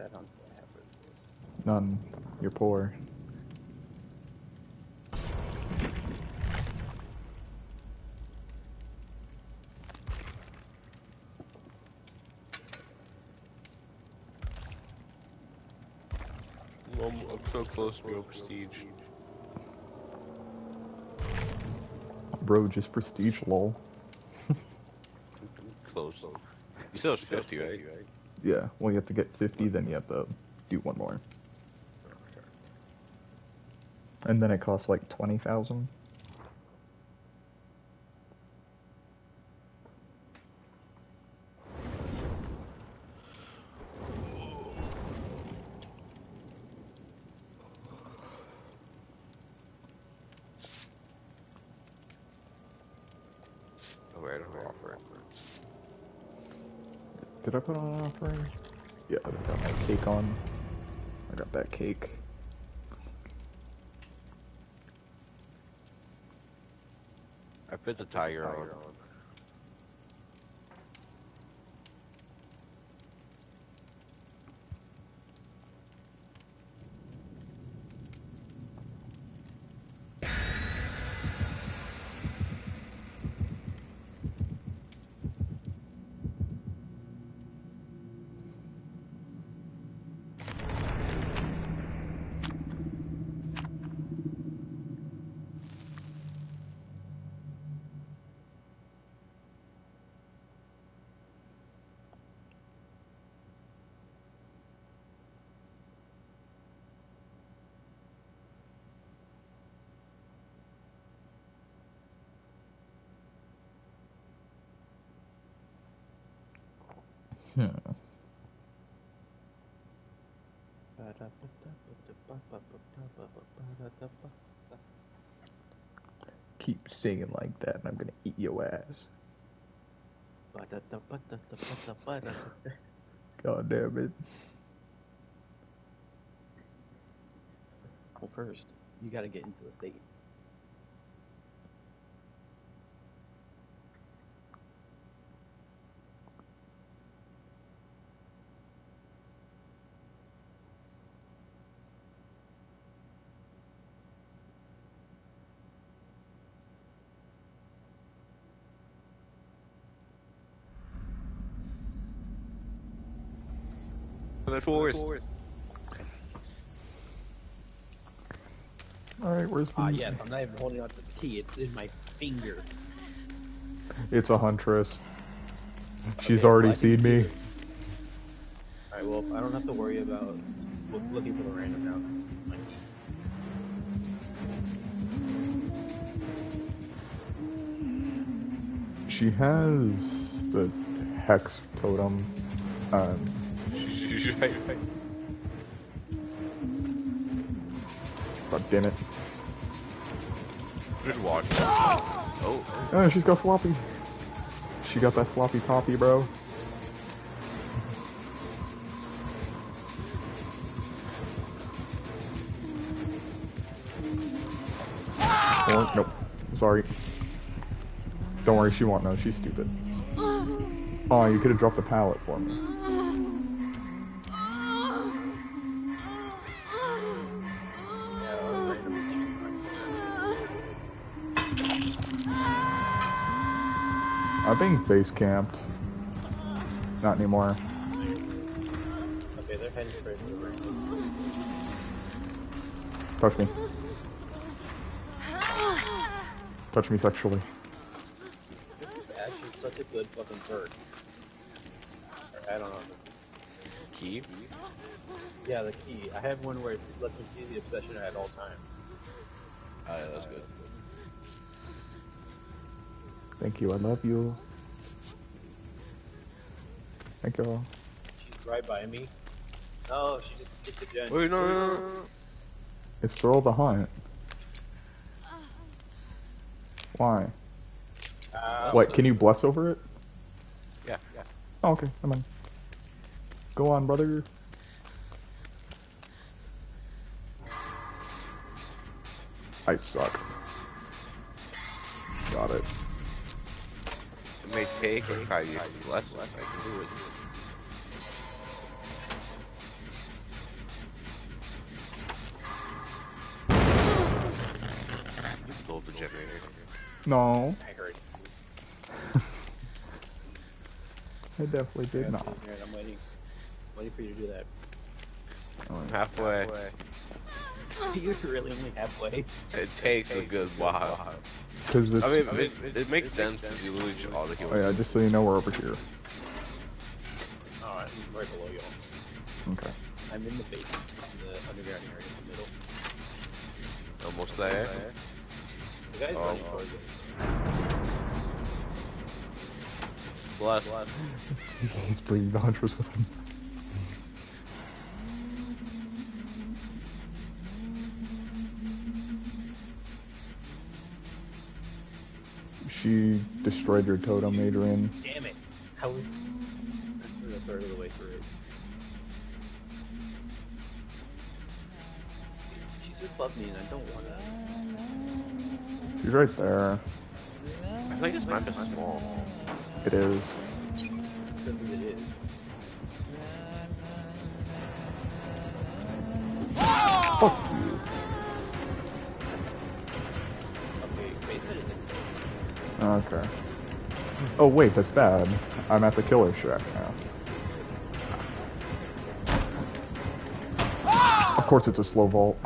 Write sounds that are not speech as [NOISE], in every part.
add-ons do I have for this? None. You're poor. I'm, I'm so close to go prestige. Bro, just prestige lol. [LAUGHS] Close. Though. You said it was 50, right? Yeah, well you have to get 50, then you have to do one more. And then it costs like 20,000. Oh, wait, I don't know offer. Did I put on an offering? Yeah, I got my cake on. I got that cake. I put the tiger on. Hmm. Keep singing like that and I'm gonna eat your ass. [LAUGHS] God damn it. Well, first, you gotta get into the state. Coming forward. Alright, where's the... Ah, yes, I'm not even holding on to the key. It's in my finger. It's a huntress. She's Okay, already well, seen see me. Alright, well, I don't have to worry about looking for the random now. She has the hex totem. Um, right, right. God damn it. Just watch. Oh, Oh, she's got floppy. She got that floppy toppy, bro. Or, nope. Sorry. Don't worry, she won't know. She's stupid. Oh, you could have dropped the pallet for me. Being face camped. Not anymore. Okay, they're heading straight for the random. Touch me. Touch me sexually. This is actually such a good fucking perk. Or, I don't know. key. Yeah, the key. I have one where it lets me see the obsession at all times. Oh, yeah, that's good. Thank you. I love you. Thank you. all. She's right by me. No, she just hit the gen. Wait, no, no, no, no. It's throw the hunt. Why? Ah, What? Can you bless over it? Yeah, yeah. Oh, okay. come on. Go on, brother. I suck. Got it may take like I use the less, left, I can do it. You blow the generator. No. I [LAUGHS] heard. I definitely did yeah, not. I'm waiting. I'm waiting for you to do that. Halfway. halfway. [LAUGHS] You're really only halfway. It takes, it takes a good while. while. Because this. I mean, it, it makes sense because you literally just auto heal. oh yeah, just so you know, we're over here. Alright, I'm right below y'all. Okay. I'm in the basement, in the underground area in the middle. Almost there. The guy's Oh. running towards it. Bless. [LAUGHS] He's bringing the hunters with him. She destroyed your totem, Adrian. Damn it! How is... We're a third of the way through. She's above me and I don't want to. She's right there. I think this map is small. It is. Because it is. Okay. Oh wait, that's bad. I'm at the killer shack now. Of course it's a slow vault.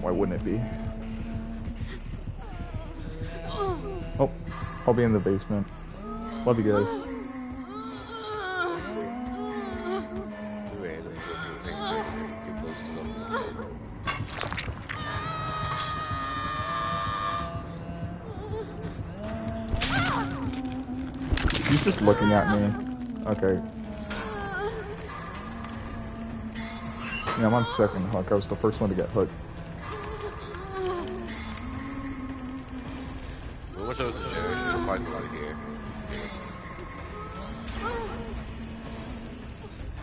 Why wouldn't it be? Oh, I'll be in the basement. Love you guys. Okay. Yeah, I'm on second hook. I was the first one to get hooked. We wish I was a generation. I'll find one here.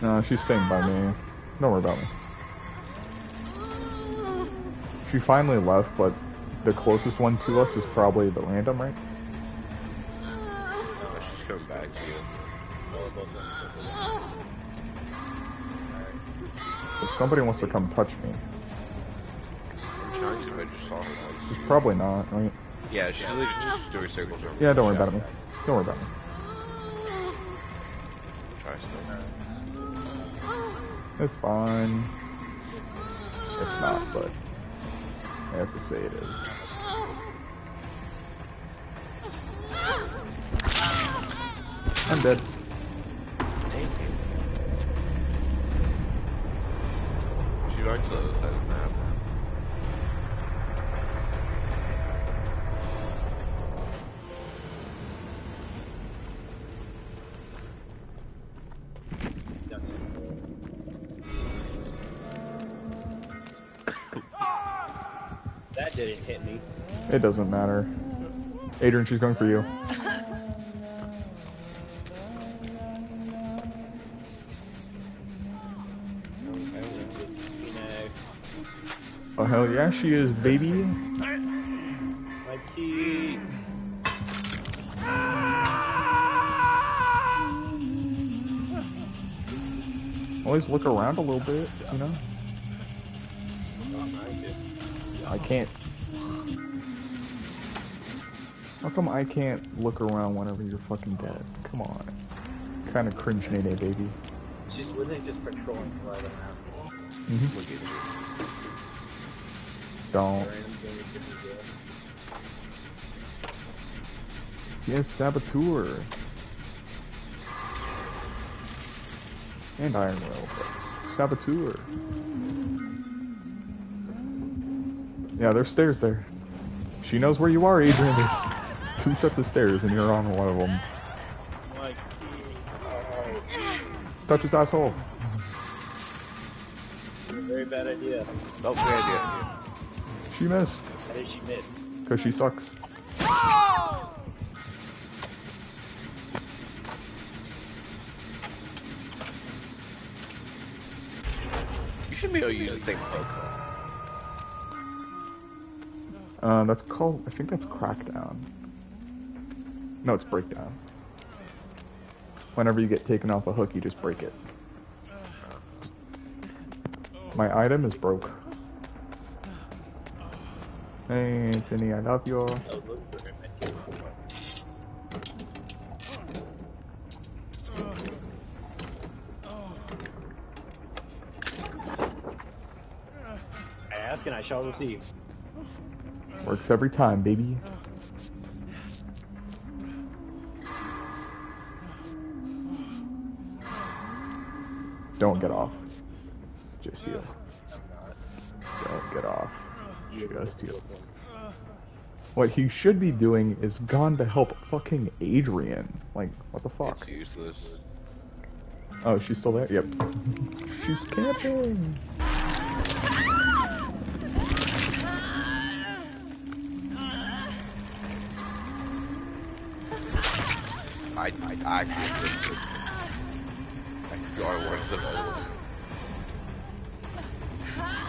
No, she's staying by me. Don't worry about me. She finally left, but the closest one to us is probably the random, right? Oh, she's coming back to you. If somebody wants to come touch me, I'm trying to, but I just saw her once. it's probably not, right? Yeah, she's literally just doing circles around. Yeah, don't worry about me. Don't worry about me. Try still. It's fine. It's not, but I have to say it is. I'm dead. She's right to the other side of the map. That didn't hit me. It doesn't matter. Adrian, she's going for you. Oh, hell yeah, she is, baby. My key. Always look around a little bit, you know? I can't. How come I can't look around whenever you're fucking dead? Come on. Kind of cringe nay baby. She's really just patrolling right. Mm-hmm. Look at you. Don't. Random thing that could be good. Yes, Saboteur. And Iron Will, Saboteur. Yeah, there's stairs there. She knows where you are, Adrian. There's [LAUGHS] two sets of stairs, and you're on one of them. My key. Touch his asshole. very bad idea. Oh, great idea. She missed. How did she miss? Because she sucks. You should be able to use the same hook. Uh, that's called, I think that's Crackdown. No, it's Breakdown. Whenever you get taken off a hook, you just break it. My item is broke. Hey, Anthony, I love you all. I ask and I shall receive. Works every time, baby. Don't get off. Just you. Don't get off. You. What he should be doing is gone to help fucking Adrian. Like, what the fuck? It's useless. Oh, she's still there? Yep. She's camping! I, I, I I one of them.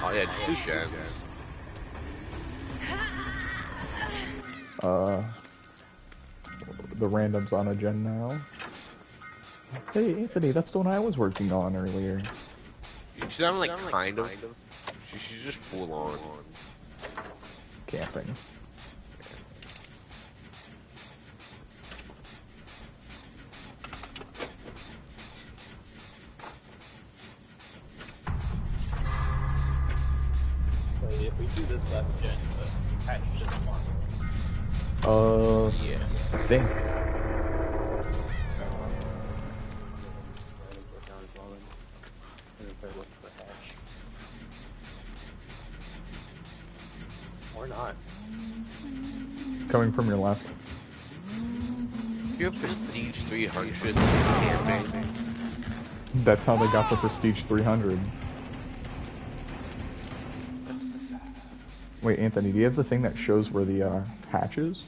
Oh yeah, two gems. Uh, the random's on a gen now. Hey, Anthony, that's the one I was working on earlier. She's not like kind of. She, she's just full on. Camping. Yeah. I think. Or not. Coming from your left. You have prestige 300 camping. That's how they got the Prestige 300. Wait, Anthony, do you have the thing that shows where the uh, hatch is?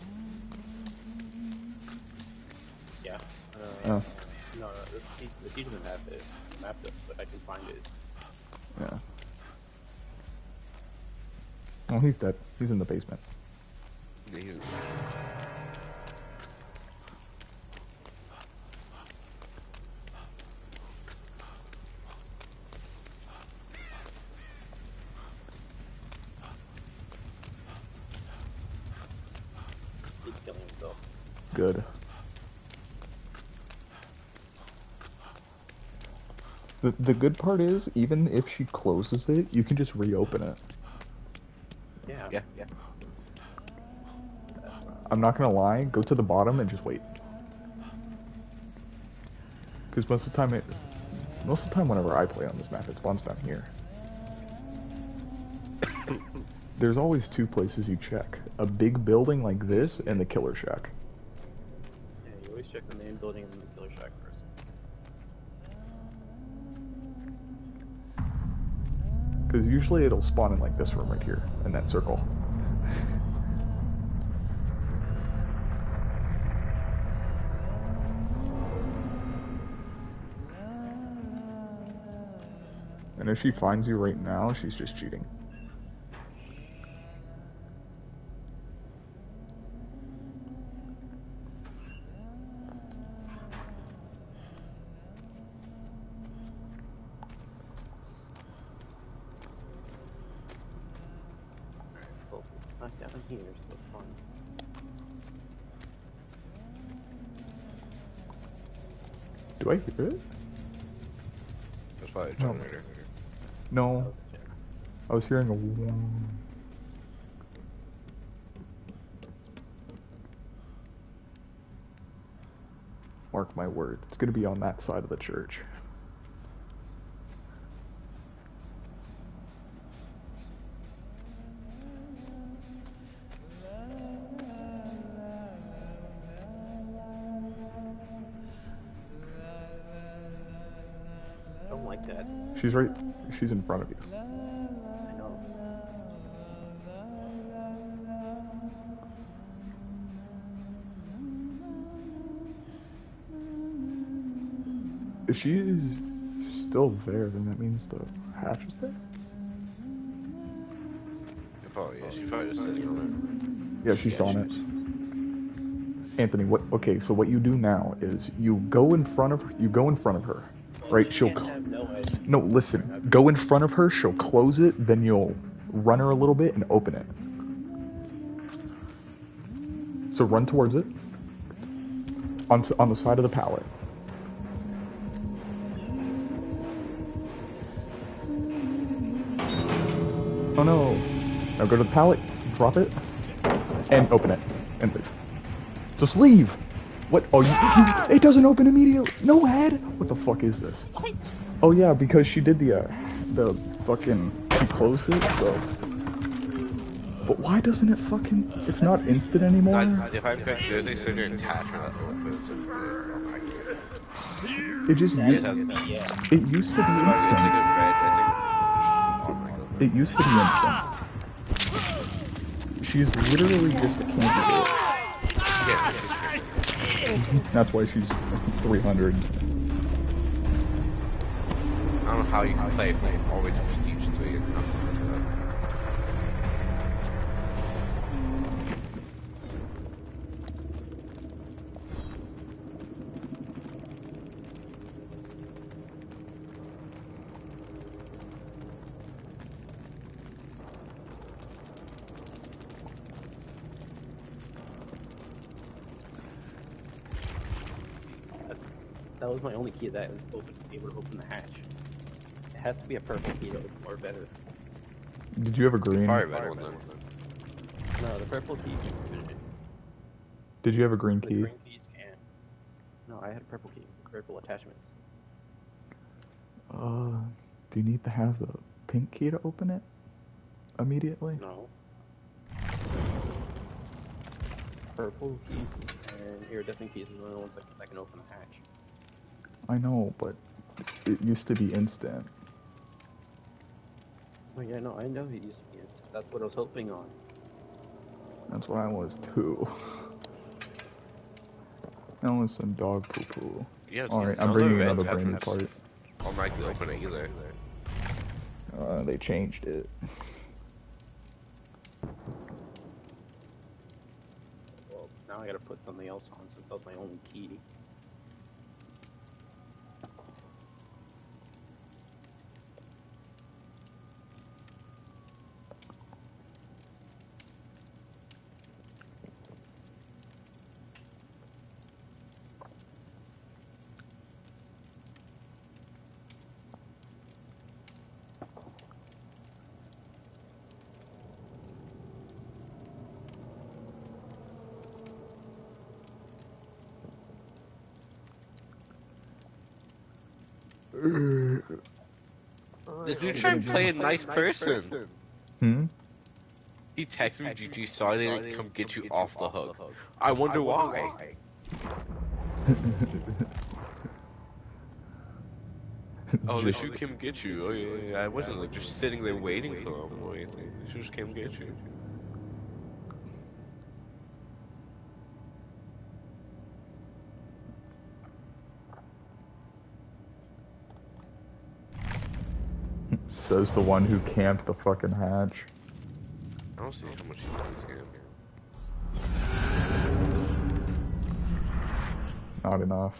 Oh. No, no, this piece, the piece doesn't have it mapped up, but I can find it. Yeah. Oh, he's dead. He's in the basement. Yeah. He's killing himself. Good. The, the good part is, even if she closes it, you can just reopen it. Yeah. Yeah, yeah. I'm not gonna lie, go to the bottom and just wait. Because most of the time, it, most of the time whenever I play on this map, it spawns down here. [COUGHS] There's always two places you check. A big building like this and the killer shack. Yeah, you always check the main building and the Because usually it'll spawn in like this room right here, in that circle. and if she finds you right now, she's just cheating. Focus. Not down here, so fun. Do I hear it? That's probably a No. generator. That No, was the. I was hearing a wong. Mark my word, it's gonna be on that side of the church. She's right, she's in front of you. If she's still there, then that means the hatch is there? Oh, it probably is. She's probably just sitting on Yeah, she's Yeah, on she's- it. Anthony, what? Okay, so what you do now is you go in front of you go in front of her, right? She She'll no no listen. Go in front of her. She'll close it. Then you'll run her a little bit and open it. So run towards it. On on the side of the pallet. Oh no. Now go to the pallet, drop it, and open it, and leave. Just leave! What? Oh, you, you- it doesn't open immediately. No head. What the fuck is this? What? Oh yeah, because she did the, uh, the fucking, she closed it, so. But why doesn't it fucking, it's not instant anymore? Not- if I'm correct, there's a certain attachment that opens it. My god. It just, Yeah, used, yeah. it used to be It's like instant. a red, I think. My god. It used to be instant. She's literally just a candidate. Yeah, it's just- [LAUGHS] That's why she's 300. I don't know how you can play from always was my only key that was open, able to open the hatch. It has to be a purple key to open, or better. Did you have a green? Fire red one then. No, the purple key. Did you have a green The key? green keys can. No, I had a purple key. Purple attachments. Uh, do you need to have the pink key to open it immediately? No. Purple key and iridescent keys are the only ones that, that can open the hatch. I know, but it used to be instant. Oh yeah, no, I know it used to be. instant. That's what I was hoping on. That's what I was too. [LAUGHS] That was some dog poo poo. Yeah, Alright, I'm none of bringing the red another brainy attachments part. Automatically open it either. Uh, they changed it. Well, now I gotta put something else on since that was my only key. This dude trying to play a nice person. Hmm? He texted me, GG, sorry they didn't come get you off the hook. I wonder why. [LAUGHS] Oh, they Just- should come get you. Oh, yeah, yeah. I wasn't like just sitting there waiting for them or anything. They should just came get you. Says the one who camped the fucking hatch. I don't see how much he's doing this game. Not enough.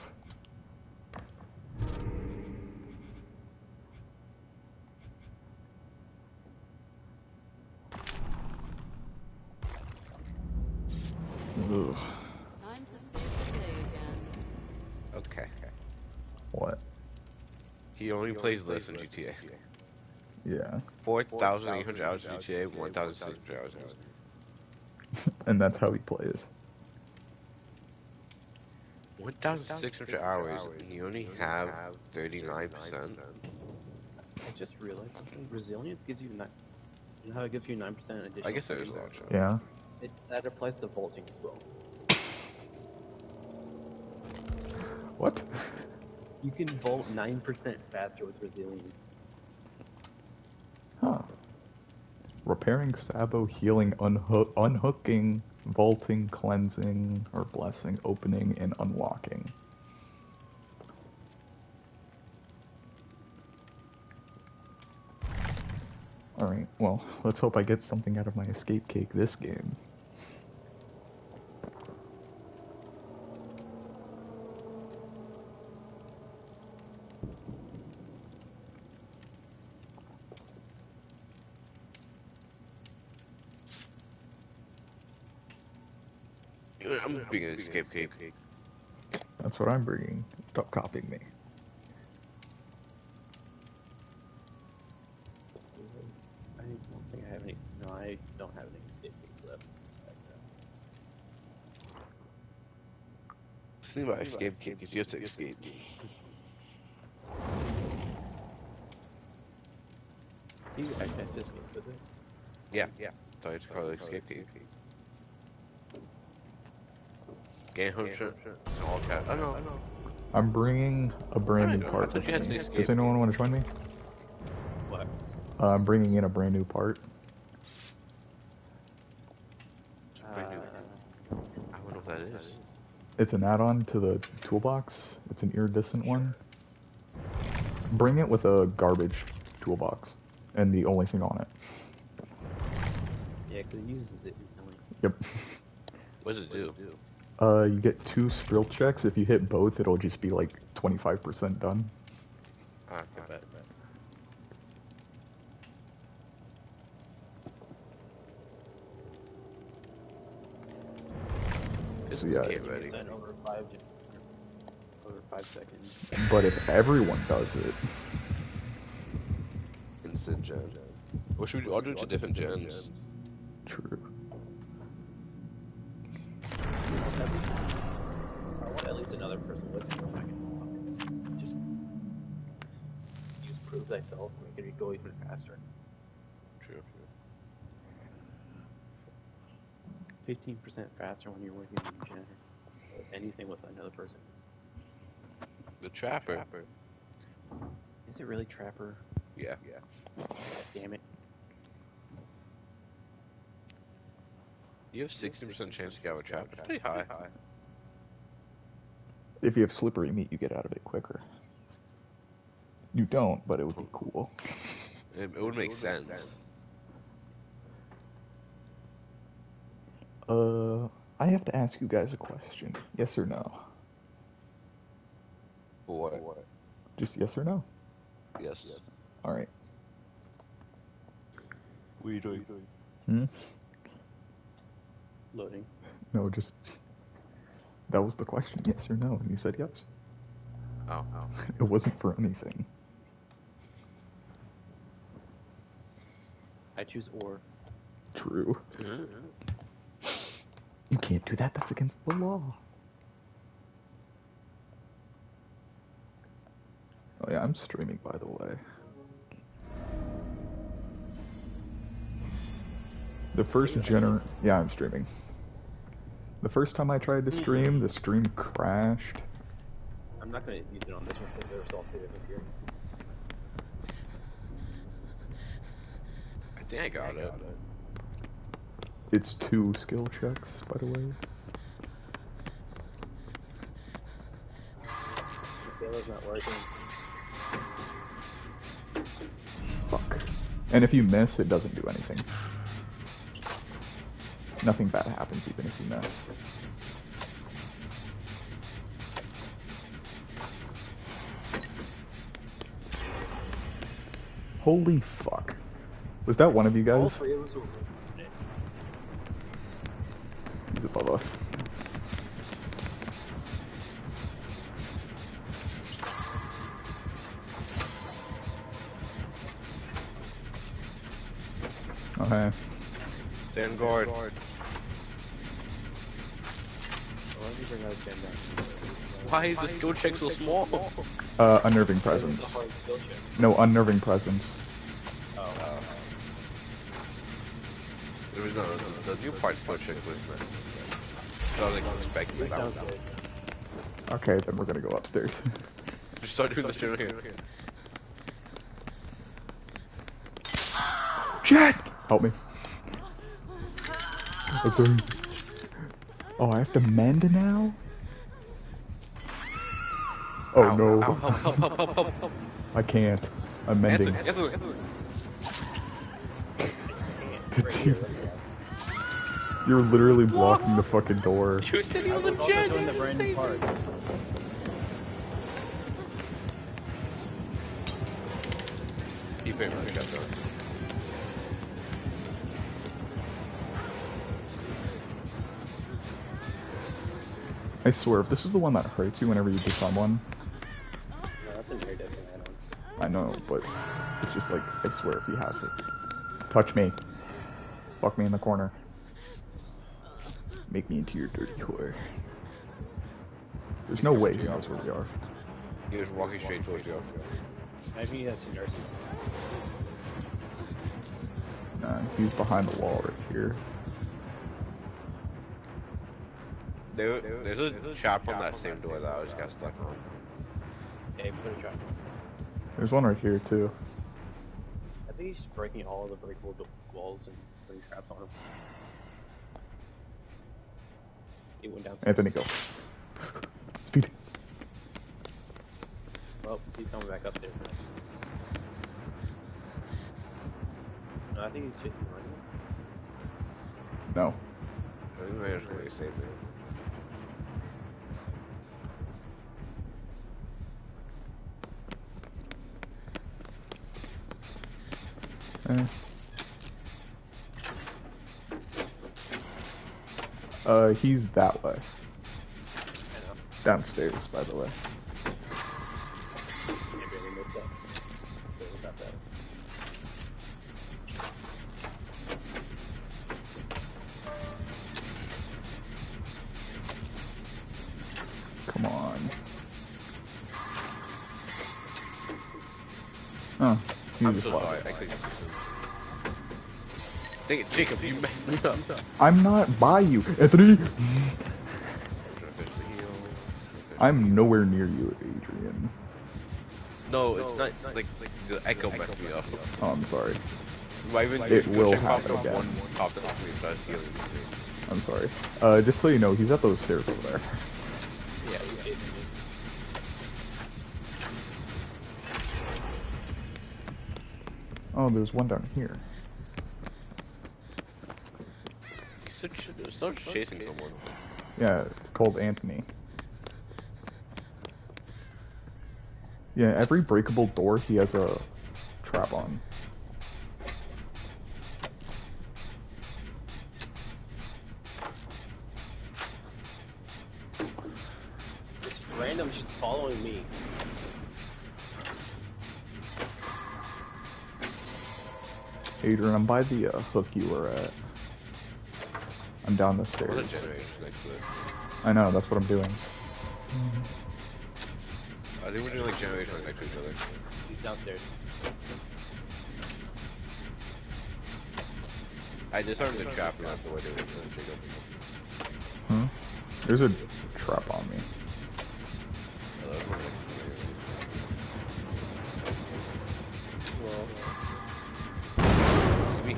Ugh. Time to save the day again. Okay. What? He only plays less than GTA. Yeah. 4,800 hours in GTA, 1,600 hours in [LAUGHS] And that's how he plays. 1,600 hours, and you only have 39%. I just realized something. Resilience gives you nine. You know how it gives you nine percent additional. I guess there is a lot of. Yeah. It, that applies to vaulting as well. What? You can vault nine percent faster with resilience. Huh. Repairing Sabo, healing, unhook, unhooking, vaulting, cleansing, or blessing, opening, and unlocking. Alright, well, let's hope I get something out of my escape cake this game. I'm an escape cape. That's what I'm bringing. Stop copying me. I don't think I have any. No, I don't have any escape gates left. The thing about escape kit is you have to escape. You actually have to escape with it. Yeah, yeah. So it's called escape kit. Game home shirt. It's all cat. I know. I'm bringing a brand new part. thought with you had me. to escape. Does anyone want to join me? What? Uh, I'm bringing in a brand new part. Brand. Uh, I don't know what that is. It's an add-on to the toolbox. It's an iridescent one. Bring it with a garbage toolbox, and the only thing on it. yeah, because it uses it instantly. Yep. What does it do? Uh, you get two skill checks. If you hit both, it'll just be like 25% done. Ah, I bet. So, yeah, game ready. Over five, over five seconds. But if everyone does it, Instant gen. What should we do? I'll do it to different gens. Thyself and make it go even faster. True. true. Fifteen percent faster when you're working in gen. Anything with another person. The trapper. Trapper. Is it really Trapper? Yeah. Yeah. God damn it. You have 60% chance to get out of a trap. That's pretty high. If you have slippery meat, you get out of it quicker. You don't, but it would be cool. It, it would make sense. Uh, I have to ask you guys a question. Yes or no? What? Just yes or no. Yes. All right. We do. Hmm? Loading. No, just that was the question. Yes or no? And you said yes. Oh, oh. [LAUGHS] It wasn't for anything. I choose or. True. Mhm. You can't do that. That's against the law. Oh yeah, I'm streaming by the way. The first gener yeah, I'm streaming. The first time I tried to stream, the stream crashed. I'm not gonna use it on this one since there's all three of us here. I think I got it. It's two skill checks, by the way. The failer's not working. Fuck. And if you miss, it doesn't do anything. Nothing bad happens even if you miss. Holy fuck. Was that one of you guys? three of us were working on it. He's above us. Okay. Stand guard. Why don't you bring out a gen down? Why is the skill check so small? Uh, unnerving presence. a hard skill check. No, unnerving presence. Oh, wow. There was no, the, the new part skill check was so I was like expecting that one. Okay, then we're gonna go upstairs. [LAUGHS] Just start doing this shit right here. Shit! Help me. I'm. Oh, I have to mend now? Oh Ow, no. ow, help, help, help, help, help, help. I can't. I'm mending. Anthony, Anthony, Anthony. Dude, You're literally blocking the fucking door. [LAUGHS] You said you I were was the also gen. the brand new part. me. Keep it running, shut door. I swear, if this is the one that hurts you whenever you become one, No, that's an iridescent add-on. I know, but it's just like, I swear if he has it. touch me. Fuck me in the corner. Make me into your dirty whore. There's no way he knows where we are. He was walking straight towards you. Maybe he has some nurses. Nah, he's behind the wall right here. There, there's a trap on that same door that I was got stuck on. Yeah, put a trap. There's one right here too. I think he's breaking all of the breakable walls and putting traps on him. He went downstairs. Anthony, go. Speed. Well, he's coming back upstairs. No, I think he's chasing Marty. No. I think they just going to save me. Eh. Uh, he's that way. I know. Downstairs, by the way. Maybe I removed. So it was not that. Come on. Oh, I'm so sorry. Dang it, Jacob, you messed me up. I'm not by you, Anthony. I'm nowhere near you, Adrian. No, it's not like the echo messed me up. Oh, I'm sorry. I even It will check happen again. One popped up me, so I was healing me. I'm sorry. Uh, just so you know, he's at those stairs over there. Yeah, me. Oh, there's one down here. He's such, such chasing someone. Yeah, it's called Anthony. Yeah, every breakable door he has a trap on. This random's just following me. Adrian, I'm by the uh, hook you were at. I'm down the stairs. next. I know, that's what I'm doing. I think we're doing like generation next to each other. He's downstairs. I disarmed the trap and the way to it. Jacob. Huh? There's a trap on me.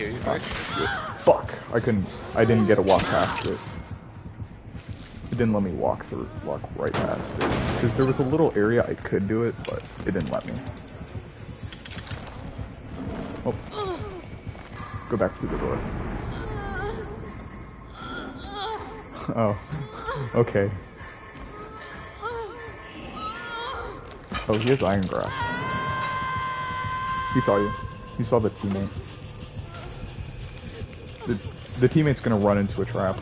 Hear you? Fuck! I couldn't. I didn't get to walk past it. It didn't let me walk through, walk right past it. Because there was a little area I could do it, but it didn't let me. Oh. Go back through the door. [LAUGHS] Oh. Okay. Oh, he has Iron Grasp. He saw you. He saw the teammate. The, teammate's gonna run into a trap.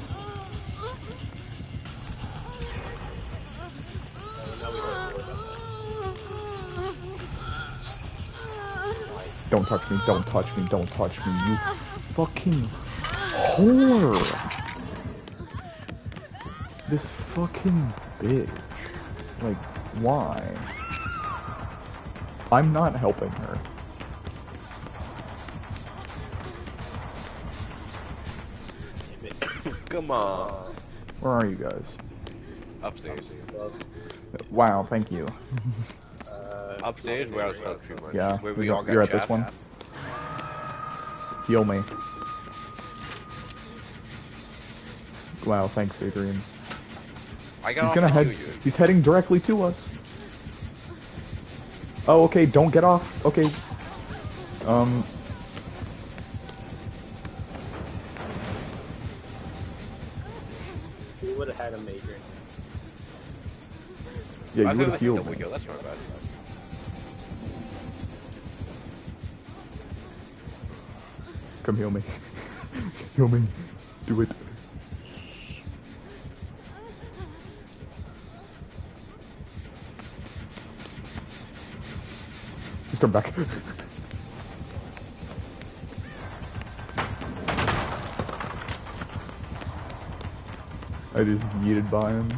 Don't touch me, don't touch me, don't touch me, you fucking whore! This fucking bitch. Like, why? I'm not helping her. Come on. Where are you guys? Upstairs. Wow, thank you. Uh, Upstairs where I was pretty much. Yeah, Where we we all got you're at this one? Heal me. Wow, thanks, Adrian. I got He's gonna to head. you. He's heading directly to us. Oh, okay. Don't get off. Okay. Um. Yeah, you would have healed. Double. That's not bad. Come heal me. [LAUGHS] heal me. Do it. Just come back. [LAUGHS] I just yeeted by him.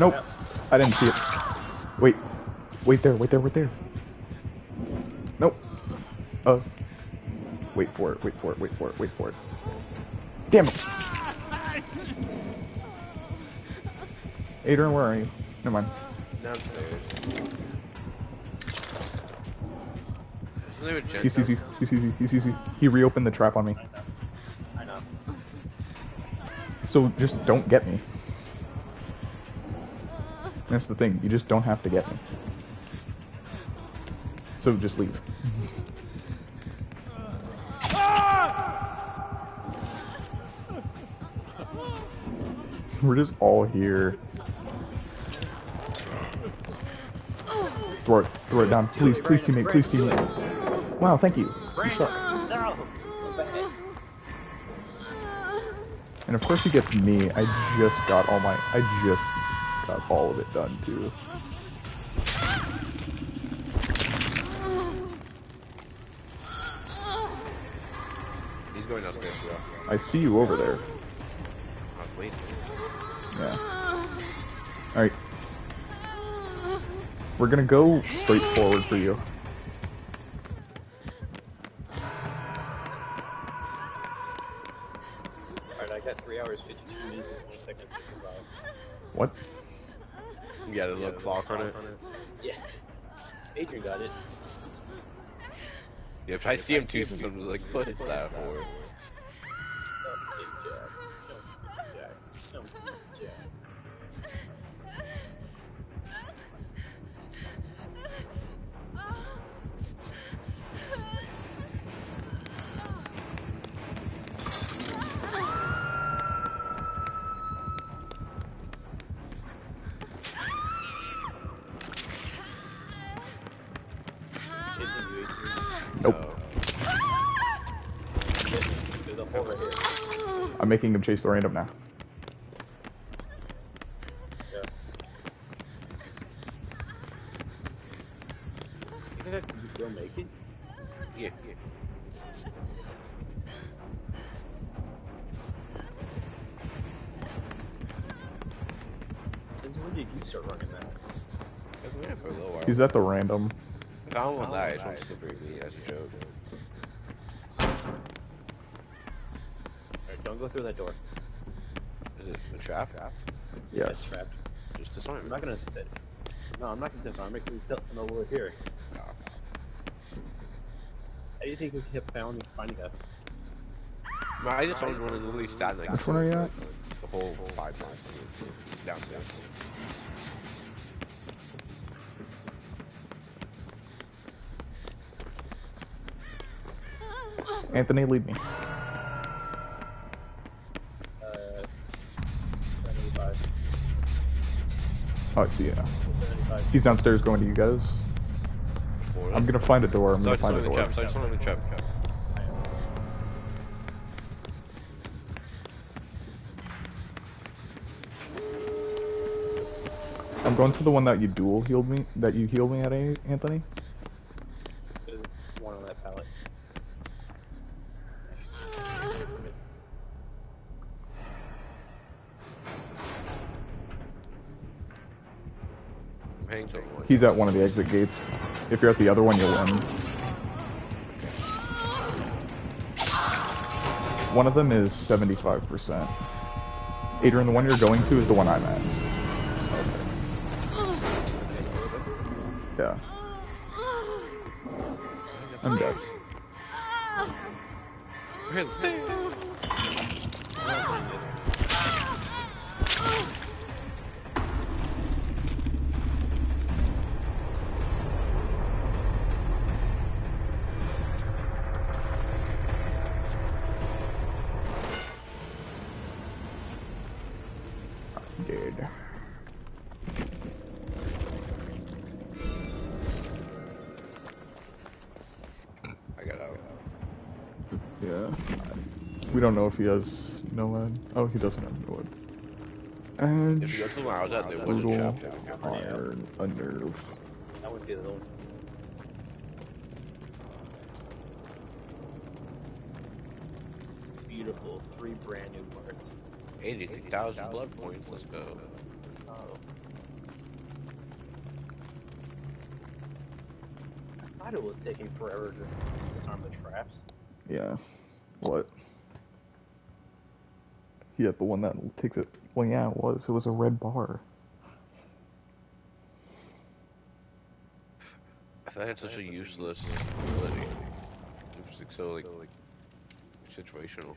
Nope. I didn't see it. Wait. Wait there, wait there, wait there. Nope. Uh. Wait for it, wait for it, wait for it, wait for it. Damn it! Adrian, where are you? Never mind. Downstairs. Isn't there a gen He sees you, he sees you, he sees you. He reopened the trap on me. I know. So just don't get me. That's the thing, you just don't have to get me. So just leave. We're just all here. Throw it, throw it down. Please, please teammate, please teammate. Wow, thank you. You suck. And of course he gets me. I just got all my, I just all of it done too. He's going downstairs, bro. I see you over there. I was waiting. Yeah. Alright. We're gonna go straight forward for you. Alright, I got 3 hours, 52 minutes, and 20 to survive. What? Got a little clock on it. Yeah. Adrian got it. Yeah, if I see him too, sometimes like, what is that for? Making him chase the random now. Yeah. You think I can still make it? Yeah, yeah. Since when did you start running that? I've been for a little while. He's at the random. I don't want that, I just want to Slippery Meat as a joke. Alright, don't go through that door. Is it a trap? Yes. It's trapped. Just I'm not gonna sit. No, I'm not gonna disarm it because tell no we're here. No. How do you think we kept found finding us? No, I just found one and literally sat like Which one are you at? the whole five times downstairs. Anthony, lead me. Uh, 75. Oh, I see now. He's downstairs going to you guys. I'm gonna find a door. I'm gonna find a door. trap. So I just went in the trap. I'm going to the one that you dual healed me. That you healed me at, Anthony. He's at one of the exit gates. If you're at the other one, you'll win. One of them is 75%. Adrian, the one you're going to is the one I'm at. Don't know if he has Nomad. Oh, he doesn't have Nomad. And If you go to the one I at, there was a brutal trap there. iron unnerved. I went to the other one. beautiful. Three brand new parts. 82,000 blood points. Let's go. Oh. I thought it was taking forever to disarm the traps. Yeah. What? Yeah, the one that takes it. Well, yeah, it was. It was a red bar. If I had such a useless ability. It's like so like situational.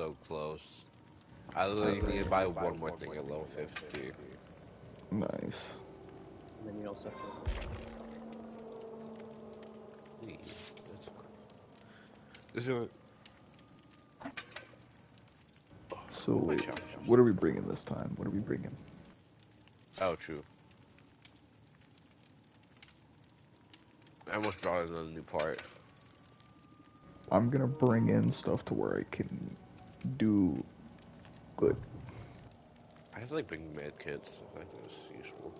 So close. I literally uh, need to buy one more thing at level 50. Nice. And then you also have to. Please, That's fine. This is So, my challenge. what are we bringing this time? What are we bringing? Oh, true. I almost brought another new part. I'm gonna bring in stuff to where I can do good. I just like bring med kits. I think it's useful.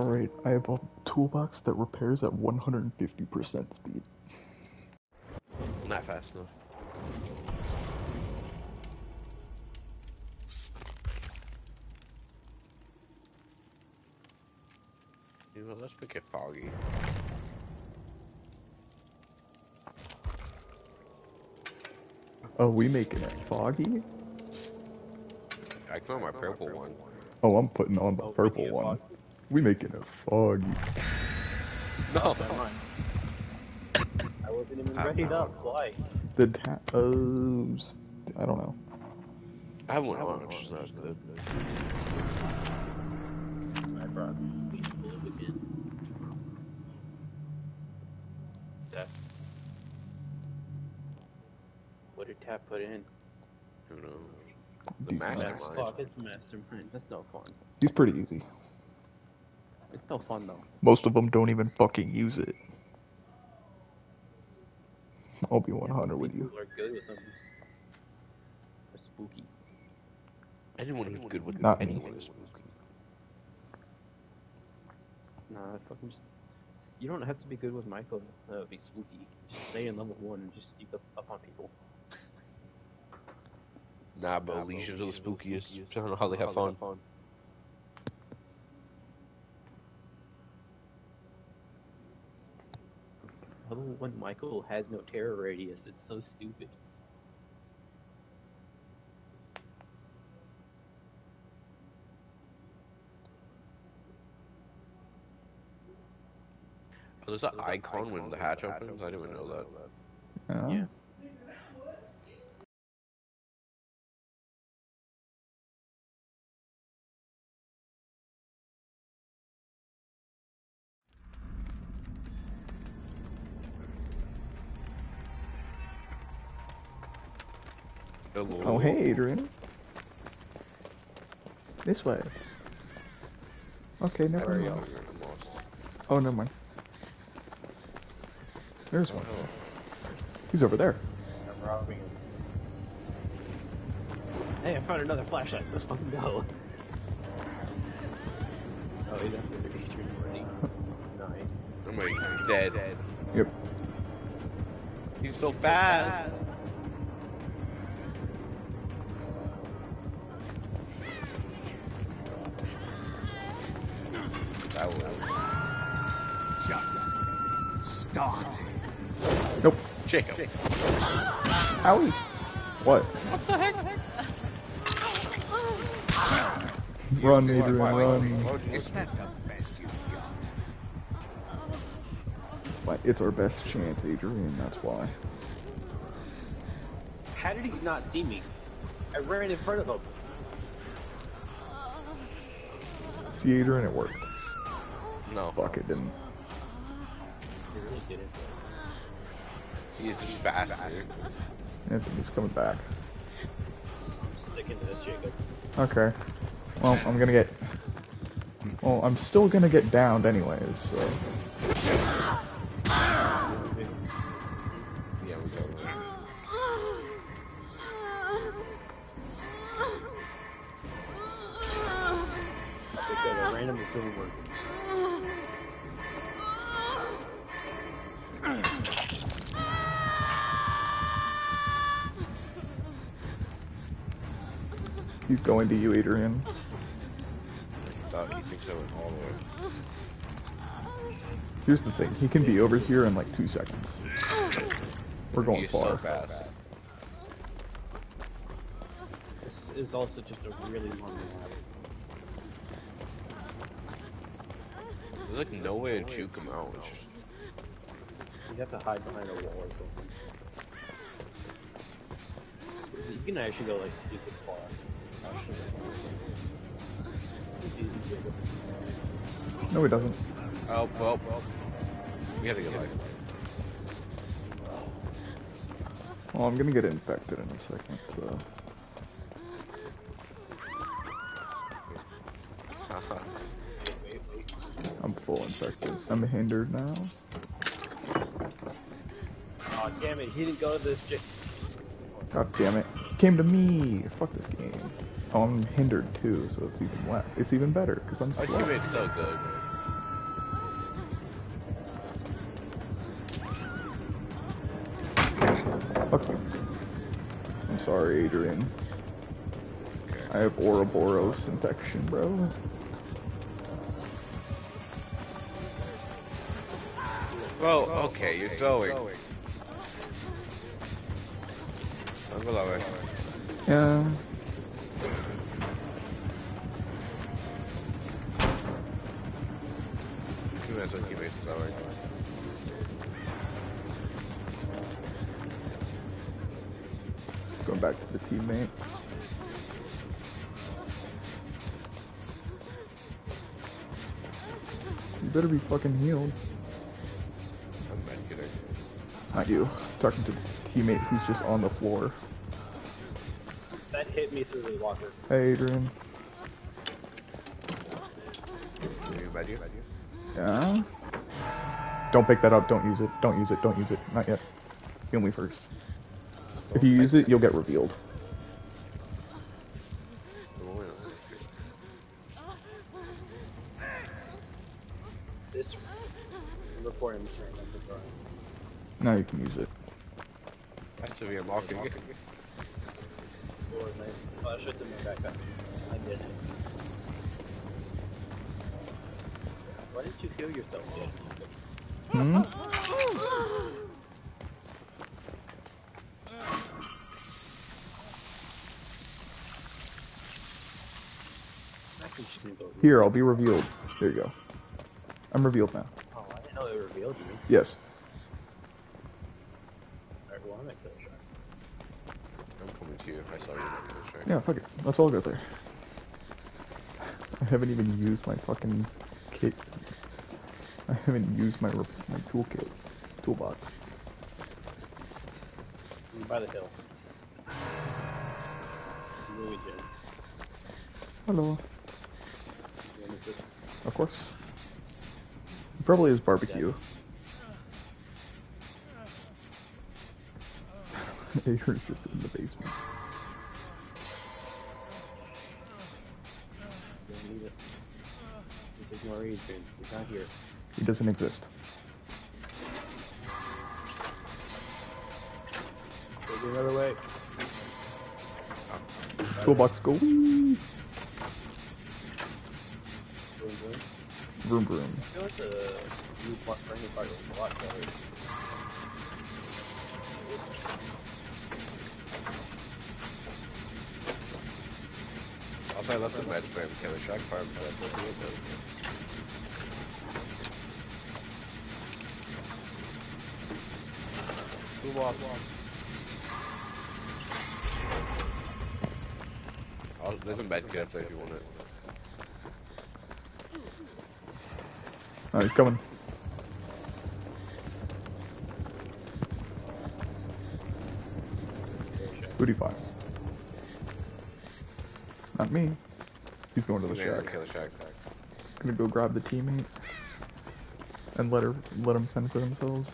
Alright, I have a toolbox that repairs at 150% speed. Not fast enough. You know, let's make it foggy. Oh, we making it foggy? I can on my purple one. Oh, I'm putting on the purple one. foggy. We making it foggy. No! Never mind. I wasn't even ready to no. apply. The ta- uh, s- I don't know. I have one on, which is not as good. I brought these blue again. That's. What did Tap put in? Who knows? The Decent. master- Master, Mastermind. fuck, it's Mastermind. That's no fun. He's pretty easy. It's no fun though. Most of them don't even fucking use it. I'll be 100 with you. People are good with them. They're spooky. Anyone who's good with Not me. anyone is spooky. Nah, fucking just. You don't have to be good with Michael to be spooky. Just stay in level one and just sneak up, up on people. Nah, but Legions are the spookiest. I don't know how they have fun. Level one Michael has no terror radius. It's so stupid. Oh, there's an icon when the hatch opens? I didn't even know that. Yeah. Yeah. Hey, Adrian. This way. Okay, never mind. up, Oh, never mind. There's one. He's over there. I'm robbing him. Hey, I found another flashlight. Let's fucking go. Oh, he's after the Adrian already. Nice. I'm like dead. Yep. He's so fast. Just starting. Nope. Jacob. Owie. What? What the heck? Run, Adrian, run. Is that the best you've got? But It's our best chance, Adrian, that's why. How did he not see me? I ran in front of him. See, Adrian, it worked. No, Fuck, it didn't. He really didn't. he's just faster. Anthony's coming back. I'm sticking to this, Jacob. Okay. Well, I'm gonna get... Well, I'm still gonna get downed anyways, so... Yeah, we go. Okay, the random is doing work. Going to you, Adrian. Thought he thinks I went all the way. Here's the thing, he can be over here in like two seconds. We're going He's far. so fast. This is also just a really long map. There's like no way to juke him out. You have to hide behind a wall or something. You can actually go like stupid far. No, he doesn't. oh well, well. We gotta get life. Well, I'm gonna get infected in a second, so... Wait, [LAUGHS] wait. I'm full infected. I'm hindered now. Oh damn it! He didn't go to this. J- God damn it. Came to me! Fuck this game. Oh, I'm hindered too, so it's even less. It's even better, because I'm oh, Slow. Our slow. teammate's so good. Fuck you. I'm sorry, Adrian. Okay. I have Uroboros infection, bro. Well, okay, you're throwing. I'm below it. Yeah. Minutes on. Going back to the teammate. You better be fucking healed. I'm medkiting. Not you. talking to the teammate who's just on the floor. That hit me through the locker. Hey, Adrian. Can you med you? Yeah? Don't pick that up. Don't use it. Don't use it. Don't use it. Not yet. Heal me first. If you use it, you'll get revealed. This report him saying I'm the drawing. Now you can use it. That's to be unlocking. Or my oh, flashlight's in my backpack. I did it. Why didn't you kill yourself yet? Hmm? Actually, just gonna go. Here, I'll be revealed. There you go. I'm revealed now. Oh, I didn't know it revealed you. Yes. Alright, well, I'm at kill shot. I'm coming to you. I saw you in the right? Yeah, fuck it. Let's all go there. I haven't even used my fucking kit. I haven't used my my toolkit, toolbox. I'm by the hill. Jim. Hello. You want me to- Of course. It probably is barbecue. Adrian's [LAUGHS] just in the basement. don't need it. Is Just ignore Adrian. He's not here. He doesn't exist. Go the other way. Toolbox go. wee. Boom, boom. Vroom vroom. I feel like the new part, brand new part is a lot better. Also, I left the med frame killer shack part, but that's not good. Move off. Oh, there's a med kit up there if you want it. Oh, he's coming. Who'd he find? Not me. He's going to the Yeah, shack. Killer shack. Gonna go grab the teammate and let her let them fend for themselves.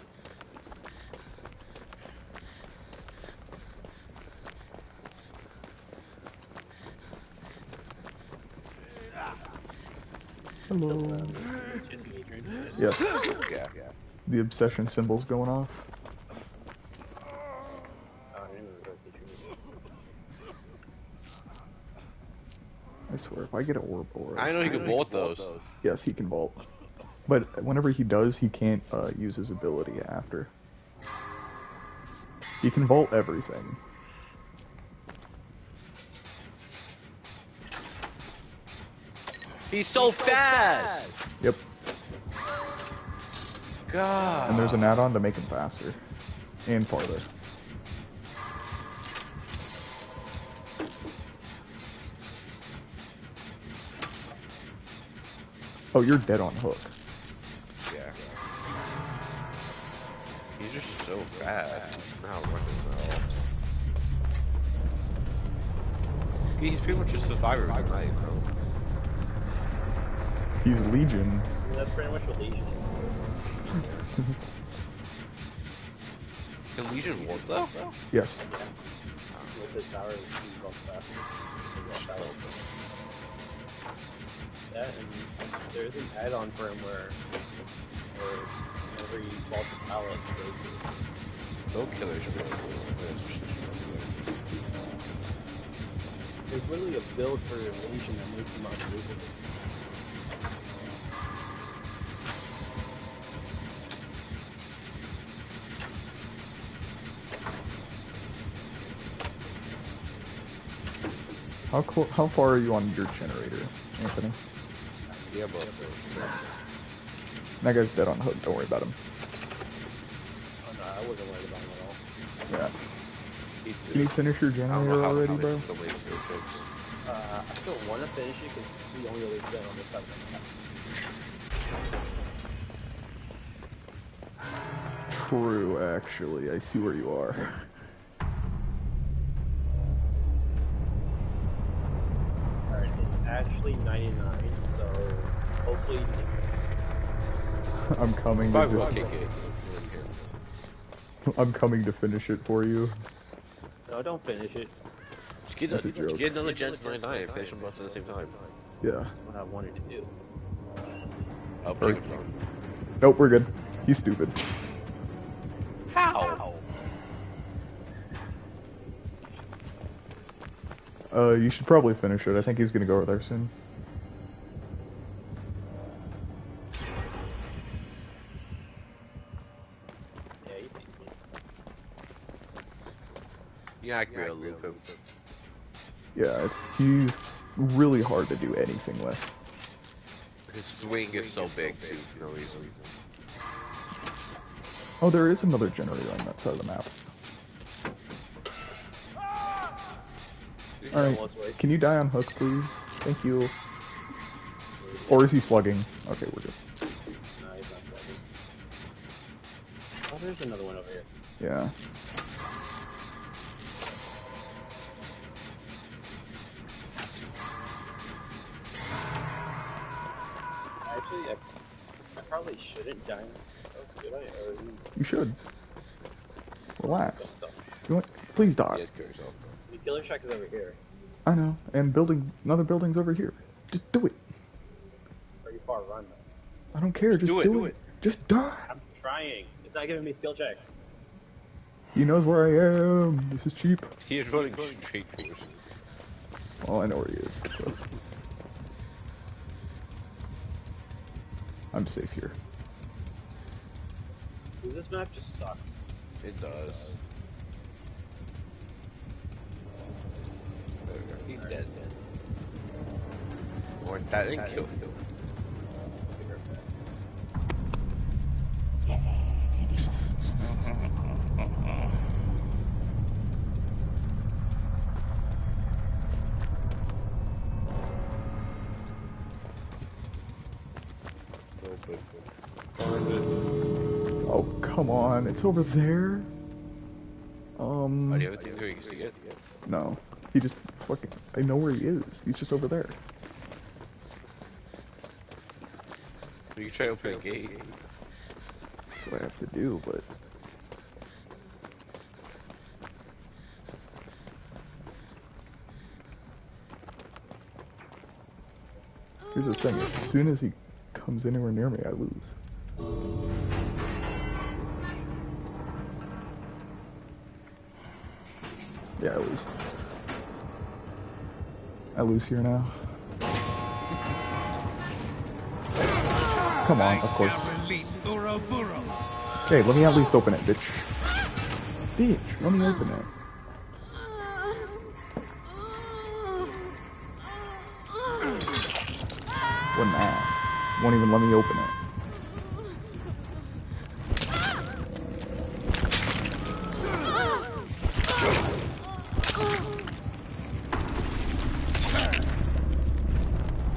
Hello. Chasing Adrian. Yes, Yeah, yeah. the obsession symbol's going off. I didn't even realize Adrian. I swear, if I get an orb or I know he can vault those. yes, he can vault. But whenever he does, he can't uh, use his ability after. He can vault everything. He's so fast! Yep. God. And there's an add-on to make him faster and farther. Oh, you're dead on hook. Yeah. He's just so fast. Not running at all. He's pretty much just a survivor life, bro. He's Legion. That's pretty much what Legion is. Can Legion warp though? Yes. With his power, he's going faster. He's got power. That and there's an add-on for him where, where whenever he falls to pallet, he goes to No killers are really cool. There's literally a build for Legion that makes him unbelievable. How clo- how far are you on your generator, Anthony? Yeah, but That guy's dead on hook. Don't worry about him. Oh no, I wasn't worried about him at all. Yeah. he Can you finish your I don't know generator how, already, how bro? they still make those jokes. Uh, I still want to finish it because it's the only other thing on this side of the map. True, actually. I see where you are. [LAUGHS] I'm coming to Probably just, kick it. [LAUGHS] I'm coming to finish it for you. no, don't finish it. Just get, That's a a, joke. get another Gen 99 and finish them both at the same time. Yeah. That's what I wanted to do. I'll Or- take it from Nope, we're good. He's stupid. How? Uh, you should probably finish it. I think he's gonna go over there soon. Yeah, I can loop him. Yeah, it's he's really hard to do anything with. His swing is so big too, for no reason. Oh, there is another generator on that side of the map. Alright, can you die on hook, please? Thank you. Or is he slugging? Okay, we're good. No, he's not slugging. Oh, there's another one over here. Yeah. Actually, I, I probably shouldn't die. Oh, should I? Or You should. Relax. You want, please He die. has kill yourself. the killer shack is over here. I know. And building, another building's over here. Just do it. Pretty far right. I don't care. Just do do, it, it. do Just die. I'm trying. It's not giving me skill checks. He knows where I am. This is cheap. He is running straight towards you. Well, I know where he is. so. I'm safe here. Dude, this map just sucks. It does. There we. He's dead. Or that didn't kill him. [LAUGHS] [LAUGHS] Oh, come on. It's over there. Um, Oh, do you have a where you see it? no. He just fucking, I know where he is. He's just over there. You can try to open a gate. That's what I have to do, but... Here's the thing, as soon as he comes anywhere near me, I lose. Yeah, I lose. I lose here now. Come on, of course. Okay, let me at least open it, bitch. Bitch, let me open it. What an ass. Won't even let me open it.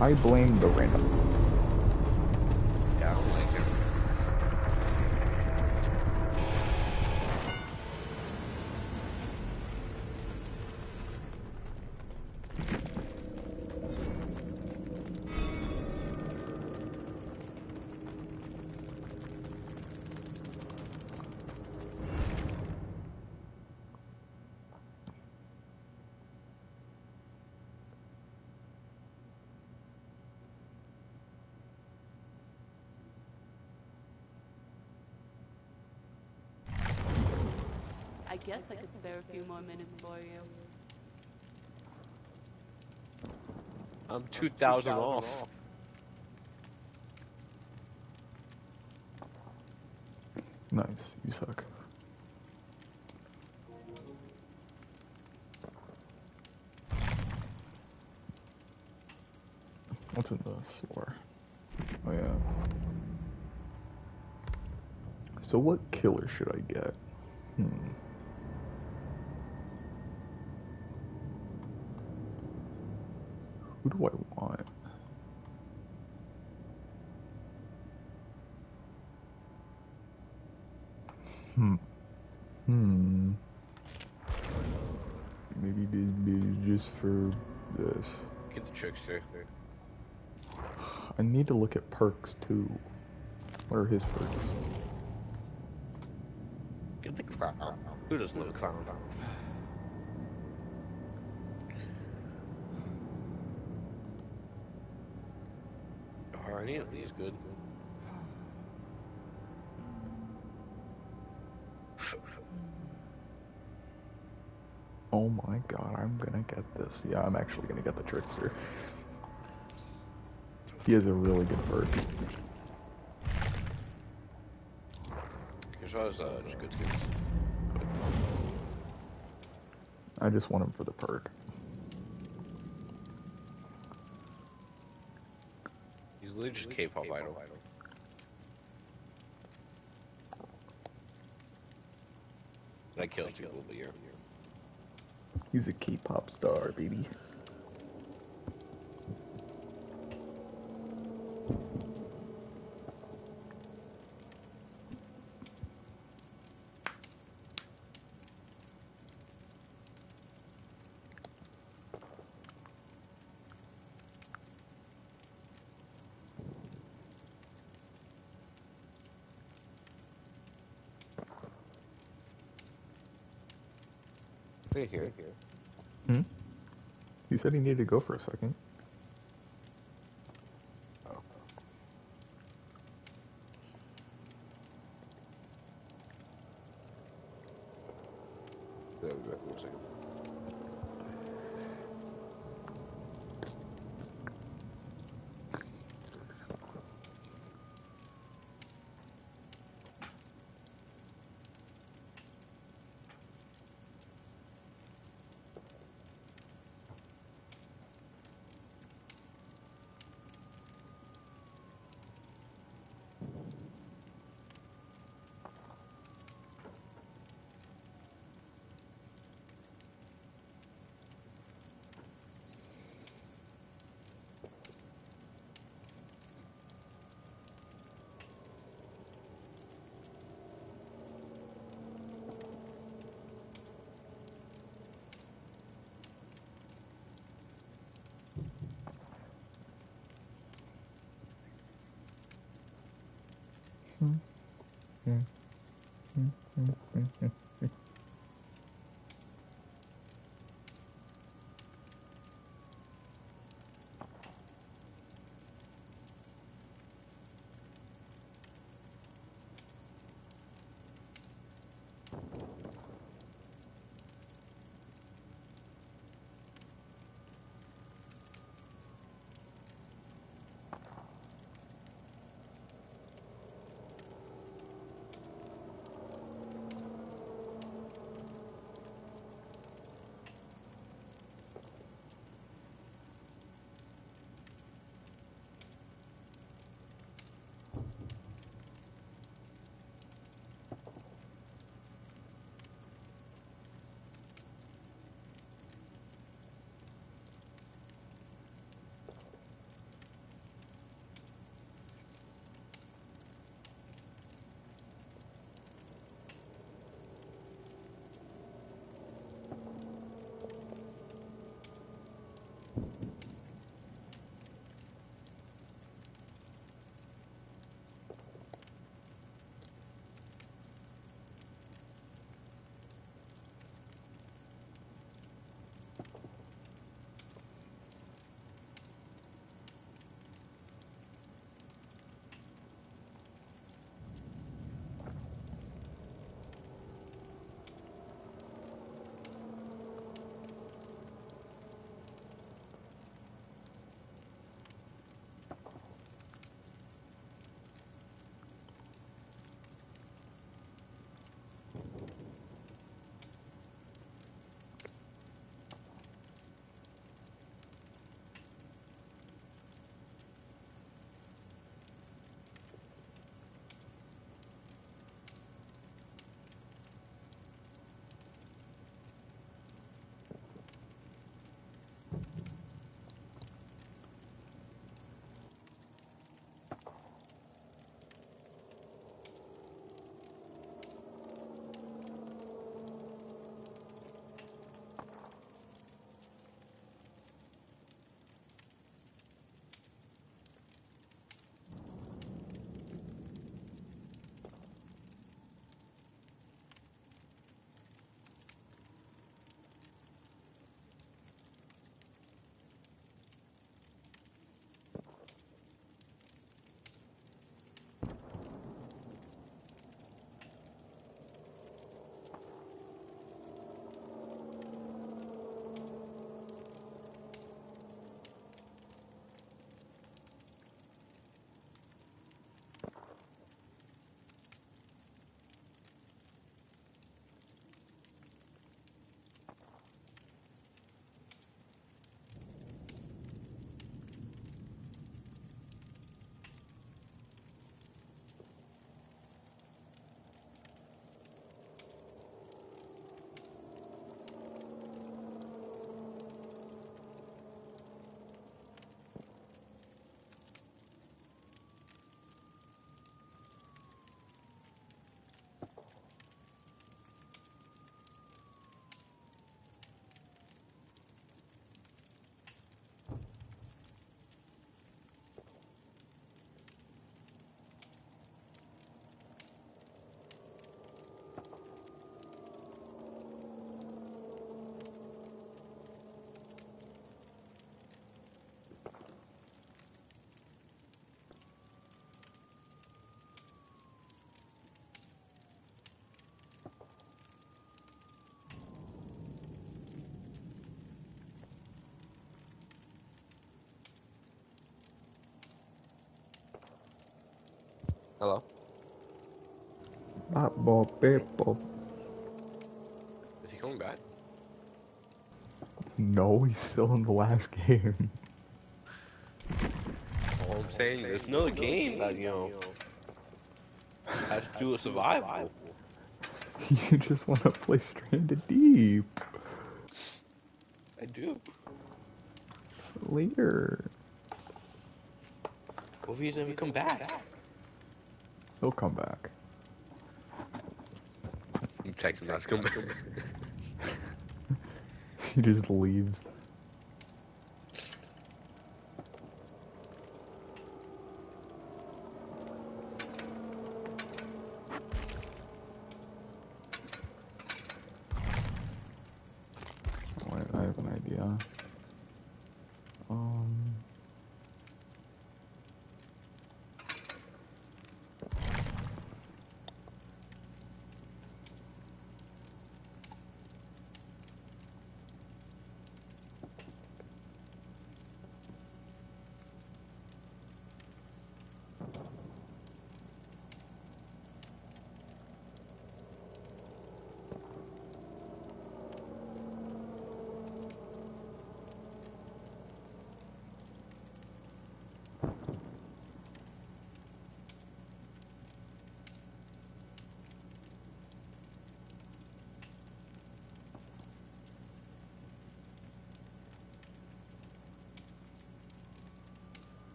I blame the random. I guess I could spare a few more minutes for you. I'm 2,000 off. Nice, you suck. What's in the floor? Oh yeah. So what killer should I get? Hmm. Who do I want? Hmm. Hmm. Maybe this be just for this. Get the trickster. I need to look at perks too. What are his perks? Get the clown. Who doesn't love a clown? Are any of these good? [SIGHS] Oh my god, I'm gonna get this. Yeah, I'm actually gonna get the trickster. He has a really good perk. Here's always uh, just good skins. I just want him for the perk. He's literally just K-pop idol. That kills people, but you're. He's a K-pop star, baby. Here. Hmm? He said he needed to go for a second. Hello? Bop, beep. Is he coming back? No, he's still in the last [LAUGHS] game. All I'm saying, there's another game that, you know, has to do with survival. [LAUGHS] you just want to play Stranded Deep. I do. Later. What if he doesn't come back? He'll come back. You text him not to come back. [LAUGHS] He just leaves. Wait, I have an idea. Um.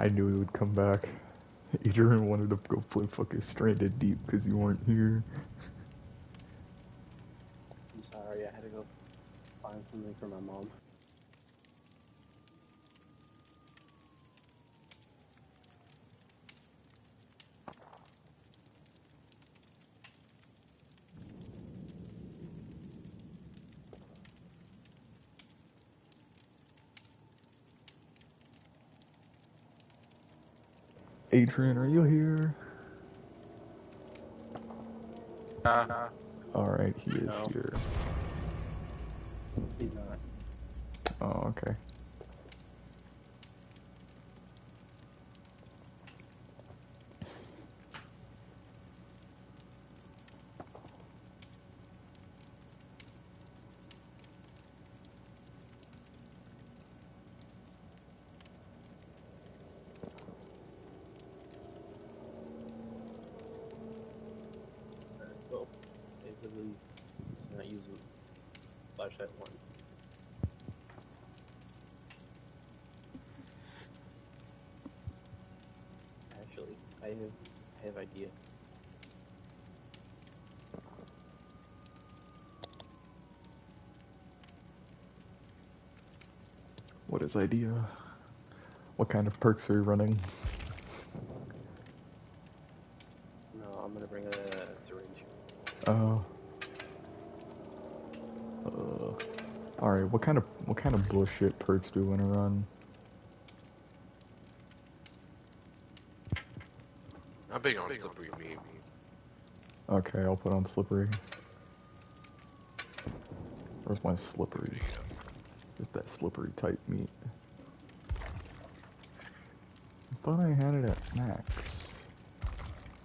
I knew he would come back. Adrian wanted to go play fucking Stranded Deep because you weren't here. I'm sorry, I had to go find something for my mom. Adrian, are you here? Uh, Alright, he is No. here. he's not. Oh, okay. Well, basically, using flashlight once. Actually, I have, I have idea. What is idea? What kind of perks are you running? No, I'm gonna bring a syringe. Oh. Uh, Alright, what kind of what kind of bullshit perks do we want to run? I'm big on slippery meat. Okay, I'll put on slippery. Where's my slippery? Get that slippery type meat. I thought I had it at max.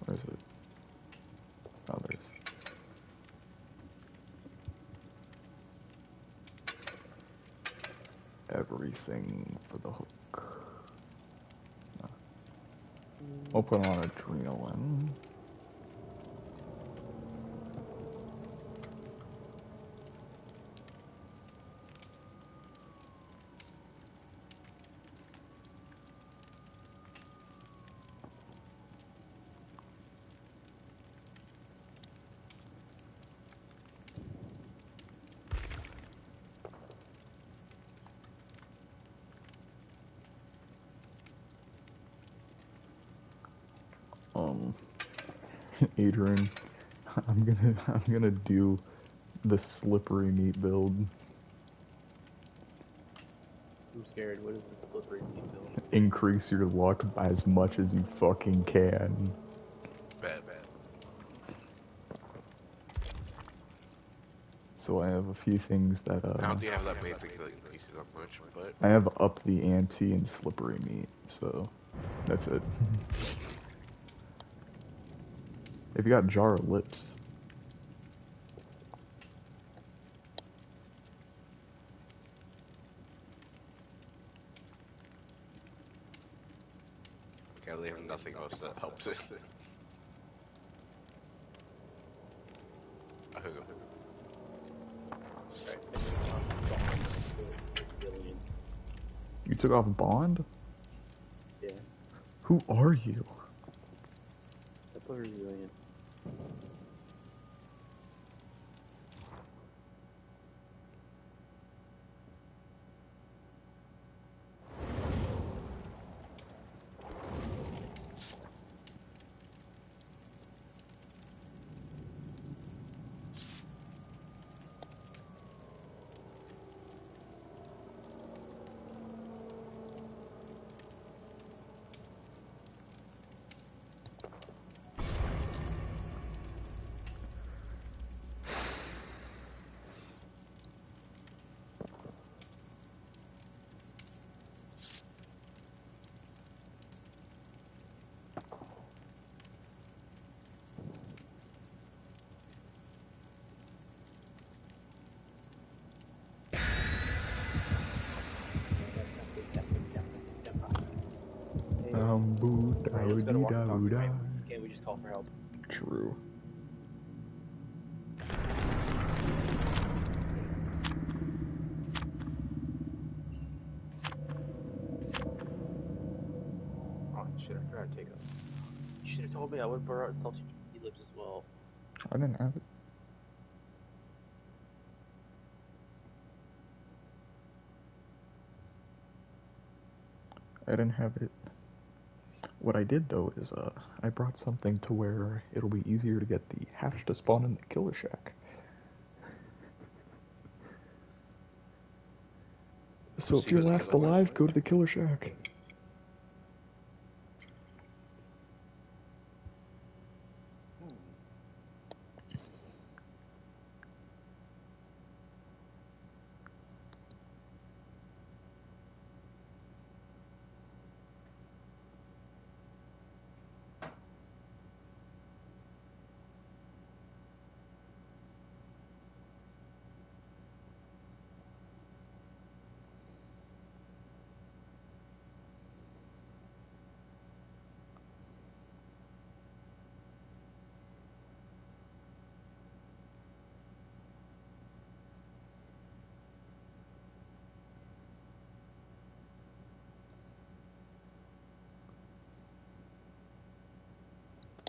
Where is it? Oh, there's. Everything for the hook. I'll put on adrenaline. um Adrian, [LAUGHS] I'm gonna do the slippery meat build. I'm scared. What is this slippery meat build? Increase your luck by as much as you fucking can. Bad, bad. So I have a few things that Uh, I don't think you have that many things that increases that much, but I have up the ante and slippery meat, so that's it. [LAUGHS] if you got jar of lips, okay, they have nothing else that helps it. [LAUGHS] I hook 'em. Right, think I'm gone. Resilience. you took off Bond. Yeah. Who are you? I put resilience. Hey, Um, boo, Mario, let's go to walk da, talk, boo, da. right? Can't we just call for help? True. Oh shit, I forgot to take them. You should have told me I would brought out salty lips as well. I didn't have it. I didn't have it. What I did though is uh, I brought something to where it'll be easier to get the hatch to spawn in the killer shack. So if you're last alive, go to the killer shack.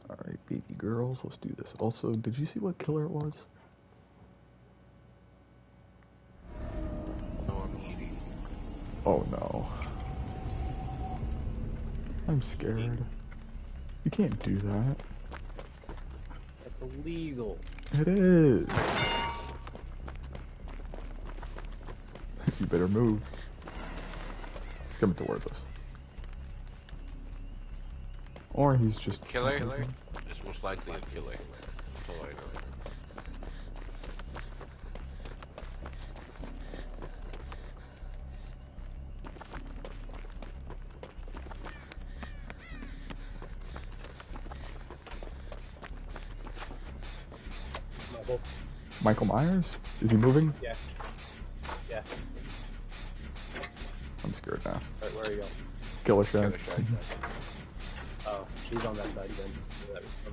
Alright, baby girls, let's do this. Also, did you see what killer it was? No, I'm eating. Oh no. I'm scared. You can't do that. That's illegal. It is. you better move. He's coming towards us. Or he's just Killer? It's most likely a killer. That's all I know. Michael Myers? Is he moving? Yeah. Yeah. I'm scared now. Alright, where are you going? Killer shack. Killer shack. Oh, he's on that side then.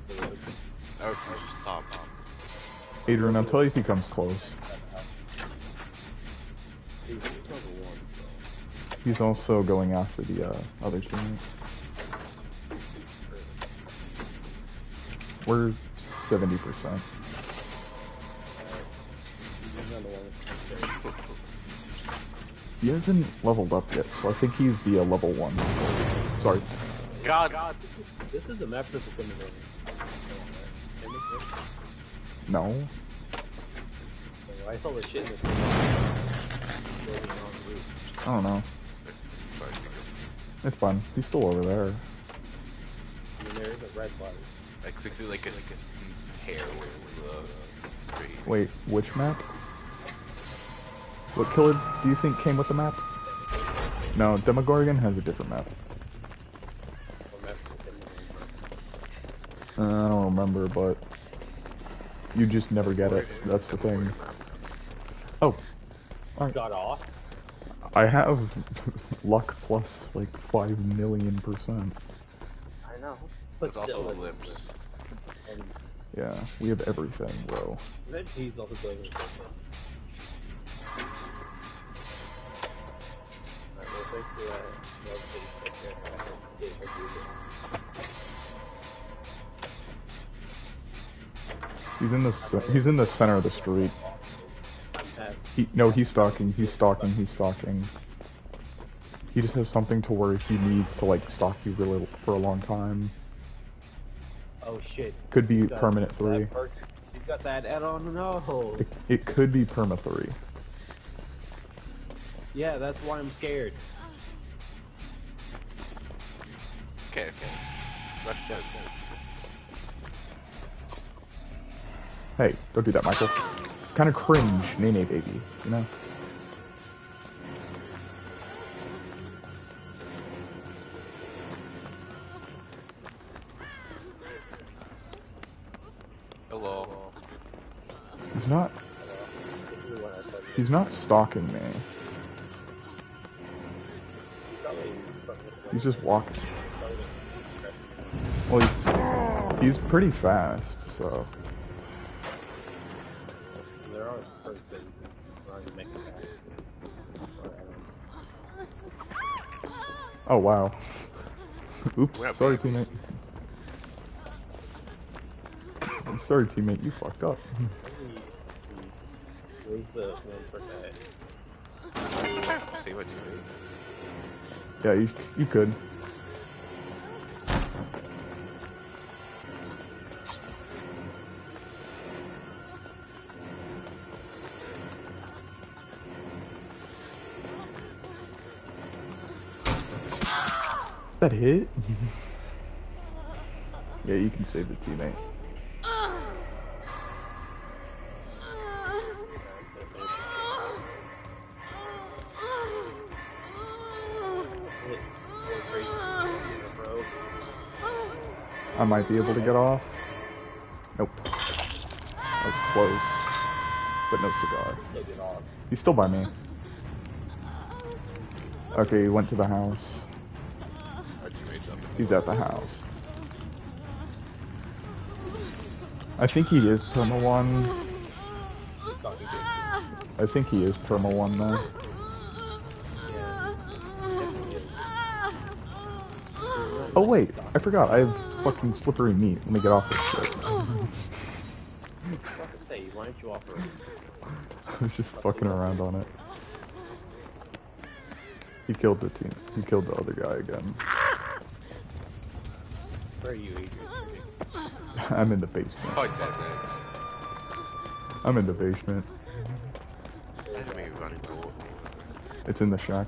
That was up the road. I refuse to stop. Adrian, I'll tell you if he comes close. He's he's level one, so. He's also going after the uh, other team. We're 70%. He's on the one. He hasn't leveled up yet, so I think he's the uh, level 1. Sorry. God! God, this is the map that's coming in. No. I saw the shit in this building on the roof. I don't know. It's fine. He's still over there. I mean, there is a red flag. Like, it's like a s- hair with the tree. Wait, which map? What killer do you think came with the map? No, Demogorgon has a different map. Or map within the- Uh, I don't remember, but you just never get it. That's the thing. Oh, alright. Got off. I have [LAUGHS] luck plus like five million percent. I know. But There's still, also lips. And Yeah, we have everything, bro. he's also going with. Alright, well, thanks for that. He's in the ce- he's in the center of the street. He no, he's stalking. He's stalking. He's stalking. He just has something to where he needs to like stalk you really for a long time. oh shit. Could be He's got permanent that three. He's got that add-on. No. It, it could be perma three. Yeah, that's why I'm scared. Okay, okay. Rush down. Hey, don't do that, Michael. Kind of cringe, Nene baby. You know. Hello. He's not. This is what I said. He's not stalking me. He's just walking. Well, he's, he's pretty fast, so. Oh wow. Oops. We're Sorry, babies. teammate. Sorry, teammate. You fucked up. Where's the one for that? See what you mean. Yeah, you you could. That hit? [LAUGHS] yeah, you can save the teammate. I might be able to get off. Nope. That was close. But no cigar. He's still by me. Okay, he went to the house. Our teammates up. He's at the house. I think he is perma one. He's talking to I think he is perma one though. Yeah. Definitely is. Oh wait, I forgot. I have fucking slippery meat. Let me get off this shit. I was about to say, why don't you offer I was just fucking around on it. He killed the team. He killed the other guy again. Where are you, Adrian? I'm in the basement. Oh, dead man. I'm in the basement. Enemy running cool. It's in the shack.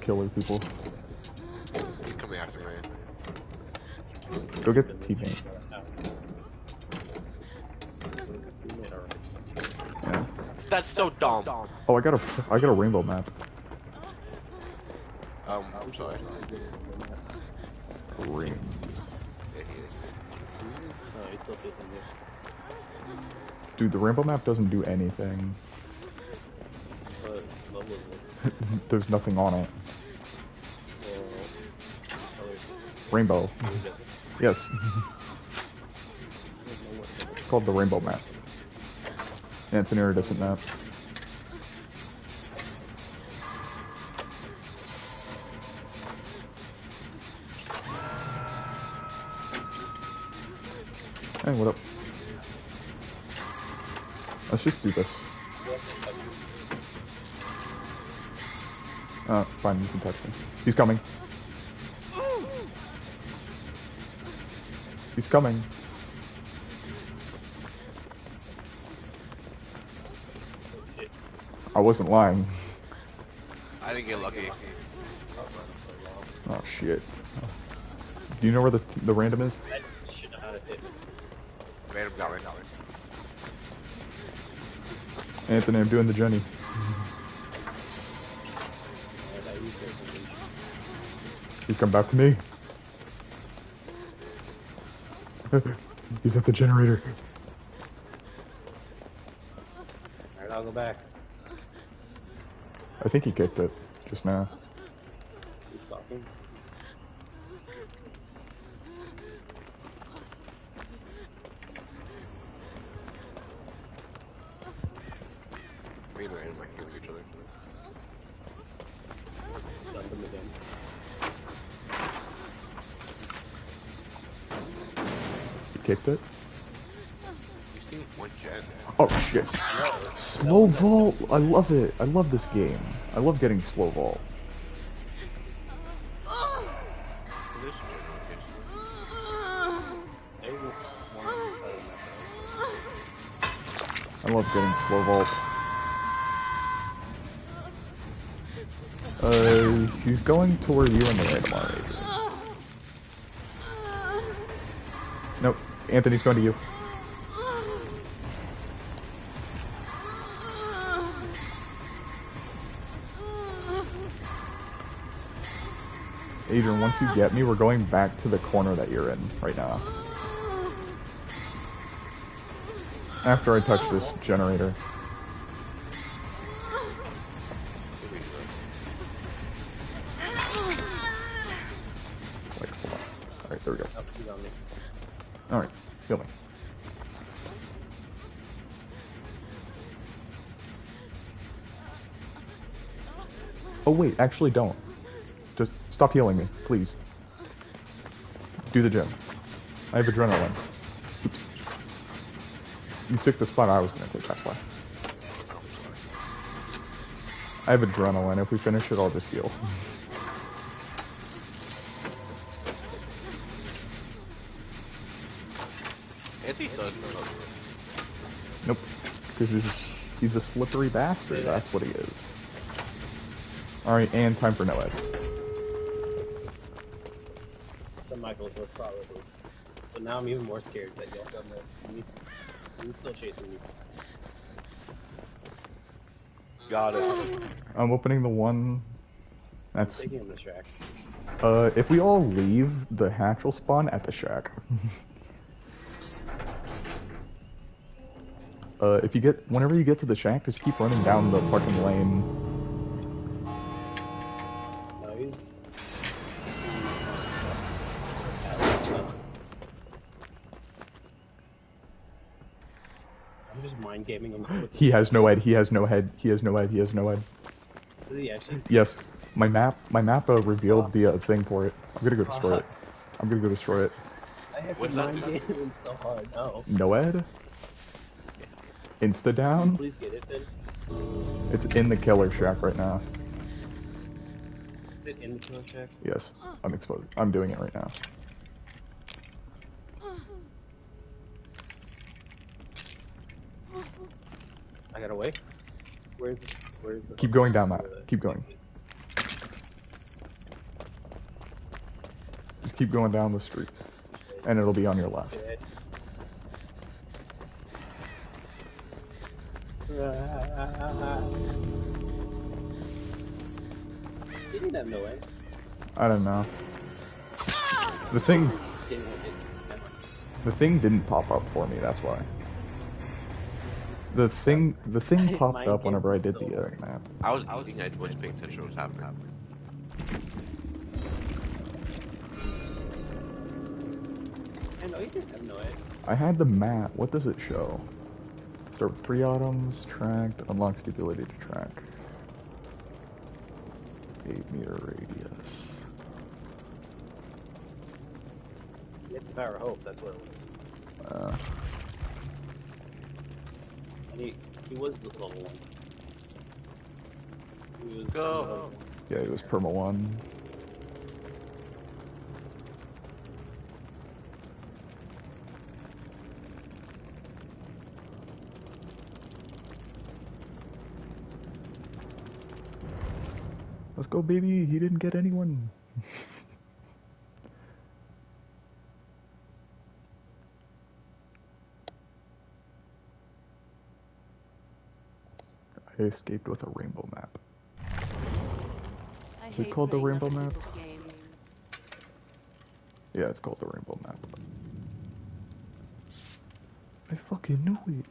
Killer people. He's coming after me. Go get the teammate. Yeah. That's so dumb. Oh, I got a, I got a rainbow map. Um, I'm sorry. Rain. Still isn't here. Dude, the rainbow map doesn't do anything. [LAUGHS] There's nothing on it. Rainbow. Yes. It's called the rainbow map. Yeah, it's an iridescent map. He's coming. He's coming. I wasn't lying. I didn't get lucky. Oh shit. Do you know where the the random is? I should know how to hit. Random got me. Got me. Anthony, I'm doing the Jenny. Come back to me. [LAUGHS] He's at the generator. Alright, I'll go back. I think he kicked it just now. He's stalking. Me and Random are killing each other. Stunned him again. He kicked it. You seen one gen? Slow vault. I love it. I love this game. I love getting slow vault. I love getting slow vault. Uh, he's going to where you and the random are. Nope. Anthony's going to you. Adrian, once you get me, we're going back to the corner that you're in right now. After I touch this generator. Alright, there we go. Alright, heal me. Oh wait, actually don't. Stop healing me, please. Do the gym. I have adrenaline. Oops. You took the spot I was gonna take, that's why. I have adrenaline. If we finish it, I'll just heal. Nope. Because he's, he's a slippery bastard. That's what he is. Alright, and time for Noed. The Michael's were probably. But now I'm even more scared that y'all done this. He's still chasing me. Got it. I'm opening the one. That's Taking him to track. uh. If we all leave, the hatch will spawn at the shack. [LAUGHS] uh, if you get whenever you get to the shack, just keep running down the parking lane. He has no head. He has no head. He has no head. He has no head. Is he actually? Yes, my map. My map uh, revealed the uh, thing for it. I'm gonna go destroy it. I'm gonna go destroy it. I have What's that mind game him so hard. No. Noed? Insta down? Please get it then. It's in the killer shack right now. Is it in the killer shack? Yes, I'm exposed. I'm doing it right now. I gotta wait. Where's it? Where's it? Keep going down that. Keep going. Just keep going down the street, and it'll be on your left. I don't know. The thing, the thing didn't pop up for me. That's why. [LAUGHS] The thing, the thing popped up whenever I did so the uh, worried. map. I was eating, I wasn't paying attention to what was happening. I know you didn't have no end. I had the map. What does it show? Start with three items, tracked, unlocks the ability to track. 8 meter radius. You had the power of hope. That's what it was. Uh, And he was the level one. He was Go. Yeah, he was perma one. Let's go, baby. He didn't get anyone. [LAUGHS] I escaped with a rainbow map. I Is it called the Rainbow Map? games. Yeah, it's called the rainbow map. I fucking knew it.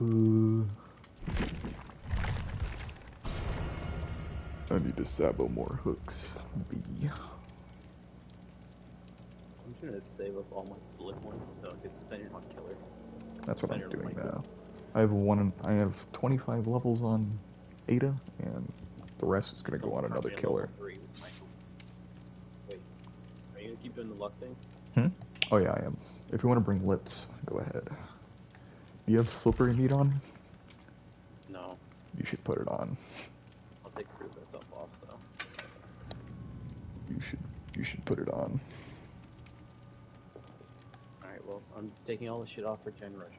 Uh, I need to sabo more hooks. B. I'm trying to save up all my bullet points so I can spend it on killer. That's what I'm doing now. I have one. I have 25 levels on Ada, and the rest is gonna go oh, on another killer. level three with Michael. Wait, are you gonna keep doing the luck thing? Hmm? Oh yeah, I am. If you want to bring lips, go ahead. Do you have slippery meat on? No, You should put it on. Take Prove Thyself off though. You should. You should put it on. Alright, well, I'm taking all the shit off for Gen Rushing.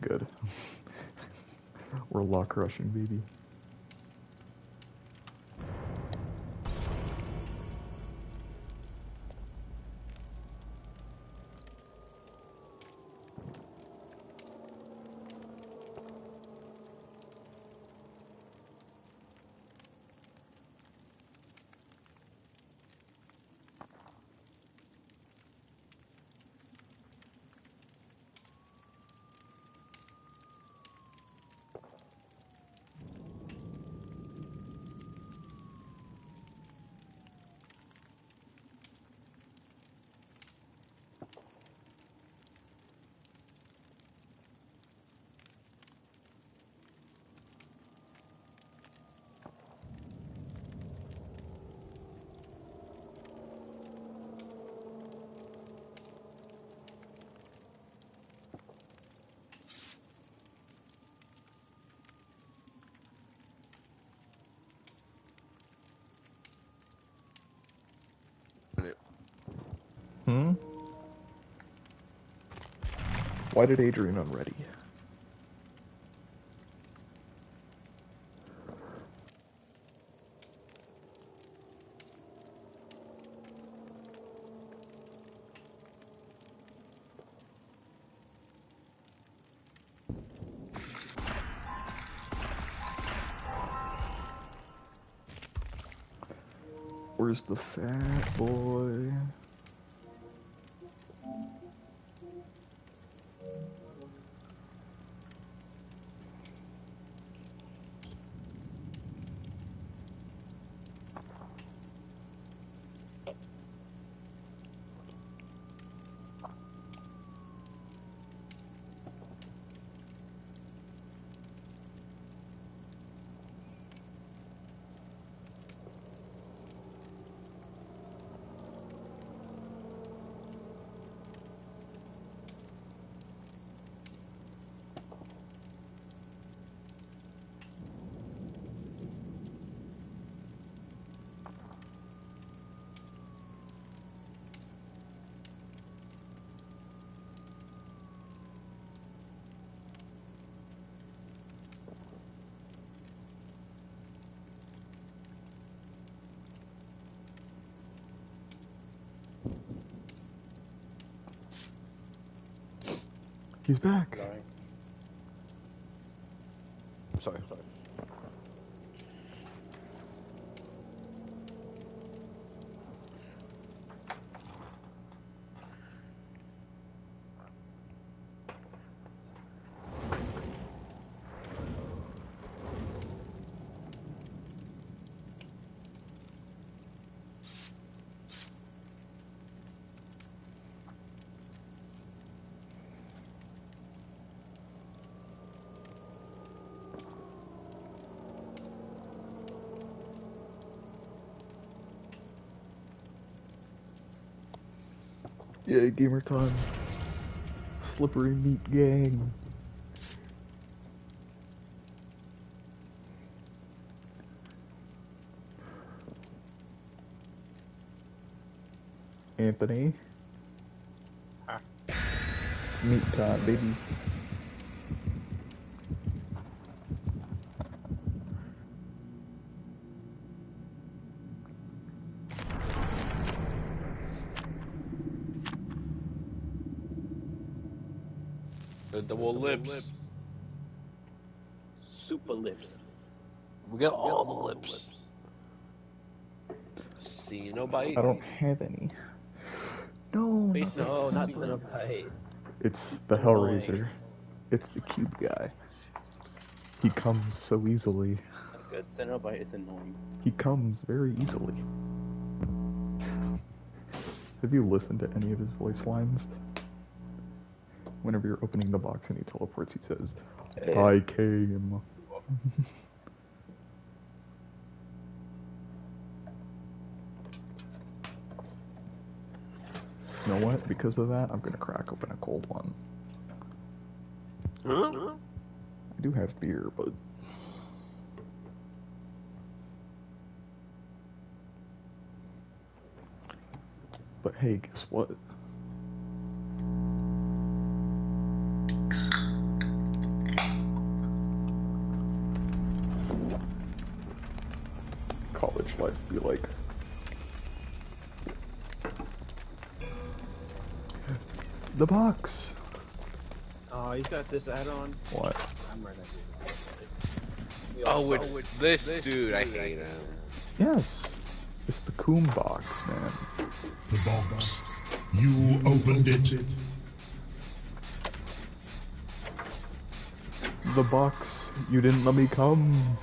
Good. [LAUGHS] We're lock rushing, baby. Hmm. Why did Adrian unready? Where's the fat boy? He's back. Sorry, sorry. Yeah, gamer time. Slippery meat gang. Anthony. Huh. Meat time, baby. The double lips. Super lips. We got all the lips. lips. See nobody. I don't have any. No, not Face No, not Cenobite. it's the annoying. Hellraiser. It's the cube guy. He comes so easily. Good. Cenobite is annoying. He comes very easily. Have you listened to any of his voice lines? Whenever you're opening the box and he teleports, he says, eh. I came. you know what? Because of that, I'm gonna crack open a cold one. Huh? I do have beer, but But hey, guess what? Life be like. The box. Oh, he's got this add-on. What? I'm right at you. Oh, all- it's this dude. I hate him. Yes. It's the Coom box, man. The box. You opened it. The box. You didn't let me come.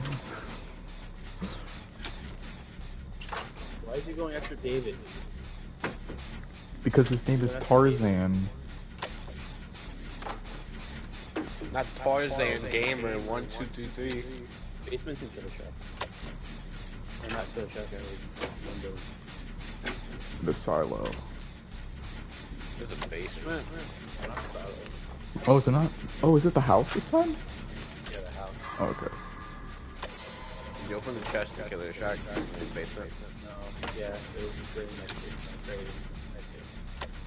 Why is he going after David? Because his name is Tarzan. Not Tarzan Gamer. One, two, three, three. Basement's in Killer Shack. Or not Killer Shack, I Windows. The silo. There's a basement. Not Silo. Oh, is it not? Oh, is it the house this time? Yeah, the house. Oh, okay. You open the chest and kill the shack in the basement. No, yeah, it was great next to Great next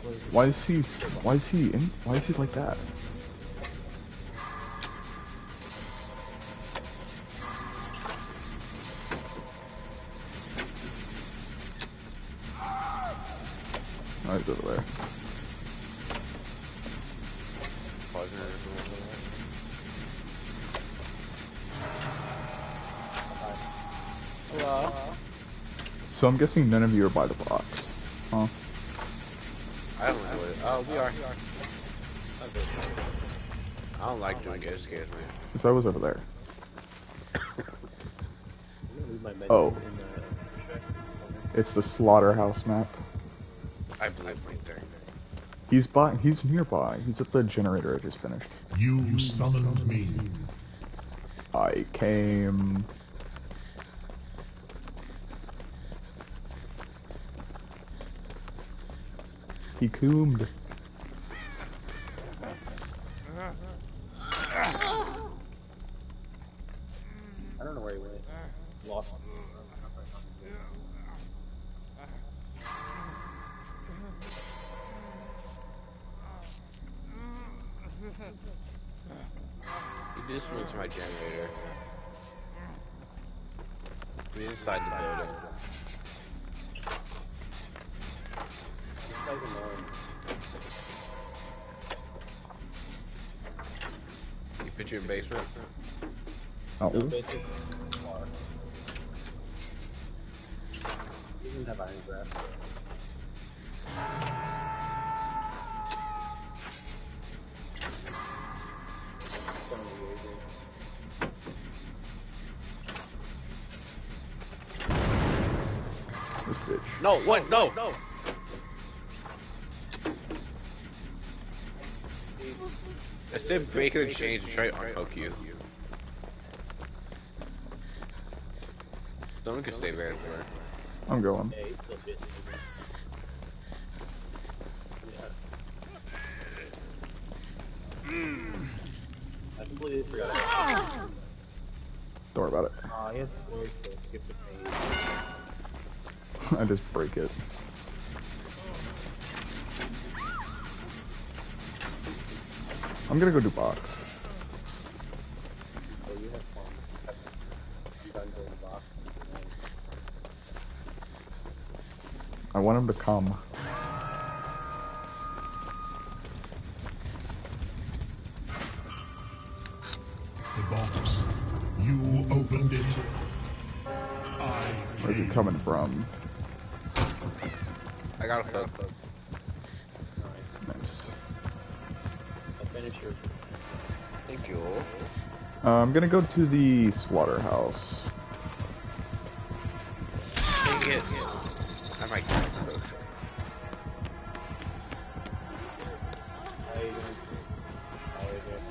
to What is it? Why is he? Why is he in? Why is he like that? He's over there. I'm guessing none of you are by the box, huh? I don't know. it. Oh, we are. I don't like doing it. It scares me. Because I was over there. I'm gonna leave my menu Oh. in the shack. It's the slaughterhouse map. I believe right there. He's by. He's nearby. He's at the generator I just finished. You summoned me. I came. He coomed. I don't know where he went. Lost. He just went to my generator. We inside the building. This guy's annoying. You put you in basement. Oh, No basics. Far. He doesn't have iron grasp. Don't really do. this bitch. No, what? No. No! I said break the change and try to unhook you. Someone could save answer. I'm going. Yeah, he's still busy. I completely forgot. Don't worry about it. Aw, he has squares to skip the page. [LAUGHS] I just break it. I'm gonna go do box. I want him to come. The box. You opened it. I Where's he coming from? I got a flip. Nice. Nice. I finished your Thank you. Uh, I'm gonna go to the slaughterhouse. Dang it. I might get it. How you doing? How you doing?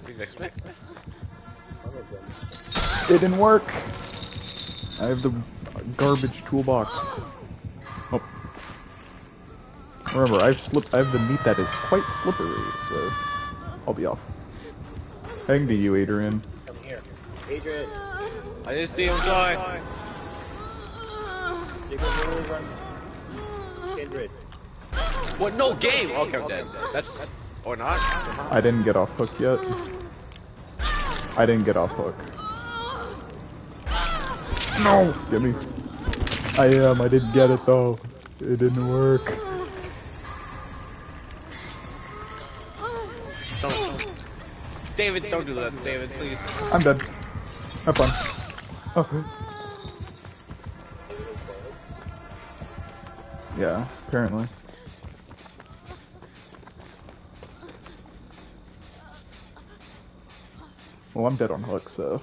What do you expect? I'm a good. It didn't work. I have the garbage toolbox. Remember, I've slip. I have the meat that is quite slippery, so I'll be off. Hang to you, Adrian. Come here. Adrian, I didn't see him going. you can move run. Kindred. What? No game. Okay, I'm dead. That's or not. I didn't get off hook yet. I didn't get off hook. No! Get me. I am. I didn't get it though. It didn't work. David, don't do that. David, please. I'm dead. Have fun. Oh. Yeah, apparently. Well, I'm dead on hook, so.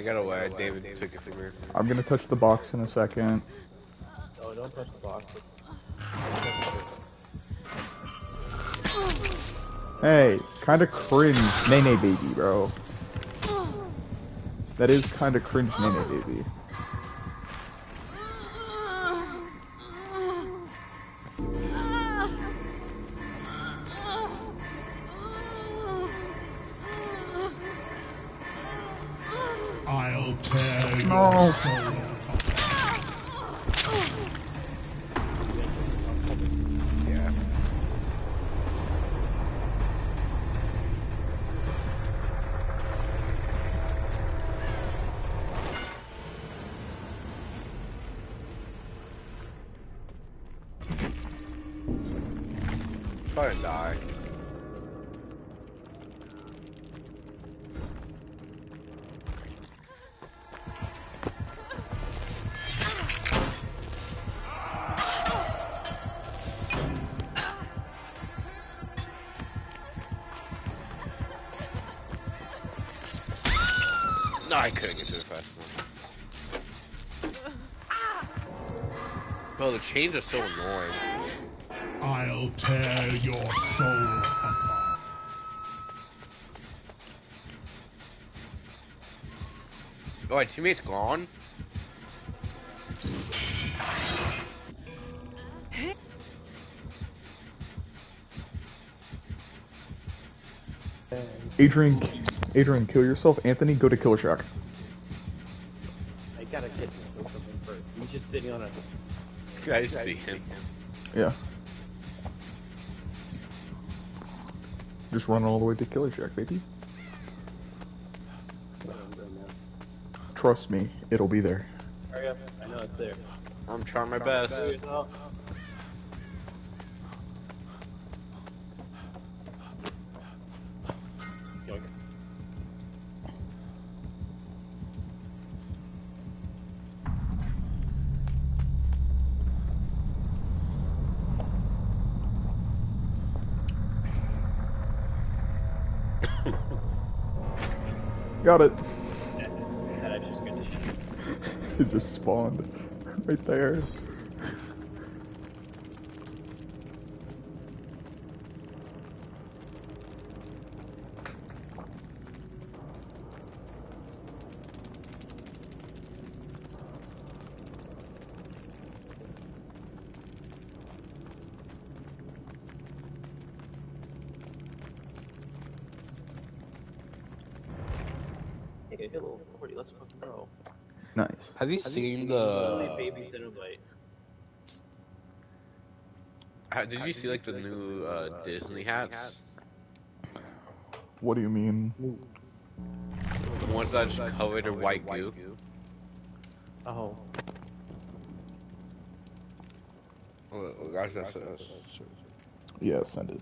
I got away. David took it from me. I'm gonna touch the box in a second. Oh, don't touch the box. Hey, kinda cringe Nene Baby, bro. That is kinda cringe Nene Baby. Tear chains are so annoying. I'll tear your soul apart. Oh, my teammate's gone? Adrian, Adrian, kill yourself. Anthony, go to Killer Shack. I see him. Yeah. Just run all the way to Killer Shack, baby. I'm doing now. Trust me, it'll be there. Hurry up. I know it's there. I'm trying my best. Right there. Nice. Have you seen Literally the? baby Cenobite. uh, Did you see like the new uh, Disney hats? What do you mean? The ones that are just covered in white goo. Oh, Oh, guys, that's, that's, Yeah, send it.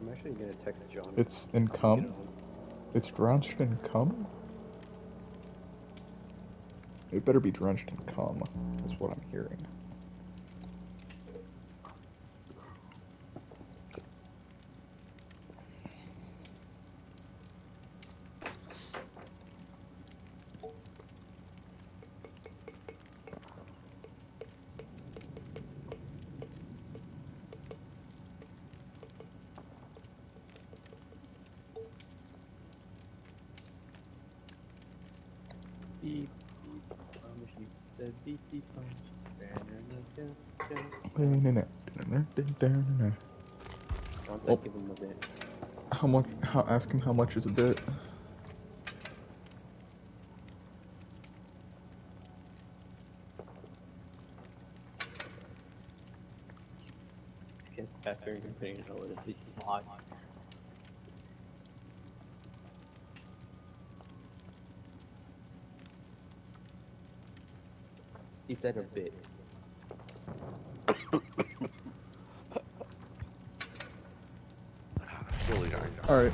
I'm actually gonna text John. It's in cum. It's drenched in cum. It better be drenched in cum, is what I'm hearing. beep, um, she said beep, beep, um, John's Oh. like, give him a bit. How? How? Ask him how much is a bit. Get faster and putting it over the beep. He said a bit. [COUGHS] Slowly dying. All right.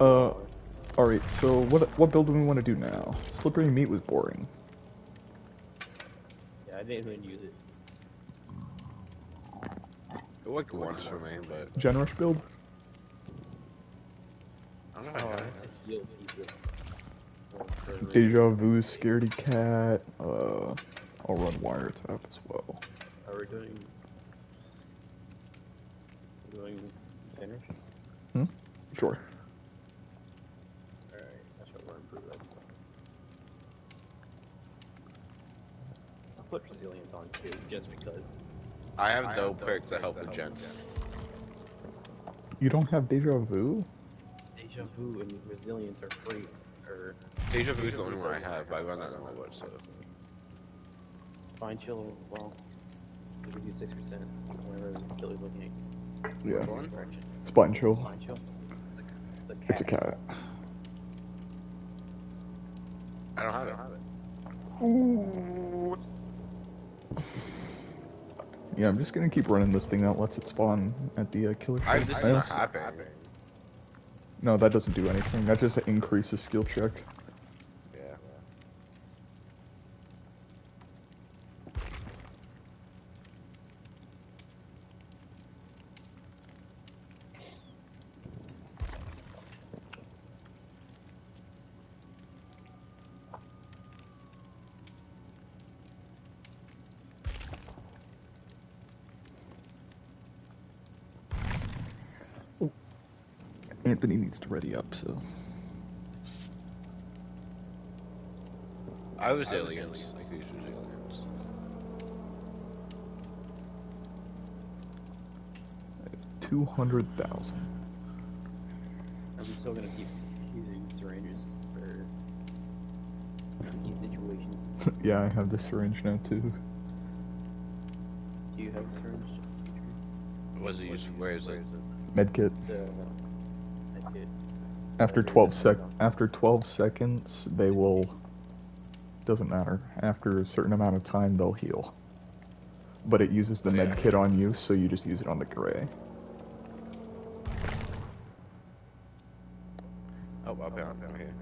Uh, all right. So what? What build do we want to do now? Slippery meat was boring. Yeah, I didn't even use it. It worked once for me, but Generous build. I don't know. If I got it. I healed people. Deja vu, scaredy cat. Uh, I'll run wiretap as well. Are we doing? Doing finish? Sure. Alright, I should learn improve that stuff. I'll put resilience on too, just because. I have dope perks that help with gens. You don't have deja vu? Deja vu and resilience are free. Or Deja Vu is the only one I have, but I run that on my board, so. fine chill. Well, we can do six percent whenever the killer's looking Yeah. at one direction. Spine chill. Fine chill. It's like it's a cat. It's a cat. I don't have it. Yeah, I'm just gonna keep running this thing that Lets it spawn at the uh, killer. I this is not happening. No, that doesn't do anything. That just increases skill check. Yeah. Anthony needs to ready up, so. I was aliens. Like these was aliens. Two hundred thousand. Are we still gonna keep using syringes for these situations? [LAUGHS] yeah, I have the syringe now too. Do you have a syringe? Was it used? Where is it? Medkit. The I did. After twelve sec. After twelve seconds, they will. Doesn't matter. After a certain amount of time, they'll heal. But it uses the Yeah. medkit on you, so you just use it on the gray. Oh, up here, down here.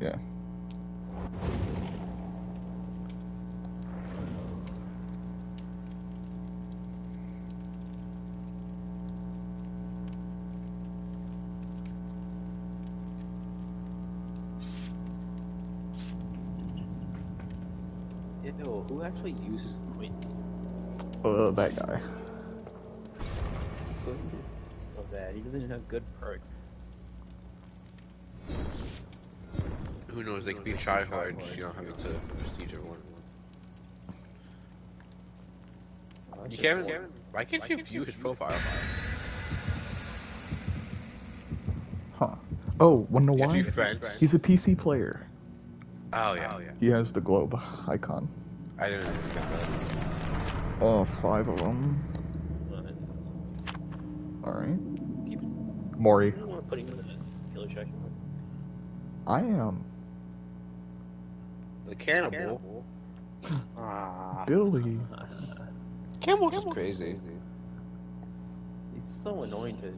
Yeah. Ew, who actually uses Quint? Uh, that guy. Quint is so bad. He doesn't have good perks. Who knows? They could be try hard, you know, having to prestige everyone. Oh, that's You just can't. boring. Why can't you view his profile? Huh. Oh, wanna know why? to be French. He's a PC player. Oh, oh yeah. He has the globe icon. I didn't even get that. Oh, five of them. All right. Keep, Maury, I don't want to put him in the killer section. I am The cannibal. Ah, Billy. [LAUGHS] Camel's just crazy. He's so annoying to.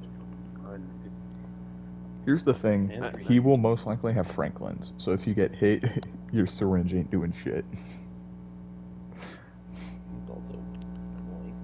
Here's the thing. And He will most likely have Franklin's. So if you get hit, [LAUGHS] your syringe ain't doing shit. He's also annoying.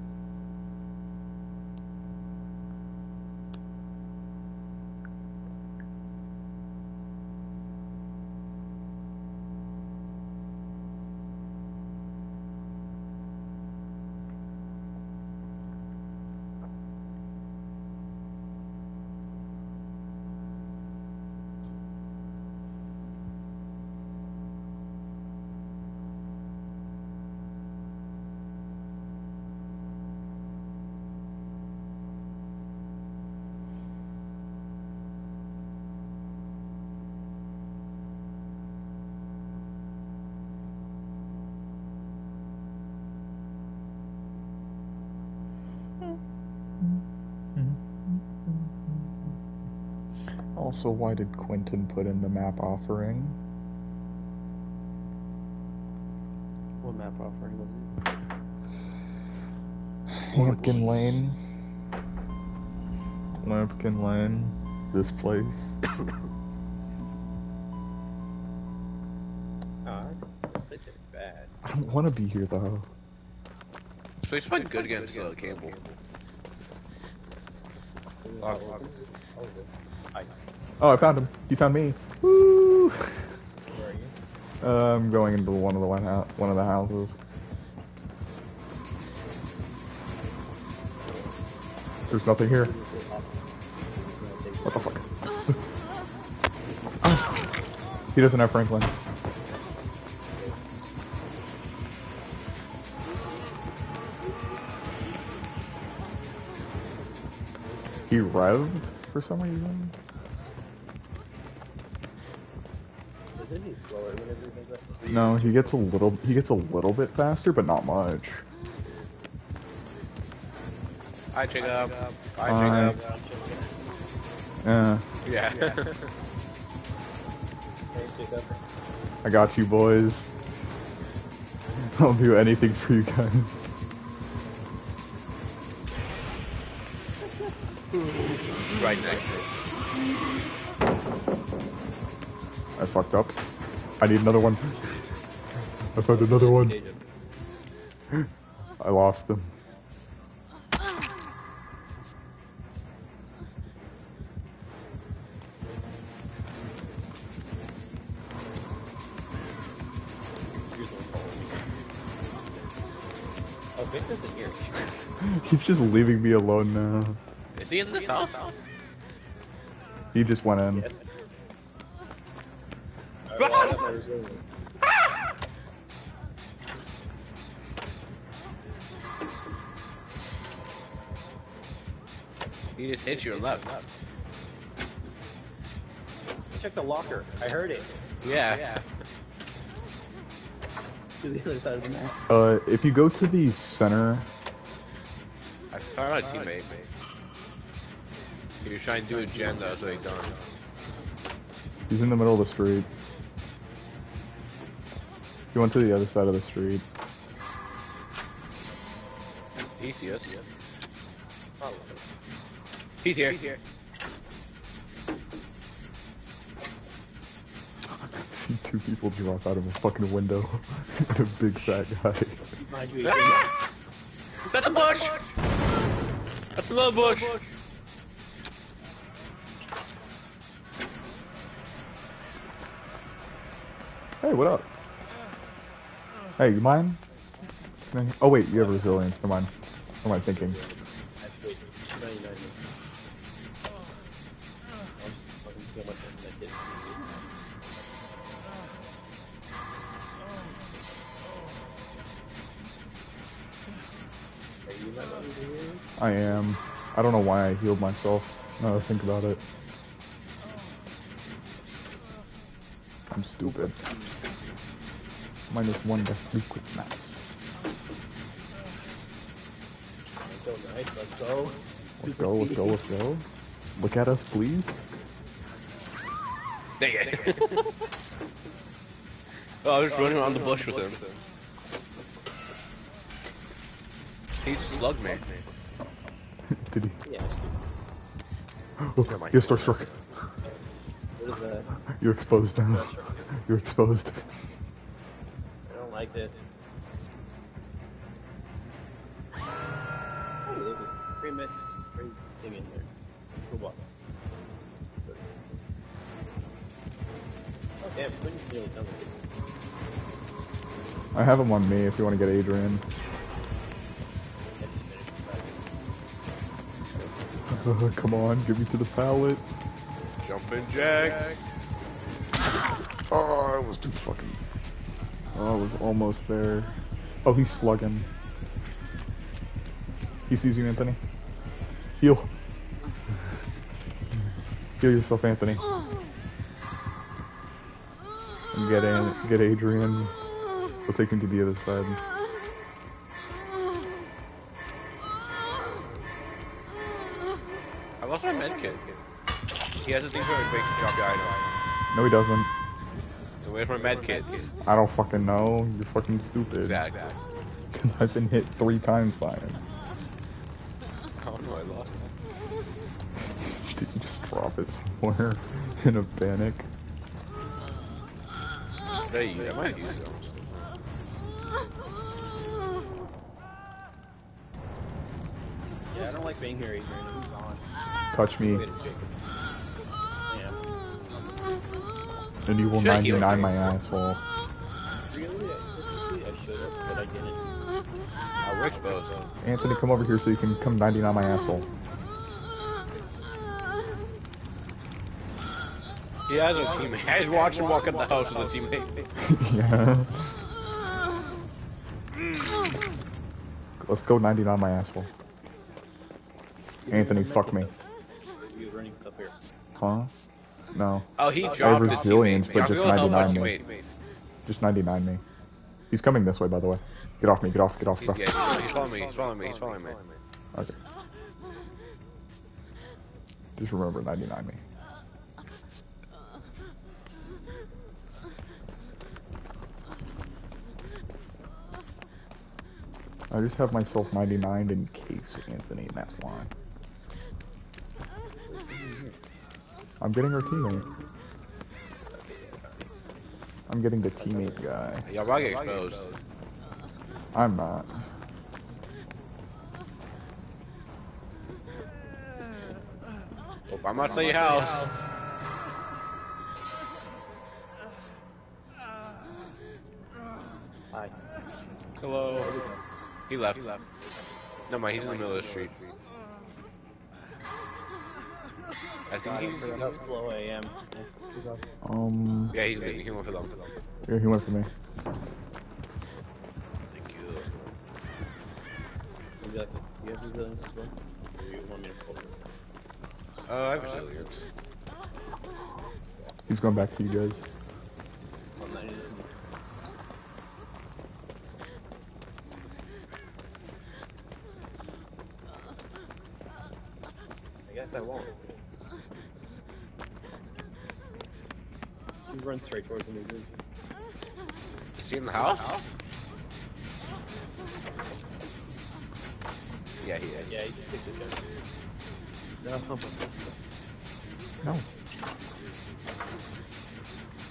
Also, why did Quentin put in the map offering? what map offering was it? Lampkin Lane. Lampkin Lane. This place. [COUGHS] Ah, this place ain't bad. I don't want to be here though. This place quite good against uh, Campbell. Oh, Oh, I, Oh, I found him. You found me. Woo! where are you? Uh, I'm going into one of the one, hou- one of the houses. There's nothing here. What the fuck? [LAUGHS] He doesn't have Franklin. He revved for some reason. Slower whenever he does that? No, he gets a little he gets a little bit faster, but not much. Hi, Jacob. Hi, Hi. Jacob. Yeah, Yeah. Thanks, [LAUGHS] I got you boys. I'll do anything for you guys. right next to I fucked up. I need another one. I found another one. I lost him. here's one following me. Oh, Victor's in here. He's just leaving me alone now. Is he in this house? He just went in. Yes. Have. He just hit you and left. Check the locker. I heard it. Yeah. To the other side of the map. Uh, if you go to the center, I found a teammate. He was trying to do a gen though, so he done. he's in the middle of the street. He went to the other side of the street. He see us. Oh, He's here. He's here. See [LAUGHS] two people drop out of a fucking window. [LAUGHS] and a big fat guy. behind you. Ah! That's a bush! That's another bush! Hey, what up? Hey, you mind? Oh wait, you have resilience. Never mind. What am I thinking? Over here? I don't know why I healed myself. Now I think about it. I'm stupid. Minus one to liquid mass. So nice. Let's go. Let's go, let's go, let's go. Look at us, please. Dang it. [LAUGHS] oh, I was running around the bush with him. He just slugged me. [LAUGHS] Did he? Yeah. [GASPS] Oh, you're starstruck. What is that? You're exposed now. You're exposed. I like this. Oh, there's a free med, free thing in there. Toolbox. Oh damn, Quinn's nearly done with it. I have him on me if you want to get Adrian. I just finished the Come on, give me to the pallet. Jumping jacks. Oh, I was too fucking. Oh, I was almost there. Oh, he's slugging. He sees you, Anthony. Heal. Heal yourself, Anthony. And get in, get Adrian. We'll take him to the other side. I lost my med kit. He has a thing where it makes you drop your item. No, he doesn't. And where's my med kit? I don't fucking know. You're fucking stupid. Exactly. Because I've been hit three times by him. Oh no, I lost it. Did you just drop it somewhere [LAUGHS] in a panic? Hey, I might use those. Yeah, I don't like being here, Adrian. Who's on? Touch me, Get it, Jacob. Yeah. And you will Should 99 me. my asshole. Really? I, I should have, but I didn't. We're. Anthony, come over here so you can come 99 my asshole. He has a teammate. I just watched him walk out the house with a teammate. [LAUGHS] yeah. Let's go 99 my asshole. Anthony, fuck me. You running stuff here. Huh? No. Oh, he have dropped his resilience, teammate. but just feel how much 99 he me. weighed. Just 99 me. He's coming this way, by the way. Get off me, get off, get off. He's, Bro. yeah, he's following me. He's following me. He's following me. Okay. Just remember 99 me. I just have myself 99 in case, Anthony, and that's why. I'm getting our teammate. I'm getting the teammate guy. Y'all about get exposed. I'm not. Oh, I'm outside your house. Hi. Hello. He left. No, man, he's in the middle of the street. I think God, I he's. forgot how slow I am. Um, Yeah, he's leaving. He went for them. yeah, he went for me. Thank you. Would you like you have resilience as well? Or you want me to pull it? Uh, I have resilience. He's going back to you guys. I'm not even- I guess I won't. You run straight towards me, dude. Is he in the house? Yeah, he is. Yeah, he just take the gun. No. No.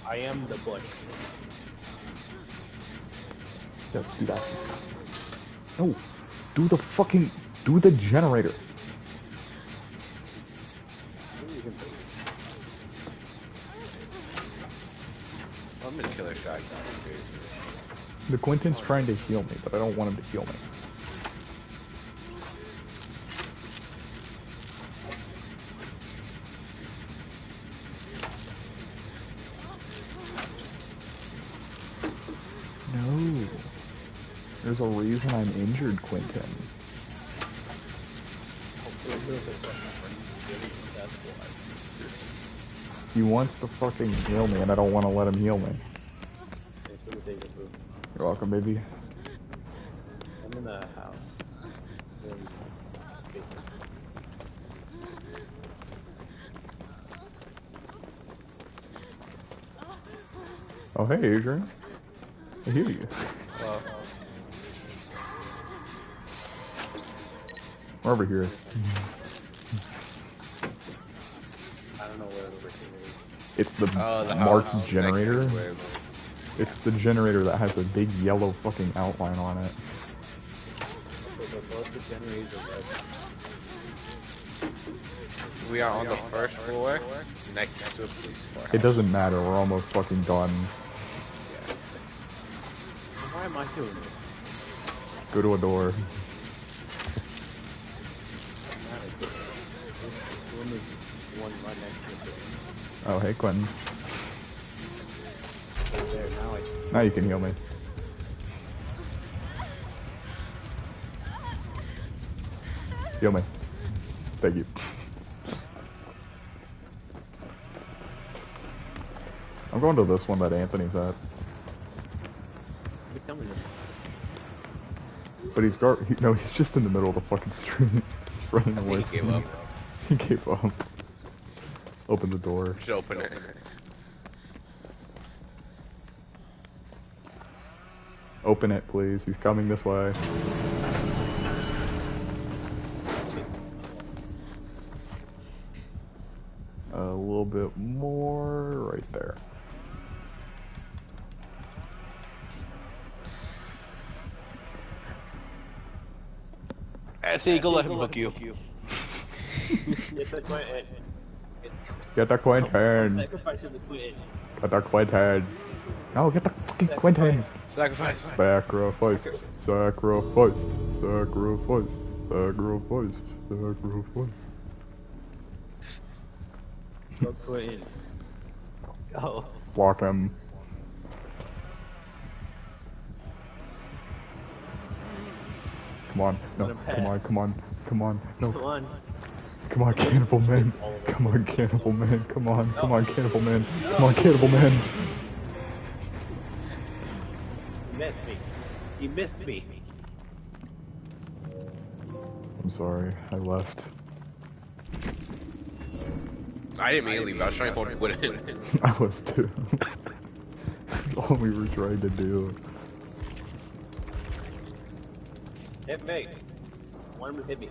I am the bush. Yes, do that. No. Do the fucking. Do the generator. I'm gonna kill a shot. The Quentin's trying to heal me, but I don't want him to heal me. No. There's a reason I'm injured, Quentin. He wants to fucking heal me, and I don't want to let him heal me. Thanks for the deja vu. You're welcome, baby. I'm in the house. Oh, hey, Adrian. I hear you. Well, We're over here. I don't know where the machine is. It's the oh, the Mark's house generator. next It's the generator that has a big yellow fucking outline on it. So the both the generators are red. We are on the first floor, next to a police car. It doesn't matter, we're almost fucking done. Why am I doing this? Go to a door. I'm not a good This room is one right next to it. Oh, hey, Quentin. There, now I Now you can heal me. Heal me. Thank you. I'm going to this one that Anthony's at. Coming. But he's gar- he, no, he's just in the middle of the fucking street. [LAUGHS] he's running away he gave up. He gave up. Open the door. Just open it. Open it, please. He's coming this way. A little bit more right there. I say go let him hook you. It's a quite it, Get the Quentin. sacrifice the queen. Get the Quentin. No, get the fucking Quentin. Sacrifice. Sacrifice. Sacrifice. Sacrifice. Sacrifice. Sacrifice. Go queen. Go. Block him. Come on. No, come on, come on. Come on. No, Come on. Come on, cannibal man. Come on, cannibal man. Come on, come on, cannibal man. Come on, cannibal man. You missed me. You missed me. I'm sorry, I left. I didn't mean to leave. I was trying to hold you with it. [LAUGHS] I was too. [LAUGHS] All we were trying to do. Hit me. One of them hit me.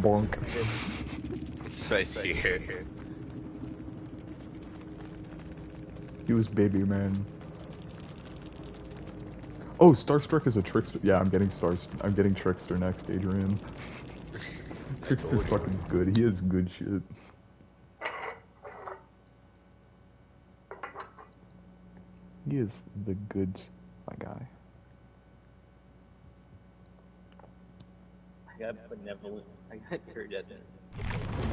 Bonk. It's hear. He was baby man. Oh, Starstruck is a trickster. Yeah, I'm getting stars. I'm getting trickster next, Adrian. [LAUGHS] Trickster's oh, fucking good. He has good shit. He is the goods, my guy. Got benevolent. I got iridescent.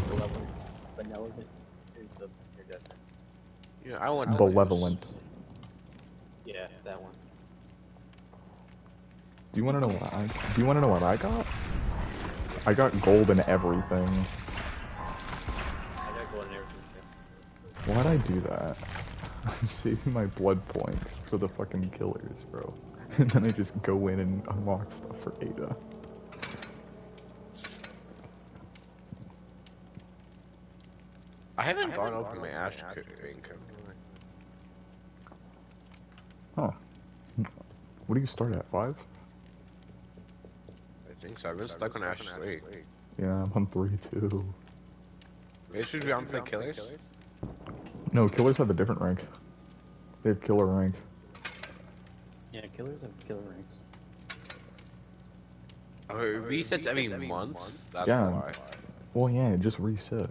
Benevolent. Benevolent is the iridescent. Yeah, I want Malevolent. Yeah, that one. Do you want to know what I? Do you want to know what I got? I got gold in everything. I got gold and everything. Why'd I do that? [LAUGHS] I'm saving my blood points for the fucking killers, bro. [LAUGHS] And then I just go in and unlock stuff for Ada. I haven't gone open my ash ink. Huh. What do you start at? Five? I think so. I've been stuck on Ash 3. Yeah, I'm on three too. Maybe should be on play killers? No, killers have a different rank. They have killer rank. Yeah, killers have killer ranks. Oh, it resets every month? That's Yeah. why. Well, yeah, it just reset.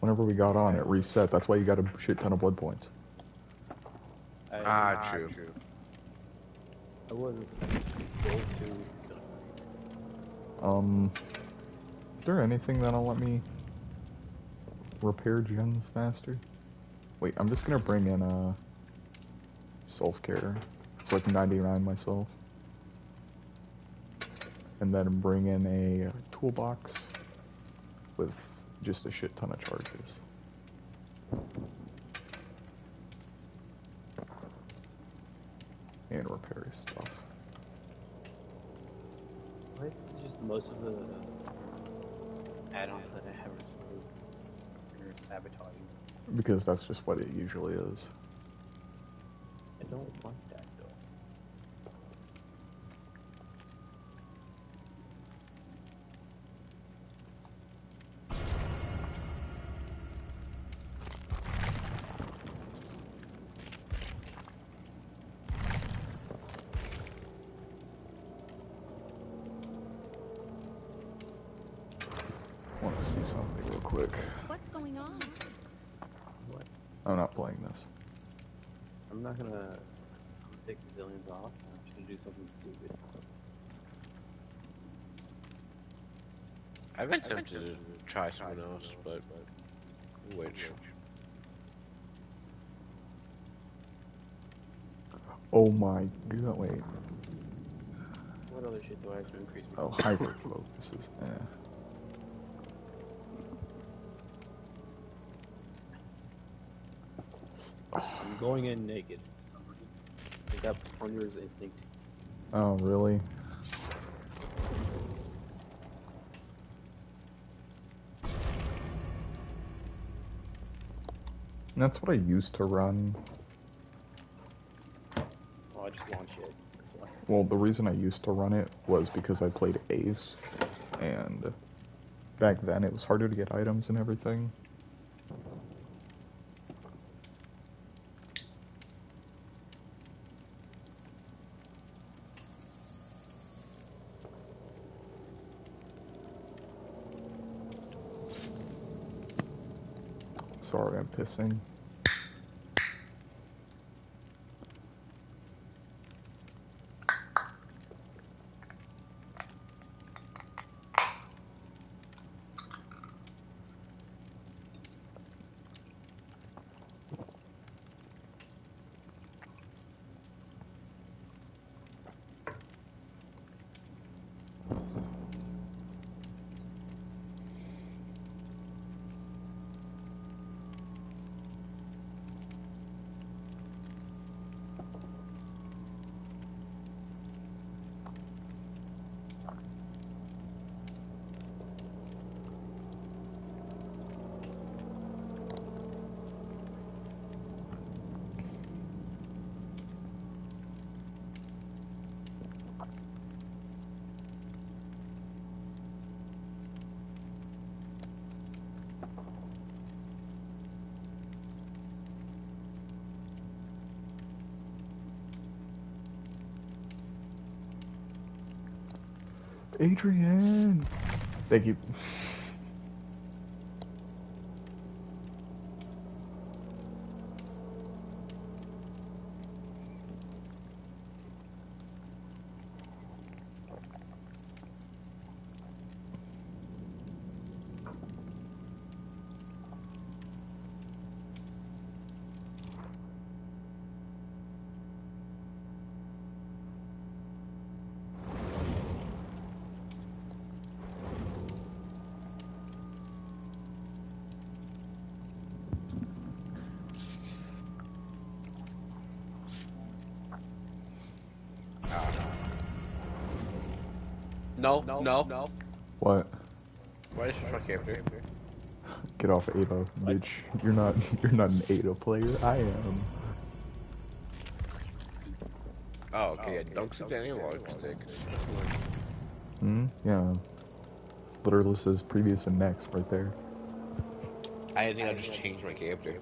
Whenever we got on, it reset. That's why you got a shit ton of blood points. I, Ah, true. I was gold two. Um, is there anything that'll let me repair gens faster? Wait, I'm just gonna bring in uh self-care, so I can 99 myself, and then bring in a toolbox with just a shit ton of charges. And repair stuff. Why is just most of the add-ons that I have are sabotaging? Because that's just what it usually is. I don't want playing this. I'm not gonna. I'm gonna take the zillions off. I'm just gonna do something stupid. I've been tempted to try someone else, but which? Oh my god, wait. What other shit do I have to increase? my- Oh, [LAUGHS] hybrid focuses. Eh. I'm going in naked. I got Plunderer's instinct. Oh, really? That's what I used to run. Oh, I just launched it. Well, the reason I used to run it was because I played Ace, and back then it was harder to get items and everything. Sorry, I'm pissing. Adrian! Thank you. No, no, no. What? Why is your truck after? Get off Ada, bitch. You're not [LAUGHS] you're not an Ada player. I am. Oh, okay, yeah, don't click that analog stick. Hmm? Yeah. Literally says previous and next right there. I think I'll just change my character.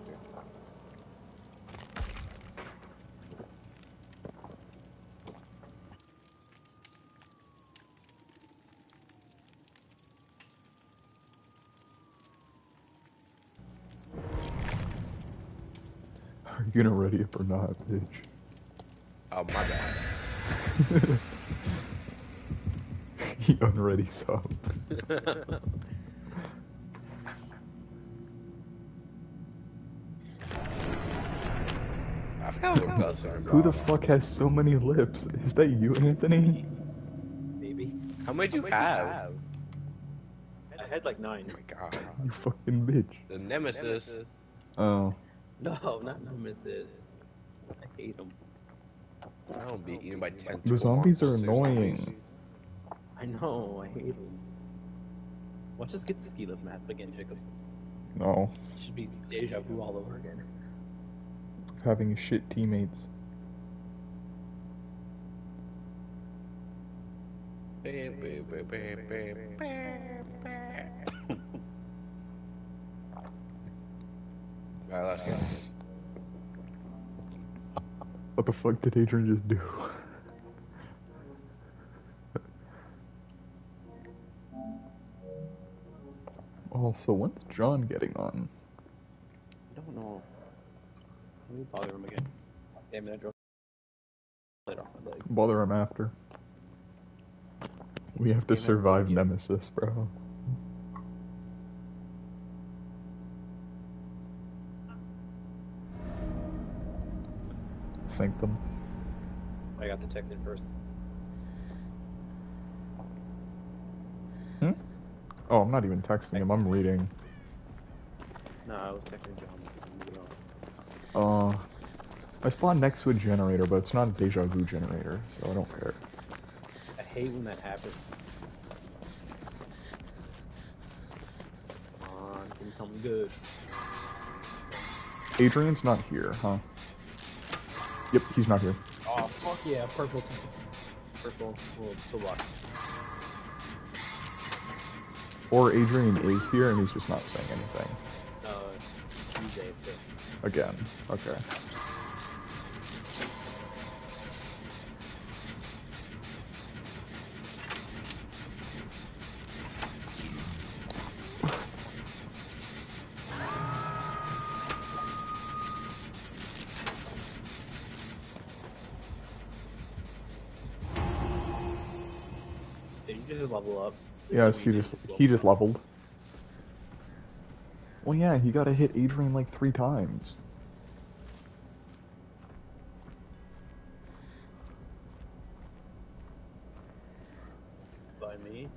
Are you gonna ready up or not, bitch? Oh, my bad. he unready sub. I forgot what Gus are. Who the fuck has so many lips? Is that you, Anthony? Maybe. How many do you have? I I had like nine. Oh my god. [LAUGHS] You fucking bitch. The nemesis. Oh. No, not Nemesis. I hate them. I don't be eaten by ten. The zombies are annoying. zombies. I know, I hate them. Let's just get the ski lift map again, Jacob. No. It should be deja vu all over again. Having shit teammates. Alright, let's go. What the fuck did Adrian just do? Also, when's John getting on? I don't know. Let me bother him again. Damn it, I drove it off my leg. Bother him after. We have to survive. Nemesis, bro. Sanctum. I got the text in first. Hmm? Oh, I'm not even texting him. I'm reading. No, I was texting John because I'm moving on. Uh, I spawned next to a generator, but it's not a deja vu generator, so I don't care. I hate when that happens. Come on, give me something good. Adrian's not here, huh? Yep, he's not here. Oh, fuck yeah, purple. Purple, little toolbox. Or Adrian is here and he's just not saying anything. No, he's AFK. Again. Okay. Up? Yes, he just leveled he just leveled. Well, yeah, he got to hit Adrian like three times. by me.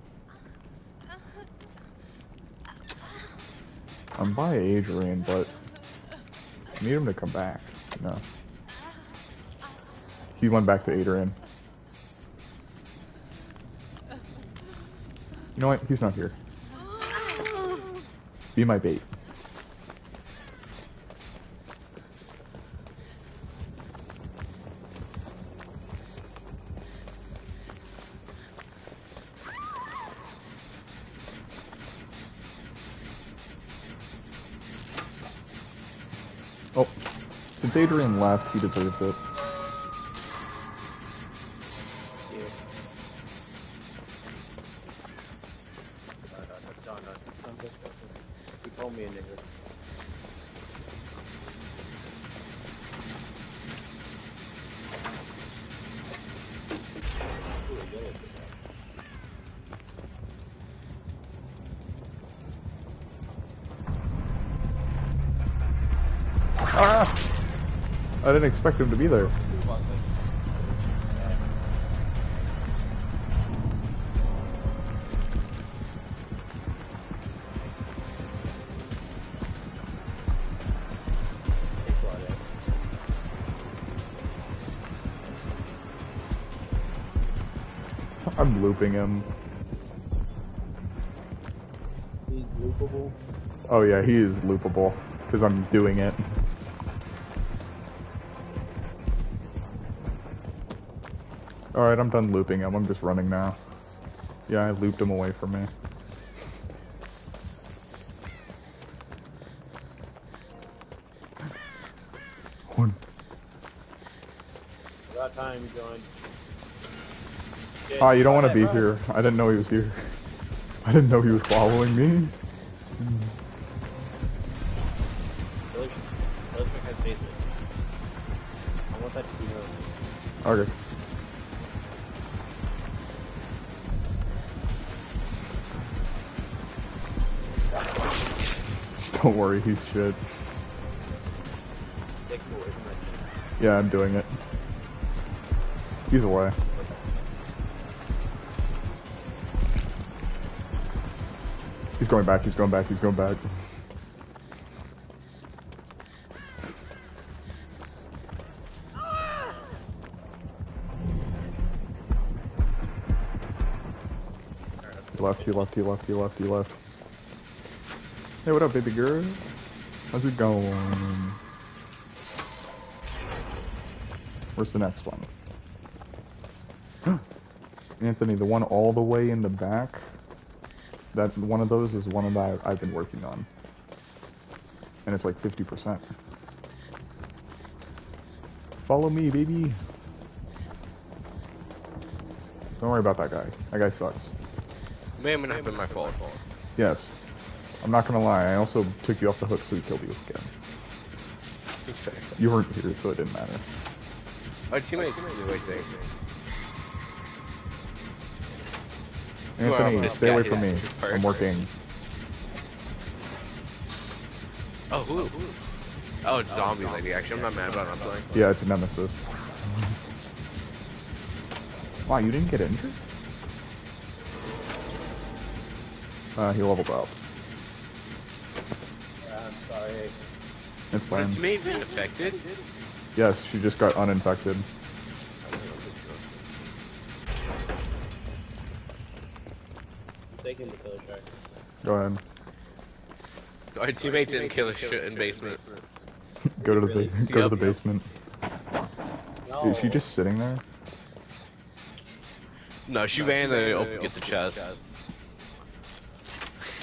I'm by Adrian, but I need him to come back. No. He went back to Adrian. You know what? He's not here. Be my bait. Oh, since Adrian left, he deserves it. Didn't expect him to be there. Thanks a lot, Ed. I'm looping him. He's loopable. Oh yeah, he is loopable because I'm doing it. Alright, I'm done looping him. I'm just running now. Yeah, I looped him away from me. One. About time. Ah, you don't want to be here. I didn't know he was here. I didn't know he was following me. Village, Don't worry, he's shit. Yeah, I'm doing it. He's away. He's going back, he's going back, he's going back. Left, he left, he left, he left, he left. Hey, what up, baby girl? How's it going? Where's the next one? [GASPS] Anthony, the one all the way in the back, that one of those is one that I, I've been working on. And it's like 50%. Follow me, baby. Don't worry about that guy. That guy sucks. May or may not have been my fault. Yes. I'm not gonna lie, I also took you off the hook so we killed you again. It's fair. You weren't here, so it didn't matter. Our teammates do the right thing. Anthony, stay away from me. I'm working. Oh, who? Oh, it's zombie lady. Actually, I'm not mad about it. I'm playing. Yeah, it's a nemesis. Wow, you didn't get injured? Uh, he leveled up. Yeah, I'm sorry. It's But fine. it's me been affected. Yes, she just got uninfected. Taking the killer shack. Go ahead. Our teammates didn't kill a shit in basement. [LAUGHS] Go to the Really? go to the basement. No. Is she just sitting there? No, she ran to open, get the chest. I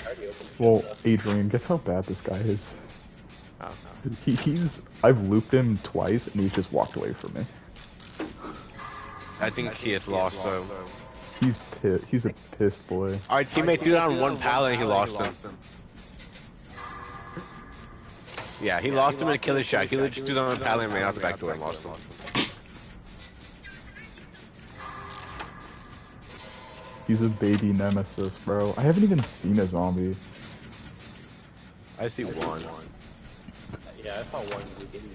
already Well. Adrian, guess how bad this guy is. He, he's I've looped him twice and he's just walked away from me. I think he has lost though. He's pi- he's a pissed boy. Our teammate threw down one pallet and he lost him. Yeah, he lost him in a killer shack. He literally threw down one pallet and ran out the back door and lost him. He's a baby nemesis, bro. I haven't even seen a zombie. I see one. Yeah, I saw one in the beginning.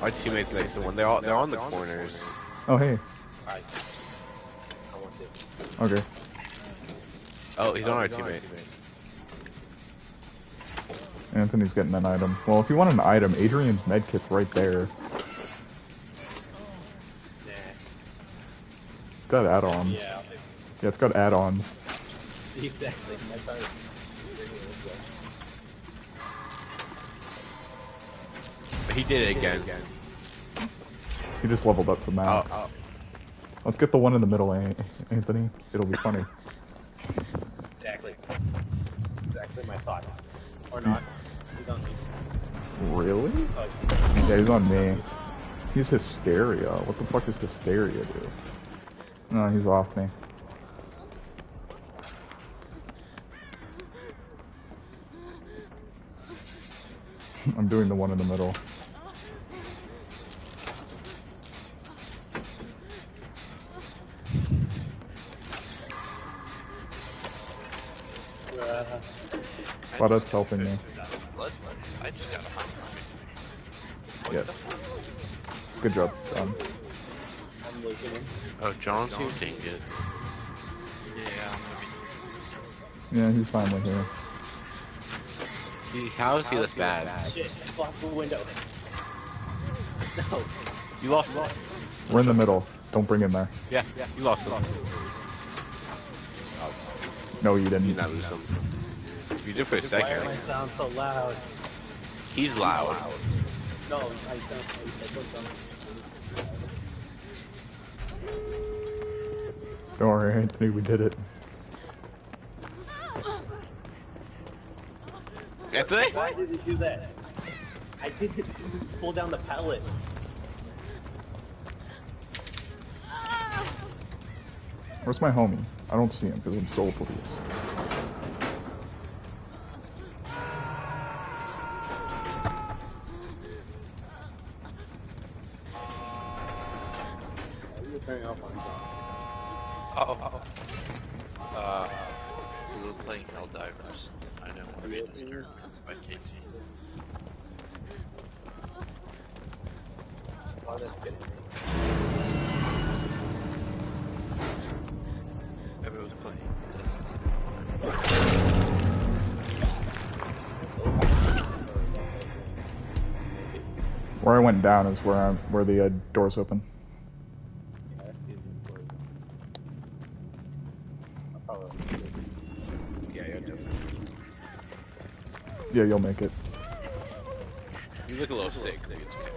Our teammates next to one. They're all they're on the corners. Oh hey, I, I want this. okay. Oh, he's on our teammate. Anthony's getting an item. Well, if you want an item, Adrian's medkit's right there. Nah. It's got add-ons. Yeah, Yeah, it's got add-ons. Exactly. He did it again. He just leveled up to Oh, max. oh. Let's get the one in the middle, Anthony. It'll be funny. Exactly. Exactly my thoughts. Or not. He's on me. Really? Yeah, he's on me. He's hysteria. What the fuck does hysteria do? No, he's off me. I'm doing the one in the middle. But that's helping me. Blood Lunch. I just got a hunt from Yes. Good job, John. I'm. Oh, John's here. Dang it. Yeah, I'm Yeah, he's finally here. He, how is he this bad? Shit, I blocked the window. No. You lost him. We're in the middle. Don't bring him there. Yeah, yeah, you lost him. No, you You didn't. did not lose him. You did for a Why am second. I sound so loud? He's loud. No, I sound I don't sound Don't worry, Anthony, we did it. Anthony? Why did it do that? I didn't pull down the pallet. Where's my homie? I don't see him because I'm so oblivious. Hey, oh my god. Oh, oh. Uh, we were playing Helldivers. I didn't want to be disturbed by Casey. Oh, that's good. Everyone's playing. Where I went down is where I'm, where the uh, doors open. Yeah, you'll make it. You look a little sick. I it's okay.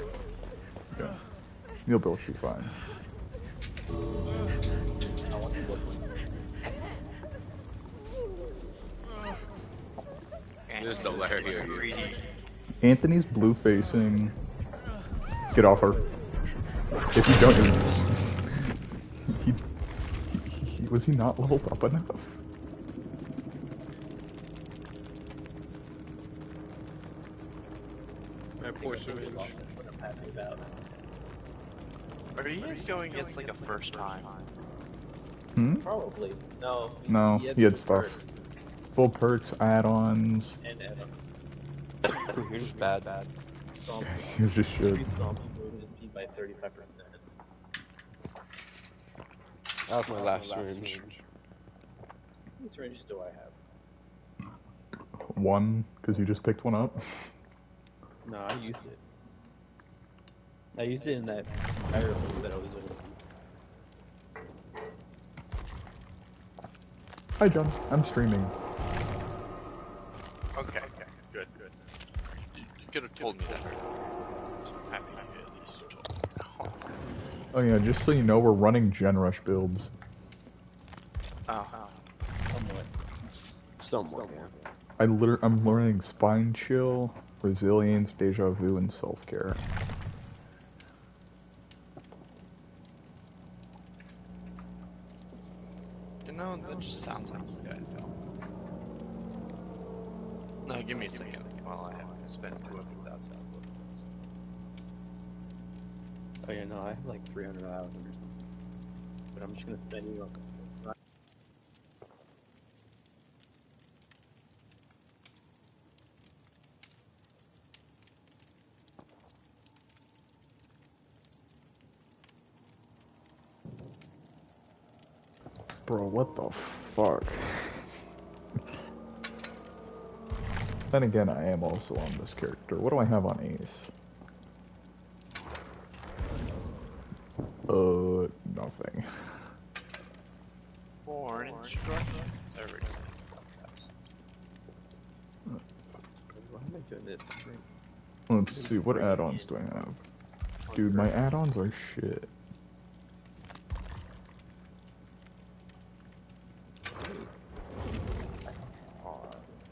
Yeah. You'll both be fine. I want to look Just don't let her hear you. Anthony's blue facing. Get off her. If you don't, you he, he, he was he not leveled up enough? My poor syringe. That's what I'm happy about. Are you guys going against like a first time? Hmm. Probably. No. No, he had two stuff. perks Full perks, add-ons. And Evan. You're [COUGHS] just bad, bad. Zombie. He was just shit. Increased zombie movement speed by 35%. That was my last syringe. How many syringes do I have? One, because you just picked one up. [LAUGHS] No, I used it. I used it in that fire place that I was in. Hi, John. I'm streaming. Okay, okay, good, good. You, you could have told me that. I'm happy you at least told me. Oh yeah, just so you know, we're running Gen Rush builds. Oh. Somewhat. Somewhat, yeah. I liter- I'm learning Spine Chill, Resilience, Deja Vu, and Self Care. You know, that just sounds like you guys though. No, give me a second while I have to spend 200,000 Oh yeah, no, I have like 300,000 or something. But I'm just gonna spend it on. Bro, what the fuck? then again, I am also on this character. What do I have on Ace? Uh, nothing. Four instructions. Everything. Why am I doing this? Let's see, what add-ons do I have? Dude, my add-ons are shit.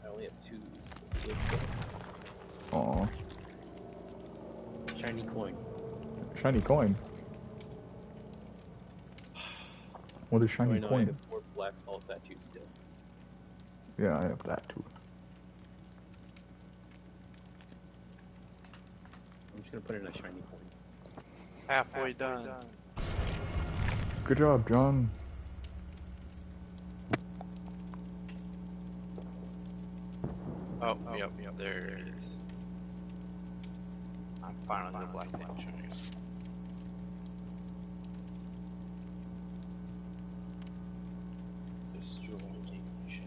I only have two. Aw, Shiny coin. shiny coin. What is Oh, I shiny know, I coin? have four black soul statues still. Yeah, I have that too. I'm just gonna put in a shiny coin. Halfway done. Good job, John. Oh, yep, yep, there it is. I'm finally the black thing showing up. Destroying shit.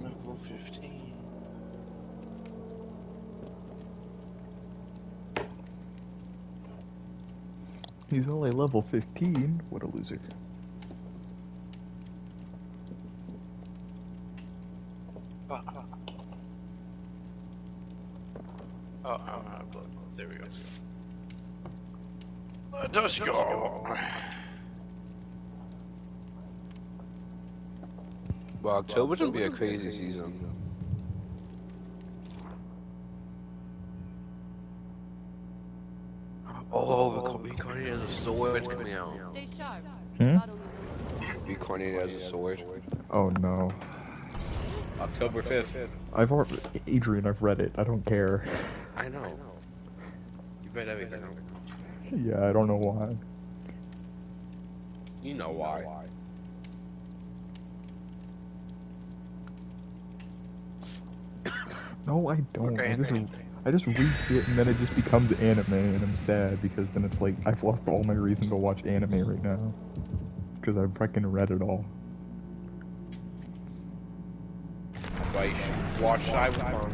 Level 15. He's only level 15. What a loser. Oh, I'm out of blood. There we go. Let us go. Well, October's gonna be a crazy season. Oh, we reincarnated as a sword coming out. Stay sharp. Hmm? God only Reincarnated as a sword. Oh no. October 5th. I've already, Adrian, I've read it. I don't care. I know. You've read everything. Yeah, I don't know why. You know why. No, I don't. Okay, I just, I just read it and then it just becomes anime and I'm sad because then it's like I've lost all my reason to watch anime right now. Because I've fucking read it all. Why you should watch Cyberpunk.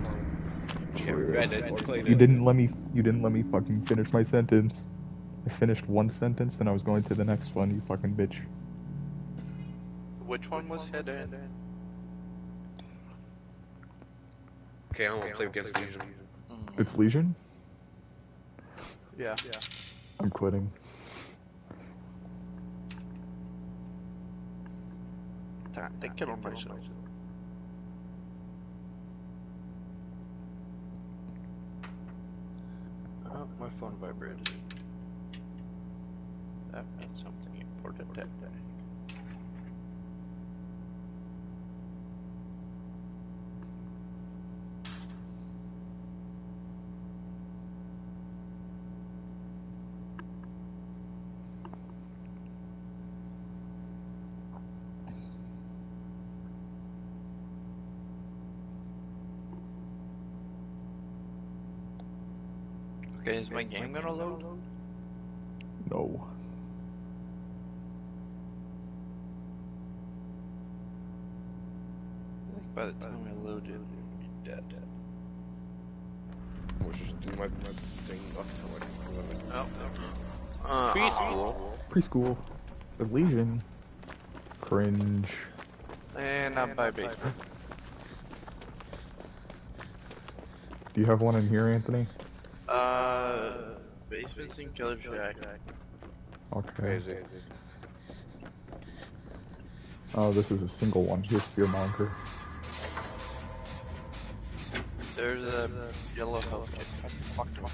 You haven't read it or played it. You didn't let me. You didn't let me fucking finish my sentence. I finished one sentence, then I was going to the next one. You fucking bitch. Which one was hidden? Okay, I'm gonna play against Legion. It's Legion. Yeah. I'm quitting. Damn, they killed myself. Oh, my phone vibrated. That means something important that Okay, is my game gonna load? No. By the time I load it, it'll be dead. Let's just do my, my thing. Oh, uh, Preschool. Preschool. The Legion. Cringe. And I'm by basement. Do you have one in here, Anthony? Uh, basement's in Killer Shack. Okay. Crazy. Oh, this is a single one. Here's Fearmonger. There's a yellow health kit. I fucked myself.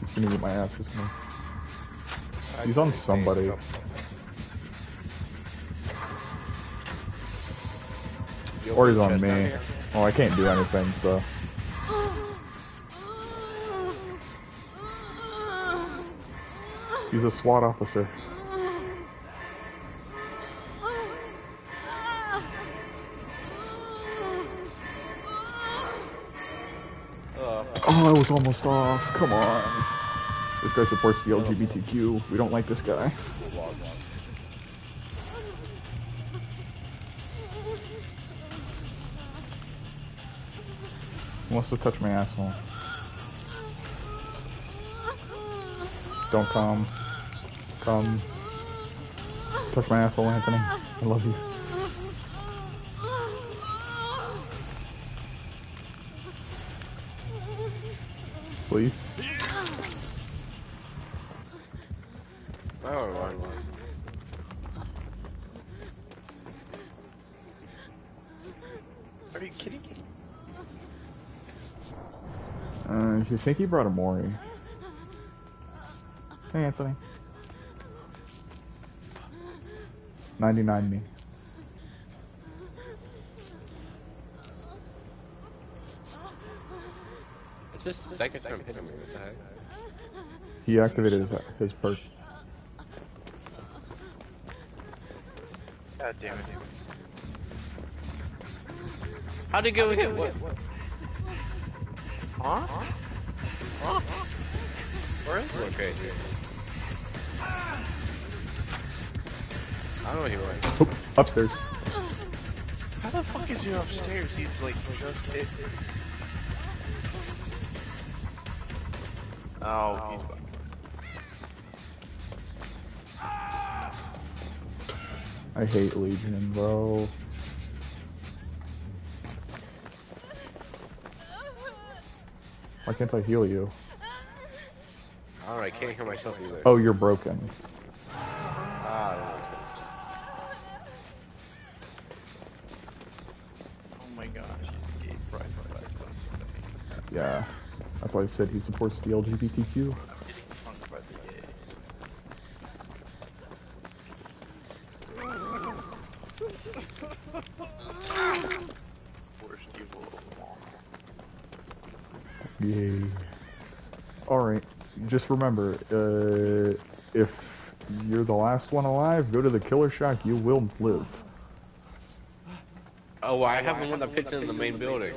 He's gonna get my ass, isn't he? He's on somebody. Or he's on me. Oh, I can't do anything, so. He's a SWAT officer. Oh, I was almost off. Come on. This guy supports the LGBTQ. We don't like this guy. He wants to touch my asshole. Don't come. Come. Touch my asshole, Anthony. I love you. Please. Oh, right. Are you kidding me? Uh, you think he brought a Mori? Hey, Anthony. 99 me. It's just the second time hitting me. What the heck? He activated his, his perk. God damn it. How'd he go hit what? Huh? Huh? Where is it? Okay. I don't know where he went. Oop, upstairs. How the fuck is he upstairs? He's like just hit. Oh, he's oh. back. I hate Legion, bro. Why can't I heal you? I don't know, I can't hear myself either. Oh, you're broken. I said he supports the LGBTQ. Yay. Alright, just remember, uh, if you're the last one alive, go to the killer shack, you will live. Oh, I have the one that picks in the main building.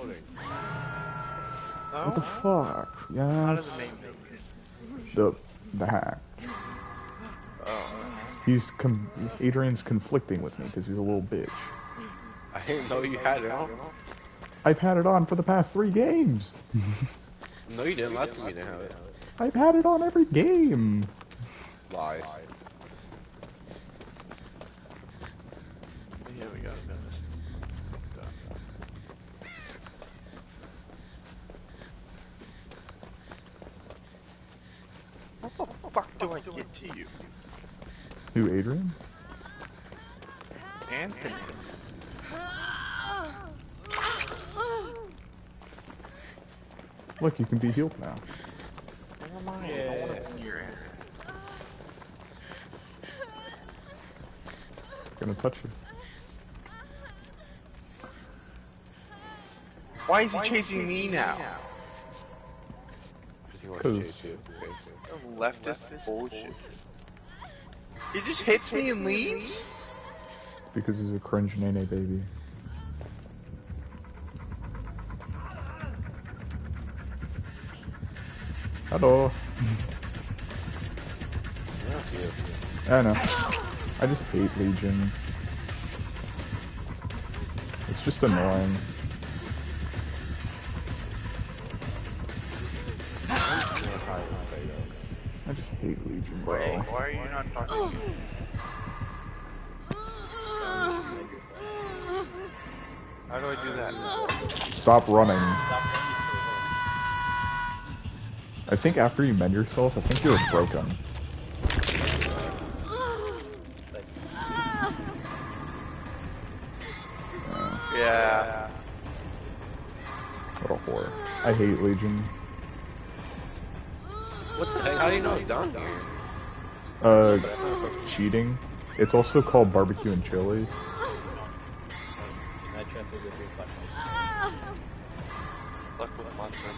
What the fuck? How Yes. does the? The, the hack. Oh. He's com- Adrian's conflicting with me because he's a little bitch. I didn't know you had it on. I've had it on for the past three games. [LAUGHS] No, you didn't. Last time you didn't have it. I've had it on every game. Lies. Yeah, we got Venice. How the fuck do I get to you? Who, Adrian? Anthony. Look, you can be healed now. Never mind. I don't want to be your Anthony. Gonna touch you. Why is he chasing me now? Because he wants to 'Cause- chase you. Leftist bullshit. He just hits me and leaves? Because he's a cringe nene baby. Hello. That's you. I know. I just hate Legion. It's just annoying. I just hate Legion, bro. Wait, why are you not talking to me? How do I do that? Stop running. Stop running I think after you mend yourself, I think you're broken. Yeah. What a whore. I hate Legion. What the heck? How do you know it's down here? Uh, cheating. It's also called barbecue and chili. Luck with Munson.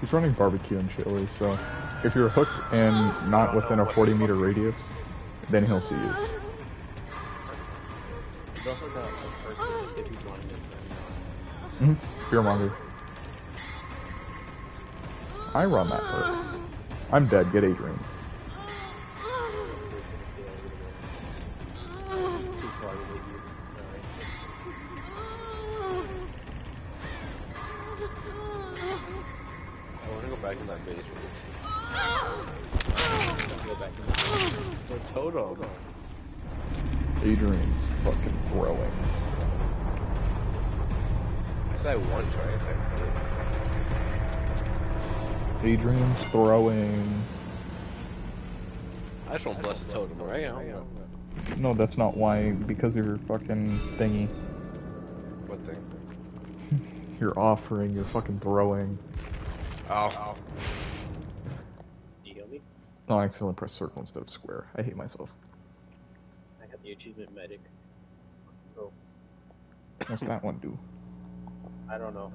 He's running barbecue and chili, so if you're hooked and not within a 40 meter radius, then he'll see you. There's also the like, if he's wanting this Mm -hmm. Fearmonger. I run that perk. I'm dead, get Adrian. Throwing. I just want to bless the totem, right? I. No, that's not why. Because of your fucking thingy. What thing? [LAUGHS] Your offering, your fucking throwing. Oh. Do You heal me? No, I accidentally pressed circle instead of square. I hate myself. I got the achievement medic. Oh, What's that one do? I don't know.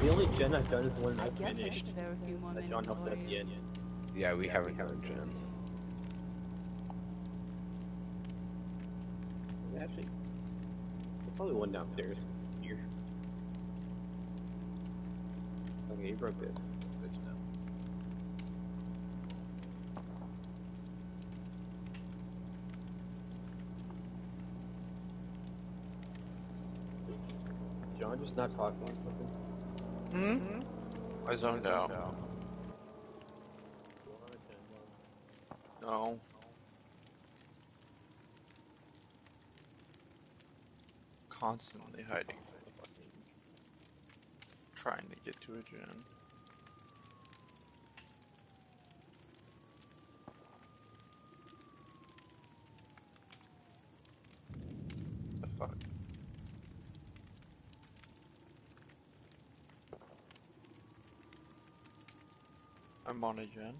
The only gen I've done is the one I I guess I finished. could spare a few more That minutes John helped for at the you. end. Yeah, we haven't done Jen. Actually, there's probably one downstairs. Here. Okay, you broke this. Let's switch now. John just not talking or something? Hmm? I zoned out. No. Constantly hiding. Trying to get to a gen. The fuck? I'm on a gen.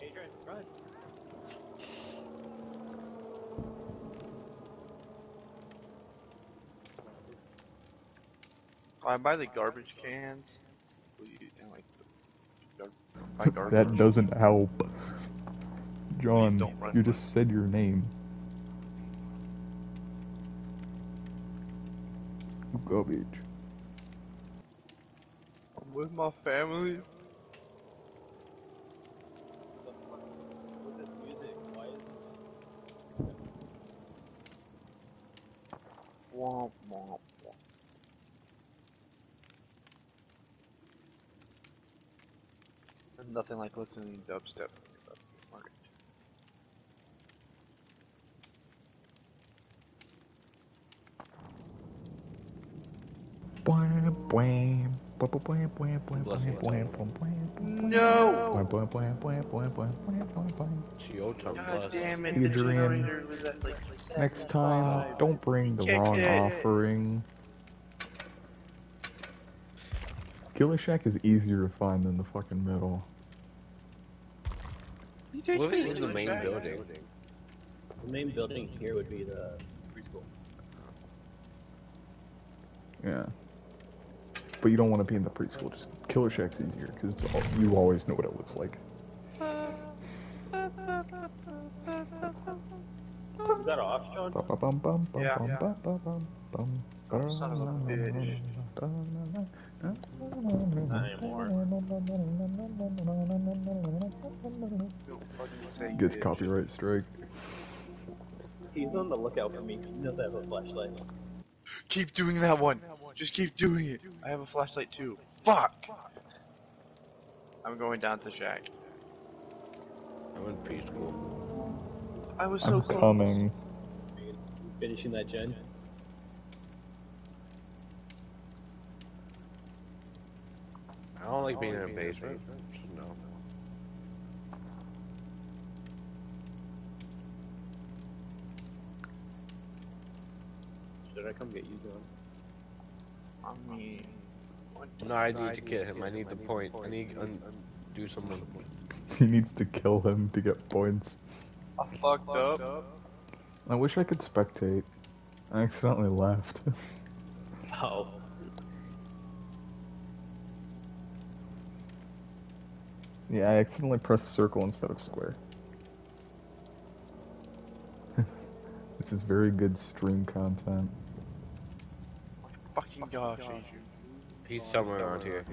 Adrian, run. I buy the garbage cans. And like, the gar- [LAUGHS] garbage. That doesn't help. John, you just said your name. Garbage. I'm with my family. Nothing like listening to dubstep. Bwah. Chiotum God damn it, Adrian, generator was at like Next time, 75. don't bring the Kick wrong it. offering. Killer Shack is easier to find than the fucking middle. You take me to the main building? the main building here would be the preschool. Yeah. But you don't want to be in the preschool. Just Killer Shack's easier because you always know what it looks like. Is that off, bum, Yeah. Oh, son of a bitch. Not anymore. Gets bitch. copyright strike. He's on the lookout for me. He I have a flashlight. Keep doing that one. Just keep doing it. I have a flashlight too. Fuck. I'm going down to shack. I'm in preschool. I was so I'm close. coming. Finishing that gen. I don't like being in a basement. Just no. Should I come get you, John? I mean, No, I need to kill him. I need the point. I need to un- do something. [LAUGHS] He needs to kill him to get points. I fucked up. I wish I could spectate. I accidentally left. [LAUGHS] Oh. yeah, I accidentally pressed circle instead of square. [LAUGHS] this is very good stream content. Fucking gosh, Adrian. He's somewhere around here.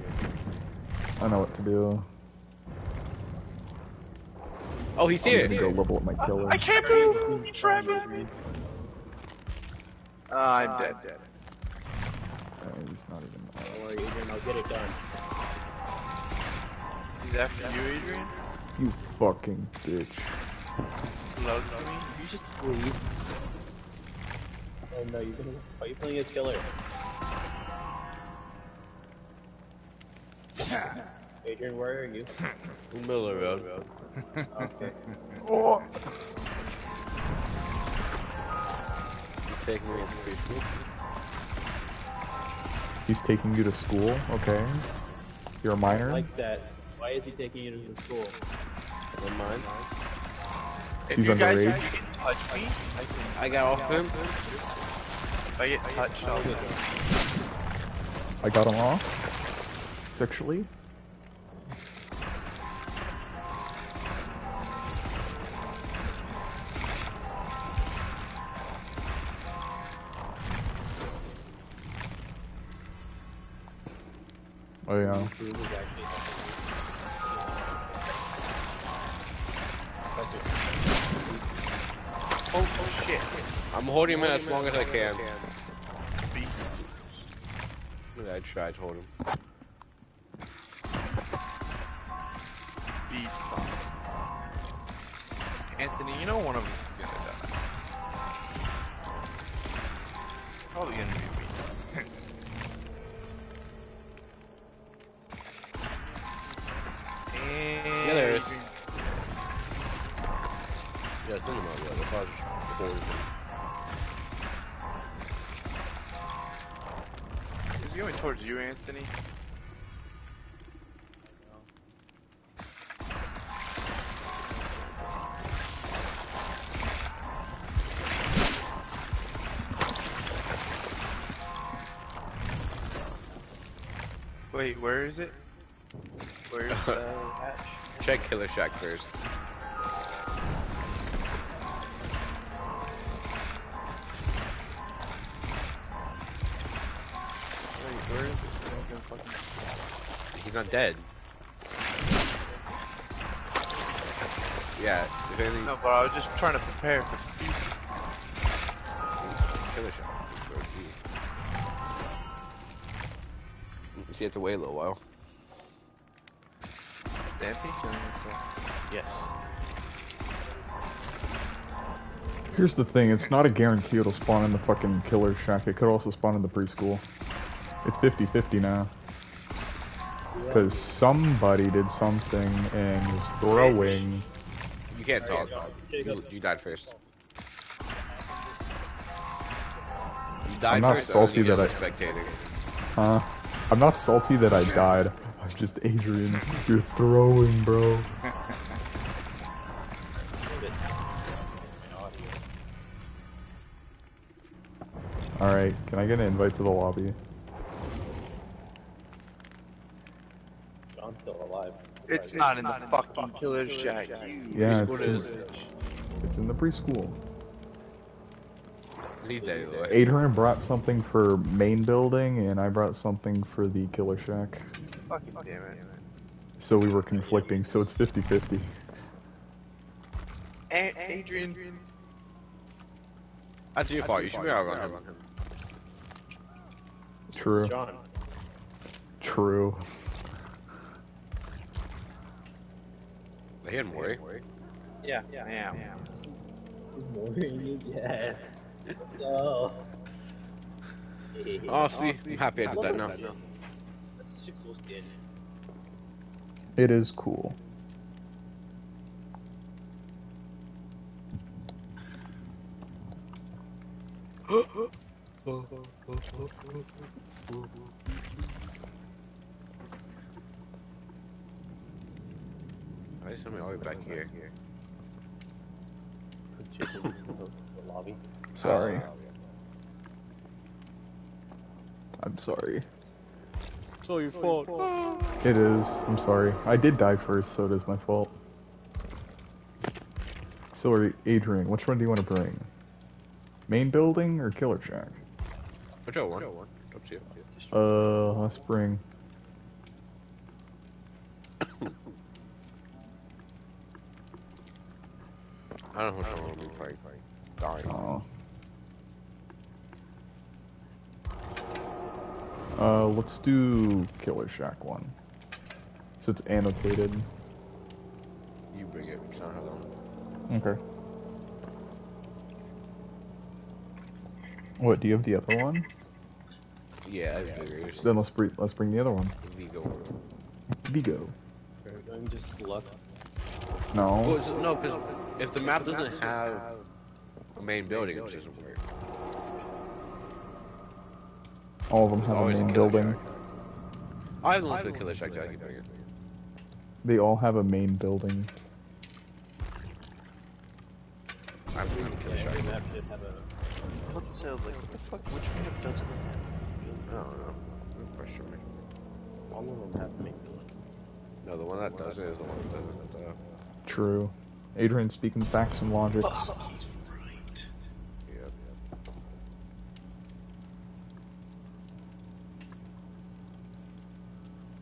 I know what to do. Oh, he's I'm here. gonna go level up my killer. I can't move. Trevor. Ah, I'm dead. Dead. Uh, he's not even. Don't worry, Adrian. I'll get it done. He's after you, Adrian. You fucking bitch. Loves me. You just leave. Oh no, you're gonna. Are you playing as killer? Adrian, [LAUGHS] where are you? In the middle of the road. Okay. Oh! He's taking me to preschool. He's taking you to school, okay? You're a minor? Like that. Why is he taking you to the school? Never mind. If He's you guys underage. you can touch me, I can. I got off him. If I get touched, I'll I got him off? Sexually? Oh is actually. Oh shit. I'm holding him as long as I can. Beat. I tried to hold him. Where is it? Where's uh, [LAUGHS] Hatch? Check Killer Shack first. Wait, where is it? I don't give a fucking- He's not dead. Yeah, if anything, No, but I was just trying to prepare for You see, you have to wait a little while. Anthony killing himself. Yes. Here's the thing, it's not a guarantee it'll spawn in the fucking killer shack. It could also spawn in the preschool. It's 50-50 now. Because somebody did something and was throwing... You can't talk. Jacob. You, you died first. You died not first. salty and then you that get spectating. Huh? I'm not salty that I died. I'm just Adrian. You're throwing, bro. Alright, can I get an invite to the lobby? John's still alive. It's not in the fucking killer shack. You Yeah, Preschool it's, is- it's in the preschool. He's dead either way. Adrian brought something for main building, and I brought something for the killer shack. fucking damn it. So we were conflicting, so it's 50-50. A- Adrian. That's your fault. You should be out on him. True. John. True. He had Mori. Yeah, yeah, I am. yes. No. Honestly, oh, I'm happy I did that now. That's such a cool skin. It is cool. I just want me all the way back here. Because Jacob was the host of the lobby. Sorry. Uh, I'm sorry. It's all your fault. It is. I'm sorry. I did die first, so it is my fault. Sorry, Adrian, which one do you want to bring? Main building or Killer Shack? Whichever one. Up to you. Uh, let's bring. [COUGHS] I don't know which one we'll be playing. Dying. Oh. Uh, let's do Killer Shack one. So it's annotated. You bring it. It's not how long. Okay. What? Do you have the other one? Yeah, I figures. Then let's bring let's bring the other one. Vigo. Vigo. Don't you just luck? No. Well, no, because if the map doesn't have a main building, it doesn't work. All of them have a always a main building. shack. I have the one for killer shack that I can bring it. They all have a main building. I'm bringing the killer shack. Every map should have a. What the sales like? What the fuck? Which map doesn't I don't know. Don't question me. All of them have main building. No, the one that does it is the one that doesn't. Uh, True. Adrian speaking facts and logics. He's right. yeah.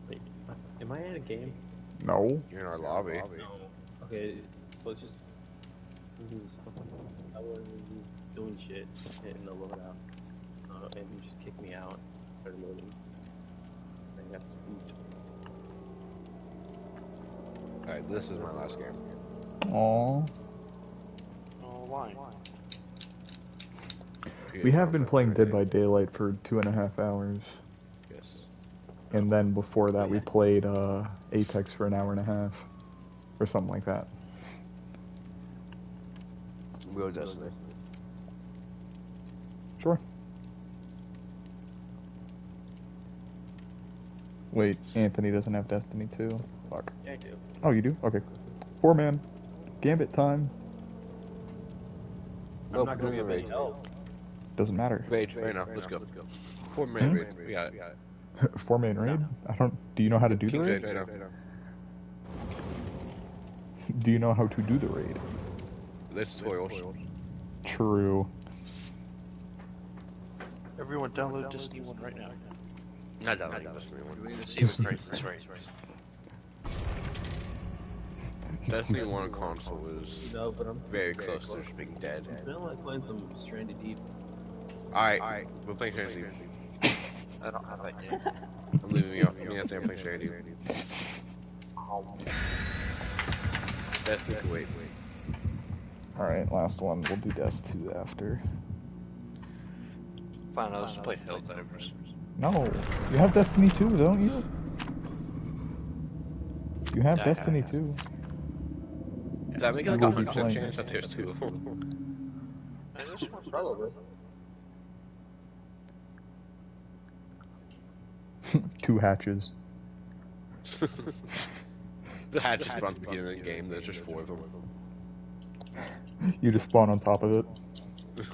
Wait, am I in a game? No. You're in our lobby. Okay, let's just. He's, I he's doing shit in the loadout. Uh, and he just kicked me out. Started loading. I got spooked. Alright, this is my last game. Aww. Oh, why? We have been playing Dead by Daylight for two and a half hours. Yes. And then before that we played uh, Apex for an hour and a half. Or something like that. We go Destiny. Sure. Wait, Anthony doesn't have Destiny 2. Fuck. Yeah, I do. Oh, you do? Okay. Four man. Gambit time. Oh, I'm not gonna doing be a of raid. help. Doesn't matter. Raid, right now. Let's go. Four man Hmm? raid. We got it. [LAUGHS] Four man raid? I don't. Do you know how to do the raid? raid right. Do you know how to do the raid? There's tutorials. True. Everyone download Destiny 1 right now. Not downloading Destiny We're 1. gonna see what prices right. Destiny 1 console is No, but I'm very close to just being dead. I feel like playing some Stranded Deep. Alright, we're playing Stranded Deep. I don't have that yet. I'm leaving you off. Me and Anthony are playing Stranded Deep. Destiny can wait. Alright, last one. We'll do Dest 2 after. Fine, I'll just play Helldivers. No, you have Destiny 2, don't you? You have Yeah, I Destiny have. 2. Does that make it like We'll a be 100% chance that there's two of them? [LAUGHS] Probably. [LAUGHS] Two hatches. [LAUGHS] the hatches from the beginning of the game, there's just four of them. You just spawn on top of it. [LAUGHS]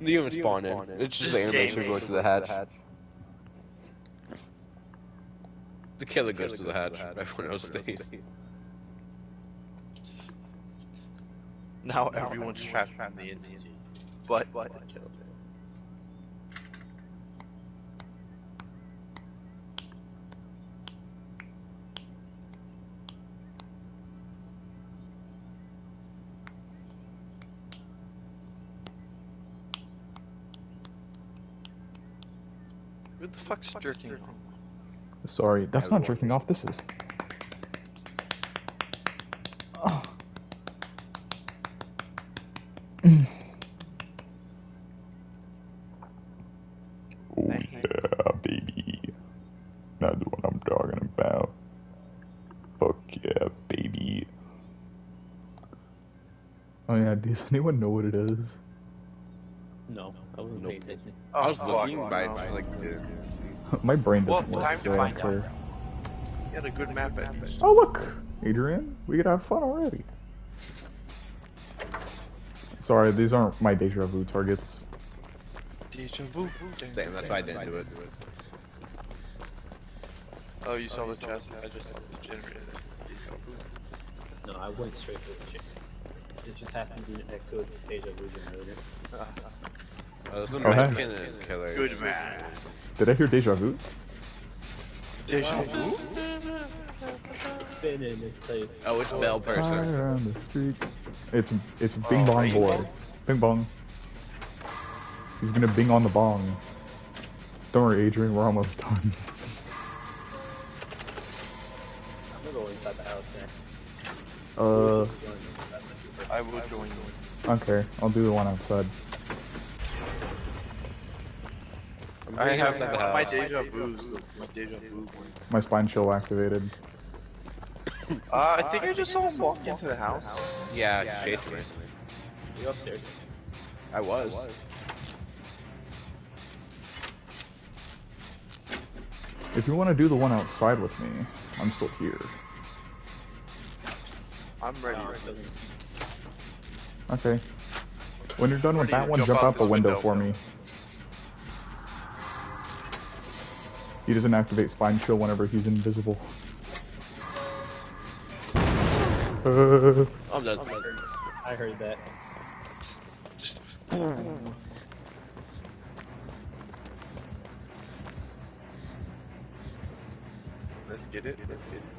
You even spawn in. It's just the animation going to the hatch. The killer goes to the hatch. Everyone else stays. Now everyone's trapped in the Indies. But, but, killed. Who the fuck's jerking off? Sorry, that's not jerking off, this is. Oh. Oh yeah, baby. That's what I'm talking about. Fuck yeah, baby. Oh yeah, does anyone know what it is? No, I wasn't Nope. paying attention. I was Oh, looking, fuck, but I just like didn't. [LAUGHS] My brain doesn't work, time so I find don't. You had a good map at least. Oh look, Adrian, we could have fun already. Sorry, these aren't my deja vu targets. Deja vu. Damn, that's why I didn't do it. Oh, you saw the chest? I just saw it generated. It's deja vu. No, I went straight for the chick. It just happened to be next to a deja vu generator. [LAUGHS] Oh, there's a Oh. Mexican and killer. Good man. Did I hear deja vu? Deja vu? Spin in and play. Oh, it's Bell person. the street. It's it's Bing Oh, Bong Boy. Bong? Bing Bong. He's gonna bing on the bong. Don't worry, Adrian, we're almost [LAUGHS] done. I'm gonna go inside the house next. Uh, I will join you. okay, I'll do the one outside. I have outside the my house. deja vu's. My deja vu points. My spine chill activated. Uh, I think I just saw him walk into the house. Yeah, he's chasing me. You upstairs? I was. If you want to do the one outside with me, I'm still here. I'm ready. No, it doesn't. Okay. When you're done with that one, jump jump out out the window window. for me. He doesn't activate spine chill whenever he's invisible. Uh, I'm done. I heard that. Just boom. Let's get it. Let's get it.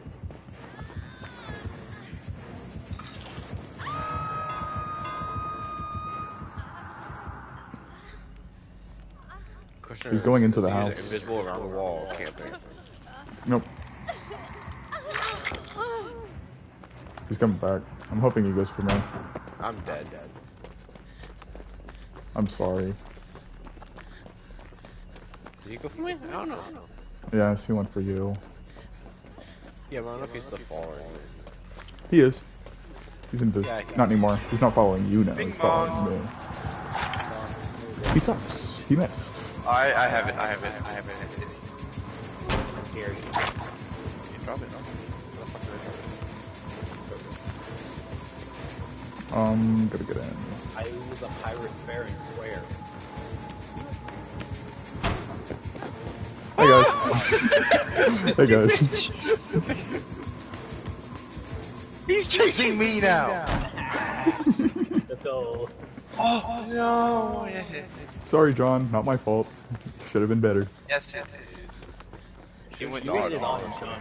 He's going into the house. Invisible around the wall, camping. nope. He's coming back. I'm hoping he goes for me. I'm dead. Dead. I'm sorry. Did he go for me? I don't know. Yes, he went for you. Yeah, but I don't know if he's still following me. He is. He's invisible. Yeah, Not anymore. He's not following you now. Bing He's following me. He sucks. He missed. I I have it. I have it. I have it. scared. You drop it, no? Where the fuck did I drop it? Um, gotta get in. I was a pirate fair and square. Hey guys. [LAUGHS] hey guys. He's chasing me now. [LAUGHS] So, Oh no! Sorry, John. Not my fault. Should have been better. Yes, it is. He went dog on on him,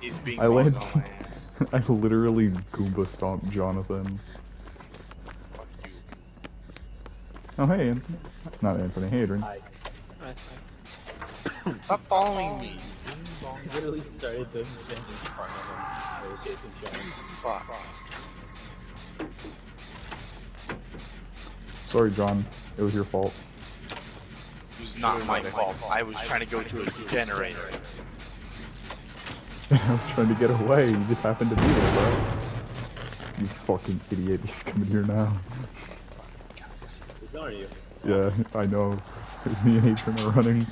He's being I went- on my ass. [LAUGHS] I literally Goomba stomped Jonathan. Fuck you. Oh, hey, Anthony. Not Anthony. Hey, Adrian. I Stop following me. I literally started the event in front of him. I was chasing Sean. Fuck. Sorry, John. It was your fault. It was not my fault. I was trying to go to a generator. [LAUGHS] I was trying to get away. You just happened to be there, bro. You fucking idiot. He's coming here now. Who's are you? Yeah, I know. [LAUGHS] Me and Adrian are running.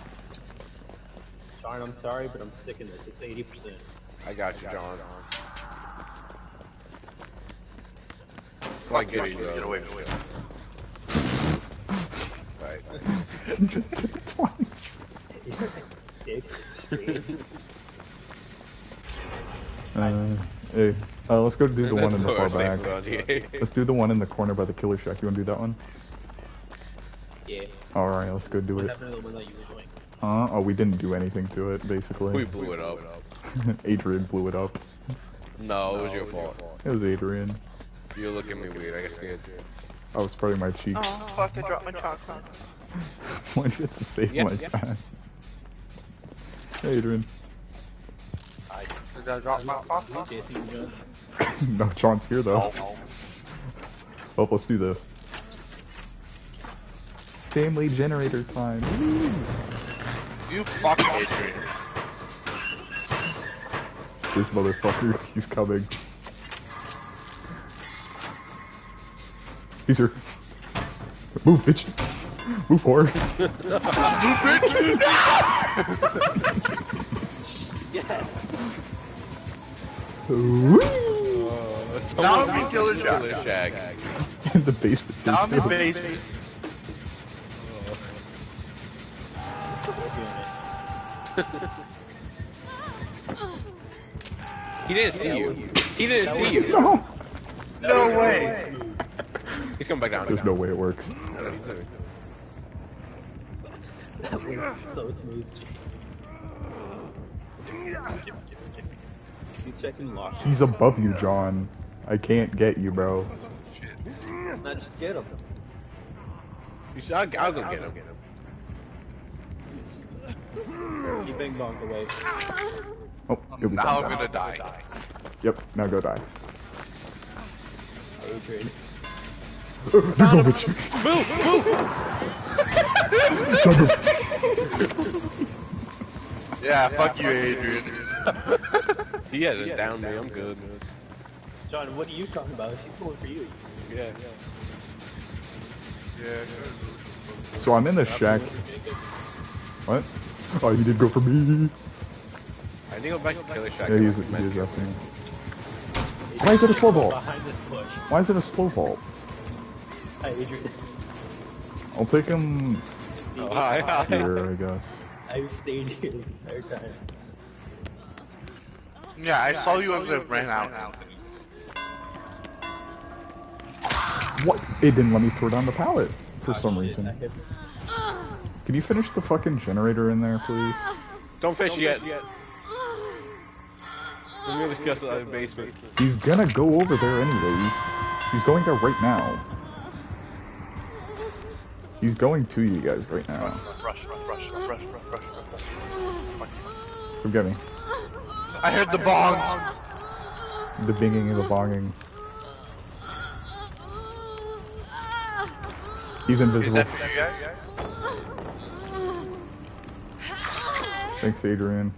John, I'm sorry, but I'm sticking this. It's 80%. I got you, John. Like, Fuck you, get you get away from me. Right. Dick. [LAUGHS] uh, hey, uh, let's go do the one in the far back. [LAUGHS] Let's do the one in the corner by the killer shack. You wanna do that one? Yeah. Alright, let's go do What it. happened to the one that you? Uh, oh, we didn't do anything to it, basically. We blew it up. [LAUGHS] Adrian blew it up. No, it was your fault. It was Adrian. You look at me weird. I got scared. I was spraying my cheeks. Oh, oh, fuck, I dropped my chocolate. Why do you have to say it Yeah, like yeah. that? Hey, Adrian. I did I drop my chocolate? Chasing John? no, John's here though. Oh, Oh, let's do this. Family generator time. You fuck Adrian. This motherfucker, [LAUGHS] he's coming. He's here. Move, bitch. Move forward. Whee! Uh, Down someone the killer shack. Killer shack. In the basement. too, Down the basement. I'm still working on it. He didn't see you. He didn't see you. No! No way. He's coming back down. There's no way it works. No, he's there. That was so smooth. He's checking lock. He's above you, John. I can't get you, bro. Not just get him. You should, I'll, I'll go get him. He bang bonged away. Oh, you'll be Now. I'm gonna die. Yep, now go die. Adrian. You're going with you. Yeah, fuck you, Adrian. [LAUGHS] He hasn't downed me. I'm good. John, what are you talking about? She's going for you. Yeah. yeah. So I'm in the shack. What? Oh, he did go for me. I need to go back to killer shack. Yeah, he's, he is after me. Why is it a slow vault? Behind this bush. Why is it a slow vault? Hi, Adrian. I'll pick him See Oh, hi, hi. [LAUGHS] here, I guess. I stayed here the entire time. Yeah, I saw you as I ran out. What? It didn't let me throw down the pallet for Ah, some shit, reason. Can you finish the fucking generator in there, please? Don't fish yet. We're gonna discuss it in the basement. He's gonna go over there anyways. He's going there right now. He's going to you guys right now. Rush, rush, rush, rush, rush, rush, rush, rush. Come get me. I heard the bong! The binging and the bonging. He's Is invisible. that you guys? Thanks, Adrian.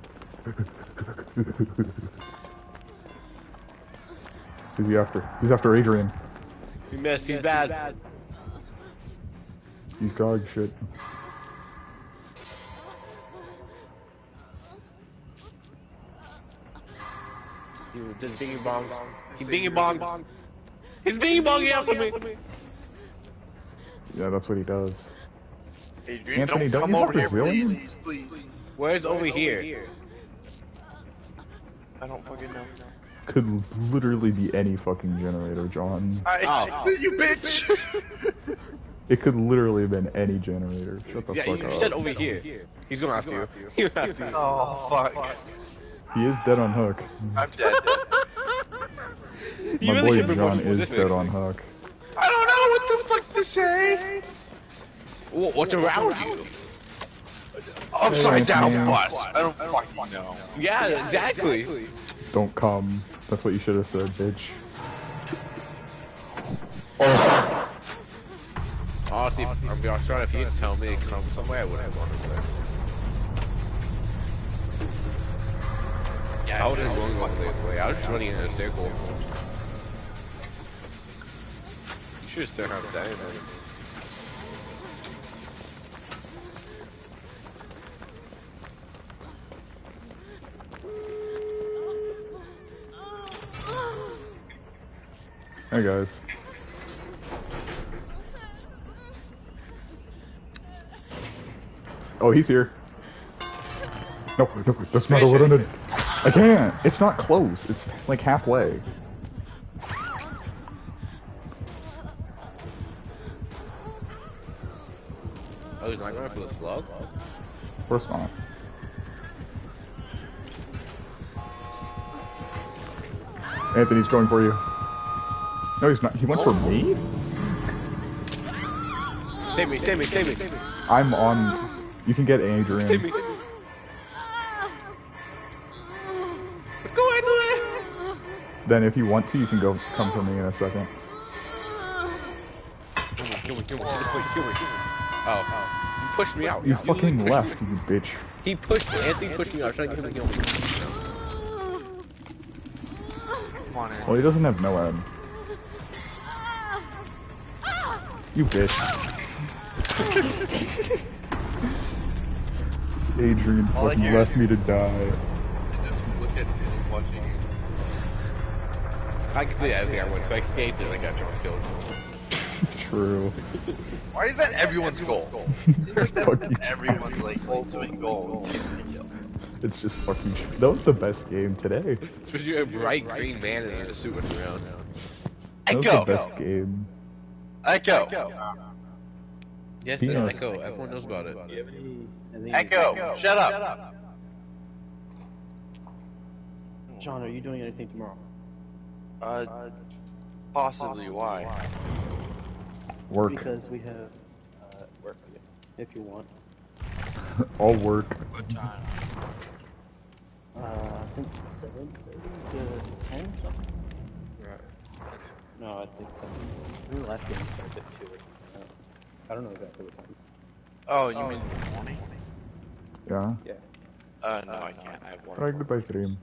Who's he after? He's after Adrian. We missed. He's bad. He's dog shit. He was just binging bongs. He binging bongs. He's binging bonging after me. Yeah, that's what he does. Adrian, Anthony, don't, don't come you over have here, please, resilience? please. Where's over here? I don't fucking know. Could literally be any fucking generator, John. I, Oh. [LAUGHS] you bitch! [LAUGHS] It could literally have been any generator. Shut the Yeah, fuck up. Yeah, you up. said over here. He's going after you. He's going after you. oh fuck! He is dead on hook. I'm dead. You My really boy should be more John is specific. dead on hook. I don't know what the fuck to say. Wha- What's around you? Upside down Anthony. bus. I don't fucking know. Yeah, exactly. Don't come. That's what you should have said, bitch. Oh. Honestly, I'm gonna be honest, if you didn't tell me to come somewhere, I would have gone there. Yeah, I would have gone the way. I was just running in a circle. You should have stood around standing there. Hey guys. Oh, he's here. No, no, that's not what I did. I can't. It's not close. It's like halfway. Oh, he's not going for the slug? Of course not. Anthony's going for you. No, he's not. He went for me? Save me, save me, save me. I'm on. You can get Adrian. Save me. Let's go, Anthony! Then, if you want to, you can go come for me in a second. Kill me, kill me, kill me, kill me, kill me. Oh. oh. You pushed me out. You literally fucking left, Me. you bitch. He pushed me. Anthony pushed me out. I was trying to get him to kill me. Come. Well, he doesn't have no end. You bitch. [LAUGHS] Adrian All fucking hear left me to die. Just look at him watching you. I completed everything I wanted, so I escaped and I got John killed. [LAUGHS] True. Why is that everyone's goal? [LAUGHS] Seems like that's Fuck everyone's like ultimate goal. It's just fucking. Tr- that was the best game today. Especially a bright green man in a suit running around. That was Echo. the best game. Echo. Yes, He the. Echo. Everyone knows about it. Do you have any? any Echo. Shut up. John, are you doing anything tomorrow? Uh, possibly why? Work. Because we have uh, work if you want. [LAUGHS] All work. What time? Uh, I think seven thirty to ten something. Right. No, I think seven. I think the last game started at two or something. I don't- I don't know exactly what times. Oh, you mean morning? Yeah. Yeah. Uh, no, I can't. I have one. Alright, goodbye, stream.